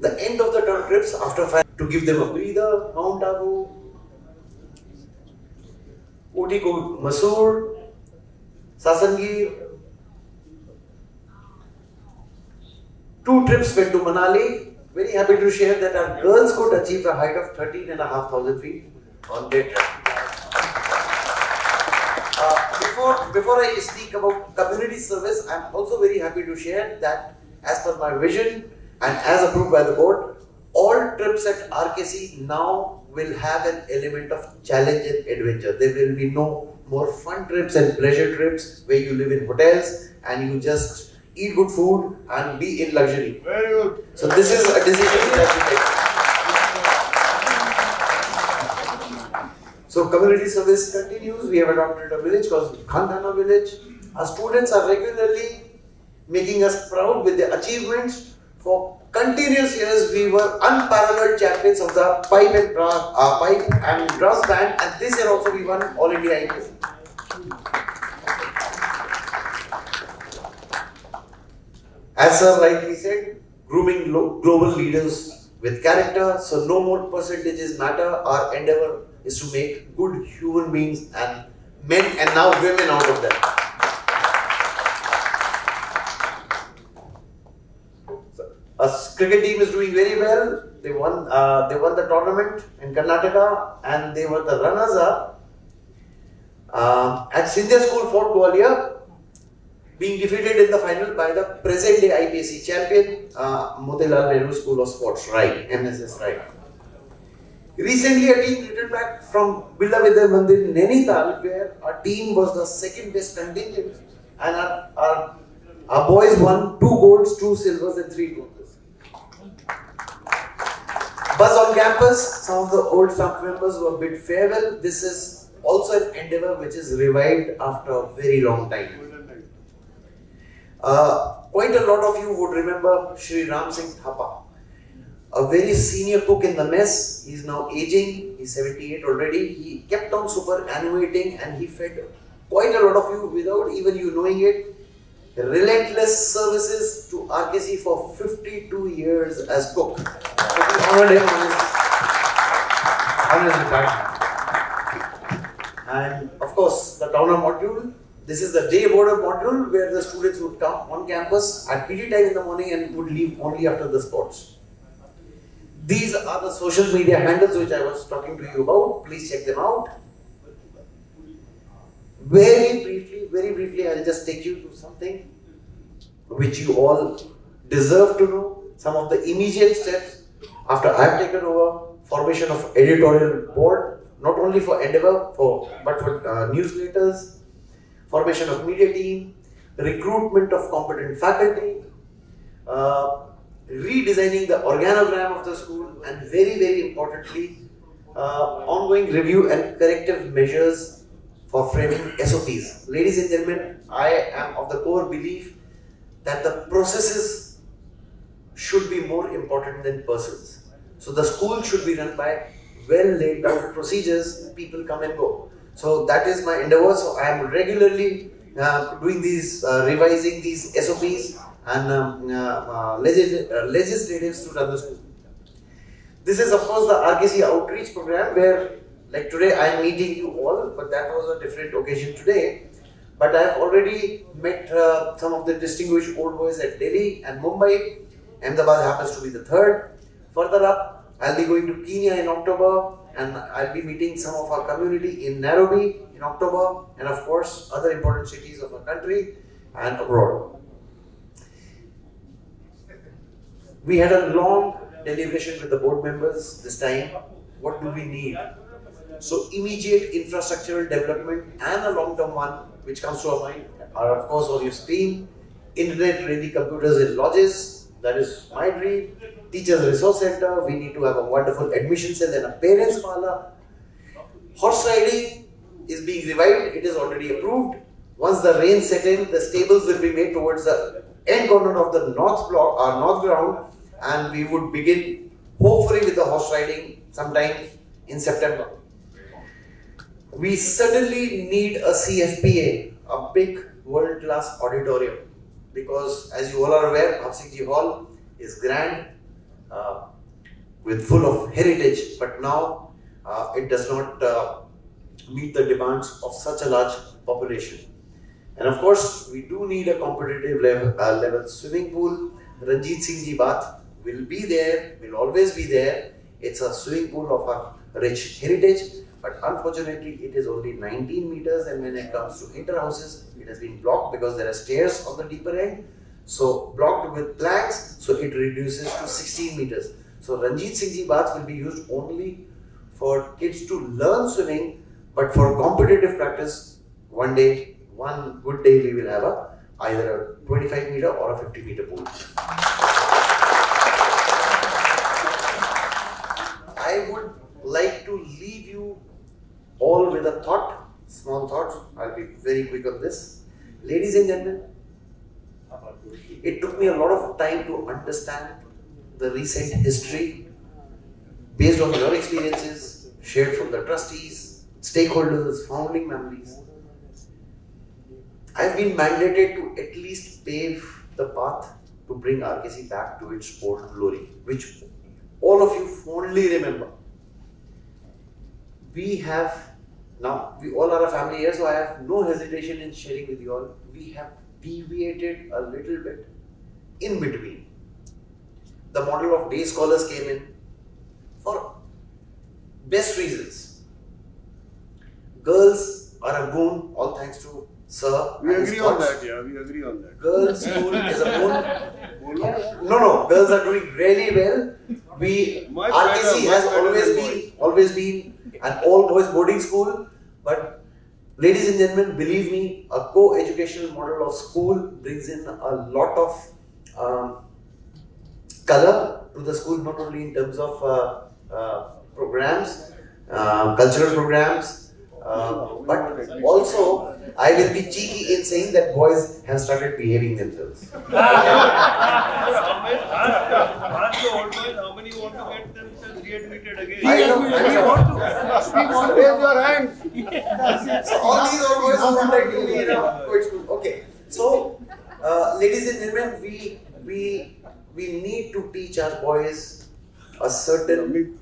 The end of the term trips after five to give them a breather, Mount Abu, Uti ko Masoor, Sasangir. Two trips went to Manali. Very happy to share that our girls could achieve a height of 13,500 feet on their trip. Uh, before, before I speak about community service, I'm also very happy to share that as per my vision and as approved by the board, all trips at RKC now will have an element of challenge and adventure. There will be no more fun trips and pleasure trips where you live in hotels and you just eat good food and be in luxury. Very good. So this is a decision that we take. So community service continues. We have adopted a village called Khandana village. Our students are regularly making us proud with their achievements. For continuous years, we were unparalleled champions of the pipe and brass, uh, pipe and brass band, and this year also we won All India IPS. As Sir rightly said, grooming global leaders with character, so no more percentages matter. Our endeavor is to make good human beings and men and now women out of them. A cricket team is doing very well. They won. Uh, they won the tournament in Karnataka, and they were the runners-up uh, at Scindia School Fort Gwalior, being defeated in the final by the present-day IPSC champion uh, Motilal Nehru School of Sports, right? MSS, right? Recently, a team returned back from Birla Vidya Mandir in Nainital, where our team was the second best contingent, and our, our, our boys won two golds, two silvers, and three bronzes. Buzz on campus, some of the old staff members were bid farewell. This is also an endeavor which is revived after a very long time. Uh, quite a lot of you would remember Sri Ram Singh Thapa. a very senior cook in the mess. He's now aging, he's 78 already. He kept on superannuating and he fed quite a lot of you without even you knowing it. Relentless services to RKC for 52 years as cook. Honored him on his, retirement. And of course, the Downer module. This is the day border module where the students would come on campus at PD time in the morning and would leave only after the sports. These are the social media handles which I was talking to you about. Please check them out. Very briefly, very briefly, I'll just take you to something which you all deserve to know. Some of the immediate steps after I've taken over, formation of editorial board, not only for Endeavour, for but for uh, newsletters, formation of media team, recruitment of competent faculty, uh, redesigning the organogram of the school, and very, very importantly, uh, ongoing review and corrective measures for framing SOPs. Ladies and gentlemen, I am of the core belief that the processes should be more important than persons. So the school should be run by well laid out procedures, people come and go. So that is my endeavor. So I am regularly uh, doing these, uh, revising these SOPs and um, uh, uh, legis uh, legislatives to run the school. This is of course the RKC outreach program where like today I am meeting you all, but that was a different occasion today. But I have already met uh, some of the distinguished old boys at Delhi and Mumbai. Ahmedabad happens to be the third. Further up, I'll be going to Kenya in October and I'll be meeting some of our community in Nairobi in October and of course other important cities of our country and abroad. We had a long deliberation with the board members this time. What do we need? So immediate infrastructural development and a long-term one which comes to our mind are of course on your screen. Internet ready computers in lodges, that is my dream. Teachers resource center, we need to have a wonderful admission cell and a parents parlor. Horse riding is being revived, it is already approved. Once the rain set in, the stables will be made towards the end corner of the north block or north ground and we would begin hopefully with the horse riding sometime in September. We suddenly need a CFPA, a big world-class auditorium because as you all are aware, Bhavsingji Hall is grand uh, with full of heritage but now uh, it does not uh, meet the demands of such a large population. And of course, we do need a competitive level, uh, level swimming pool. Ranjit Singh Ji Bath will be there, will always be there. It's a swimming pool of our rich heritage, but unfortunately, it is only 19 meters. And when it comes to inter houses, it has been blocked because there are stairs on the deeper end. So, blocked with planks, so it reduces to 16 meters. So, Ranjit Singh Ji baths will be used only for kids to learn swimming, but for competitive practice, one day, one good day, we will have a either a 25 meter or a 50 meter pool. I would like to leave all with a thought, small thought. I'll be very quick on this. Ladies and gentlemen, it took me a lot of time to understand the recent history based on your experiences shared from the trustees, stakeholders, founding families. I've been mandated to at least pave the path to bring RKC back to its old glory, which all of you fondly remember. We have now, we all are a family here, so I have no hesitation in sharing with you all. We have deviated a little bit in between. The model of day scholars came in for best reasons. Girls are a boon, all thanks to Sir. We agree on that, yeah, we agree on that. Girls' school is a boon. No, no, girls are doing really well. We Much RKC better, has always been always been an all boys boarding school, but ladies and gentlemen, believe me, a co-educational model of school brings in a lot of um, color to the school, not only in terms of uh, uh, programs, uh, cultural programs, uh, but also I will be cheeky in saying that boys have started behaving themselves. Ask the old boys how many want to get admitted again. I know, I We know. want to. We want to. Raise your hand. So all these. Okay. So, uh, ladies and gentlemen, we we we need to teach our boys a certain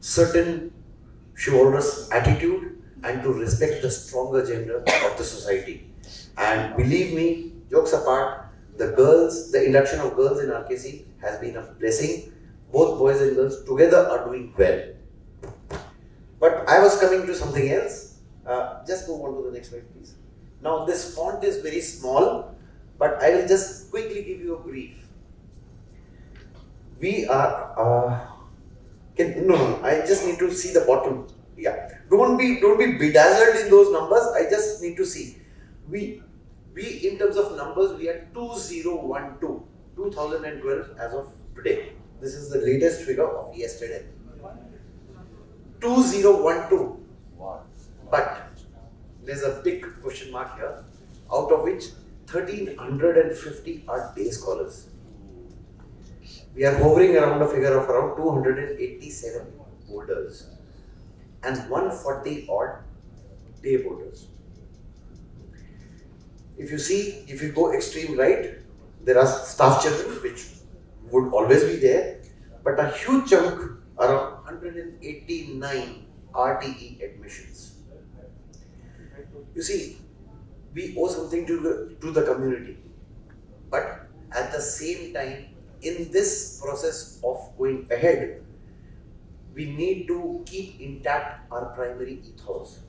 certain chivalrous attitude and to respect the stronger gender of the society. And believe me, jokes apart, the girls, the induction of girls in RKC has been a blessing. Both boys and girls together are doing well. But I was coming to something else. Uh, just move on to the next slide, please. Now, this font is very small, but I will just quickly give you a brief. We are. Uh, can, no, no, I just need to see the bottom. Yeah, don't be don't be bedazzled in those numbers. I just need to see. We we in terms of numbers we are 2012 2012 as of today. This is the latest figure of yesterday. 2012. But there's a big question mark here, out of which 1350 are day scholars. We are hovering around a figure of around 287 boarders and 140 odd day boarders. If you see, if you go extreme right, there are staff children which would always be there, but a huge chunk, around 189 RTE admissions. You see, we owe something to the, to the community, but at the same time, in this process of going ahead, we need to keep intact our primary ethos.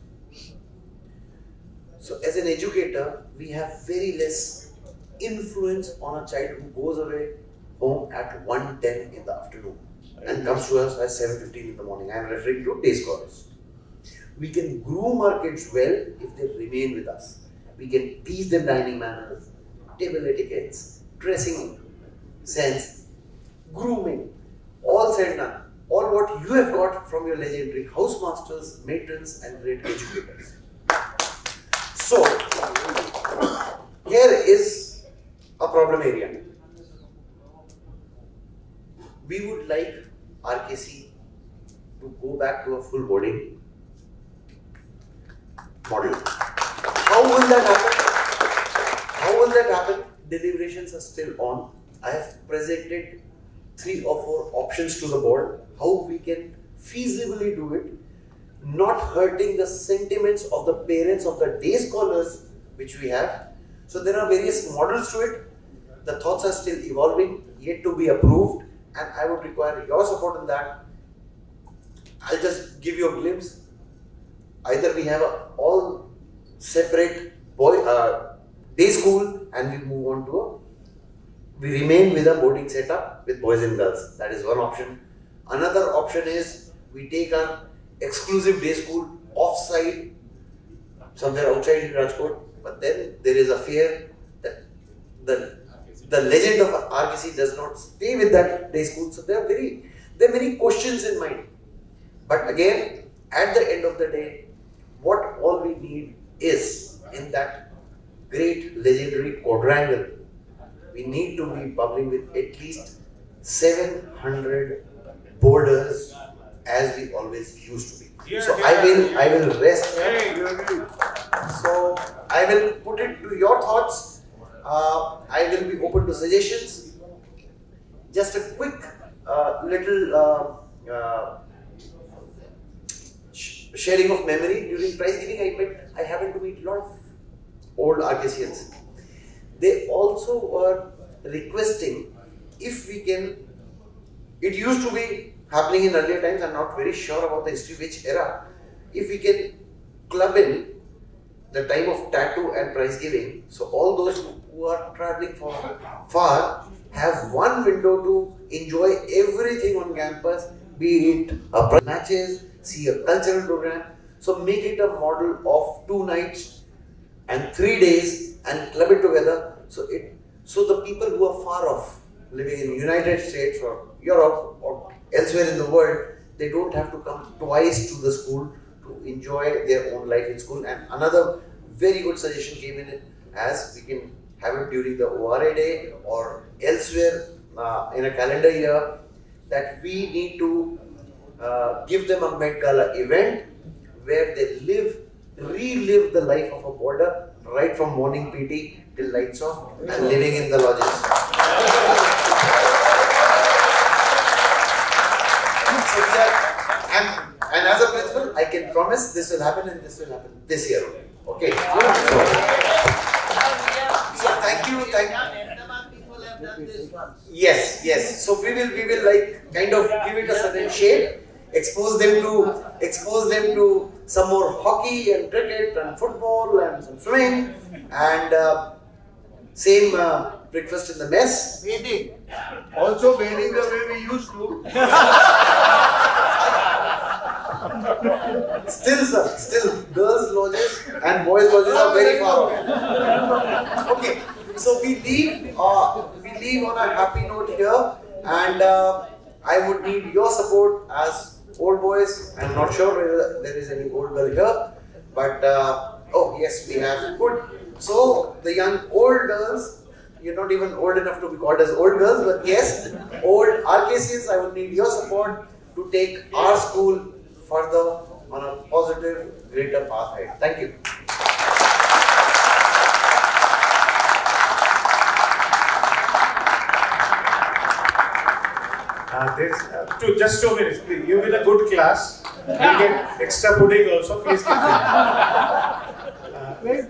So, as an educator, we have very less influence on a child who goes away home at 1.10 in the afternoon and comes to us at 7.15 in the morning. I am referring to day scholars. We can groom our kids well if they remain with us. We can teach them dining manners, table etiquettes, dressing sense, grooming, all said and done. All what you have got from your legendary housemasters, matrons, and great educators. So, here is a problem area. We would like RKC to go back to a full boarding model. How will that happen? How will that happen? Deliberations are still on. I have presented three or four options to the board how we can feasibly do it, not hurting the sentiments of the parents of the day scholars which we have. So there are various models to it. The thoughts are still evolving, yet to be approved, and I would require your support in that. I'll just give you a glimpse. Either we have a all separate boy uh, day school, and we move on to a we remain with a boarding setup with boys and girls. That is one option. Another option is we take our exclusive day school off-site, somewhere outside Rajkot. But then there is a fear that the the legend of RKC does not stay with that day school. So there are very there are many questions in mind. But again, at the end of the day, what all we need is in that great legendary quadrangle we need to be bubbling with at least 700 boarders as we always used to be. So I will I will rest. So I will put it to your thoughts. Uh, I will be open to suggestions. Just a quick uh, little uh, uh, sh- sharing of memory during prize giving. I met I happened to meet a lot of old RKCians they also were requesting if we can. It used to be happening in earlier times. I'm not very sure about the history, which era. If we can club in the time of tattoo and prize giving, so all those who are traveling for far have one window to enjoy everything on campus, be it a prize matches, see a cultural program. So make it a model of two nights and three days and club it together. So it so the people who are far off, living in United States or Europe or elsewhere in the world, they don't have to come twice to the school to enjoy their own life in school. And another very good suggestion came in as we can have it during the ORA day or elsewhere uh, in a calendar year that we need to uh, give them a Met Gala event where they live, relive the life of a boarder right from morning PT till lights off and living in the lodges. And, and as a principal, I can promise this will happen and this will happen this year. Okay. So, so thank you, thank Yes, yes. So we will, we will like kind of give it a certain shape, expose them to, expose them to some more hockey and cricket and football and some swimming and uh, same uh, breakfast in the mess. Bathing. Also bathing the way we used to. Still, sir, still, girls' lodges and boys' lodges are very far. Okay, so we leave, uh, we leave on a happy note here, and uh, I would need your support as old boys. I'm not sure whether there is any old girl here, but uh, oh yes, we have good. So the young old girls, you're not even old enough to be called as old girls, but yes, old RKCs, I would need your support to take our school further on a positive, greater path ahead. Thank you. Uh, there's, uh, two, just two minutes, please. You've been a good class. You get extra pudding also. Please keep it.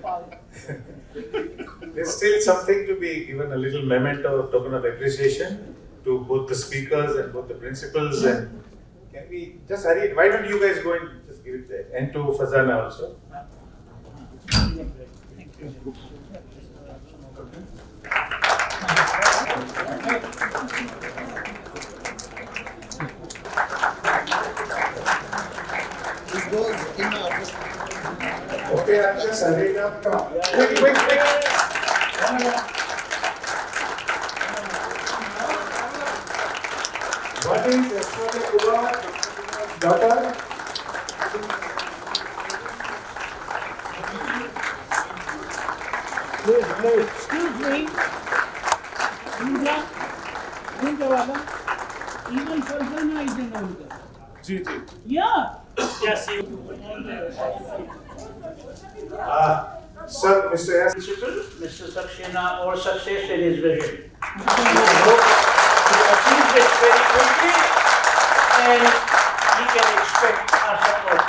Uh, there's still something to be given a little memento, token of appreciation to both the speakers and both the principals. And can we just hurry? it? Why don't you guys go and just give it there? And to Farzana also. Okay, I'm just hurrying up. Come on. Quick, quick, quick. What is Kumar, daughter? Excuse me. Indra, Indra Baba, even Farzana is an older. Ji ji Yeah. Yes, you. Uh, sir, Mr. S. Principal, Mr. Saxena, or success in his vision. he hope to achieve this very quickly and he can expect our support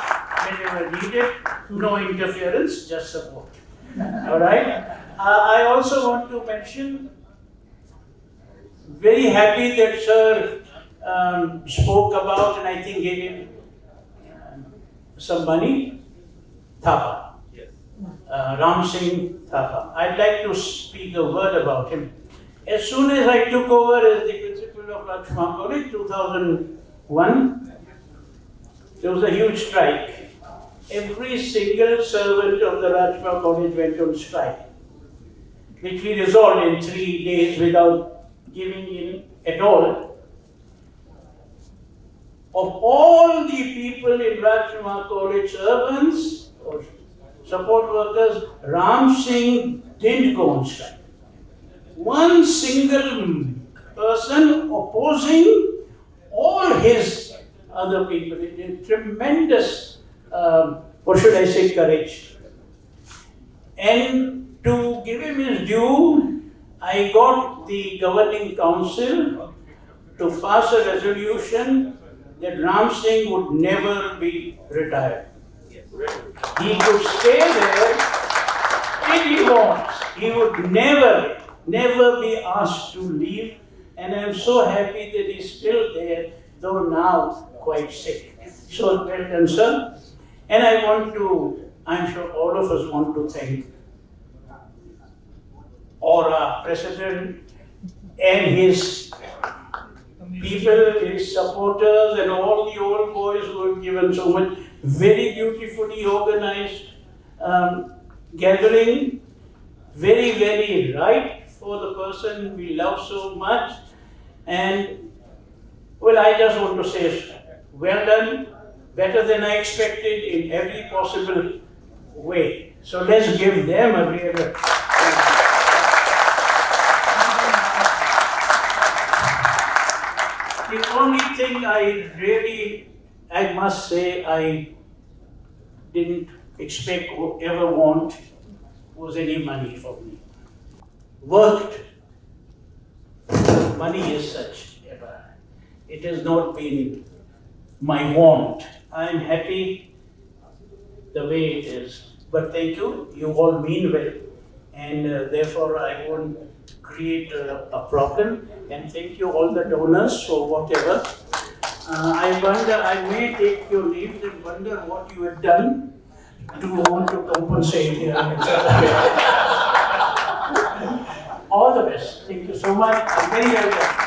whenever needed. No interference, just support. All right? Uh, I also want to mention, very happy that Sir um, spoke about and I think gave him um, some money, Thapa. Uh, Ram Singh Thapa. I'd like to speak a word about him. As soon as I took over as the principal of Lakshman College, 2001, there was a huge strike. Every single servant of the Rajkumar College went on strike, which we resolved in three days without giving in at all. Of all the people in Rajkumar College, servants or support workers, Ram Singh didn't go on strike. One single person opposing all his other people. It is tremendous, um, what should I say, courage. And to give him his due, I got the governing council to pass a resolution that Ram Singh would never be retired. He could stay there till he wants. He would never, never be asked to leave. And I'm so happy that he's still there, though now quite sick. So well done, sir. And I want to, I'm sure all of us want to thank ORA President and his people, his supporters, and all the old boys who have given so much very beautifully organized um, gathering, very, very right for the person we love so much. And well, I just want to say, well done, better than I expected in every possible way. So let's give them a real. The only thing I really I must say I didn't expect or ever want was any money for me. Worked. Money is such. It has not been my want. I am happy the way it is. But thank you, you all mean well. And uh, therefore I won't create a, a problem. And thank you all the donors for whatever. Uh, I wonder, I may take your leave and wonder what you have done to want to compensate here. All the best. Thank you so much. I'm very welcome.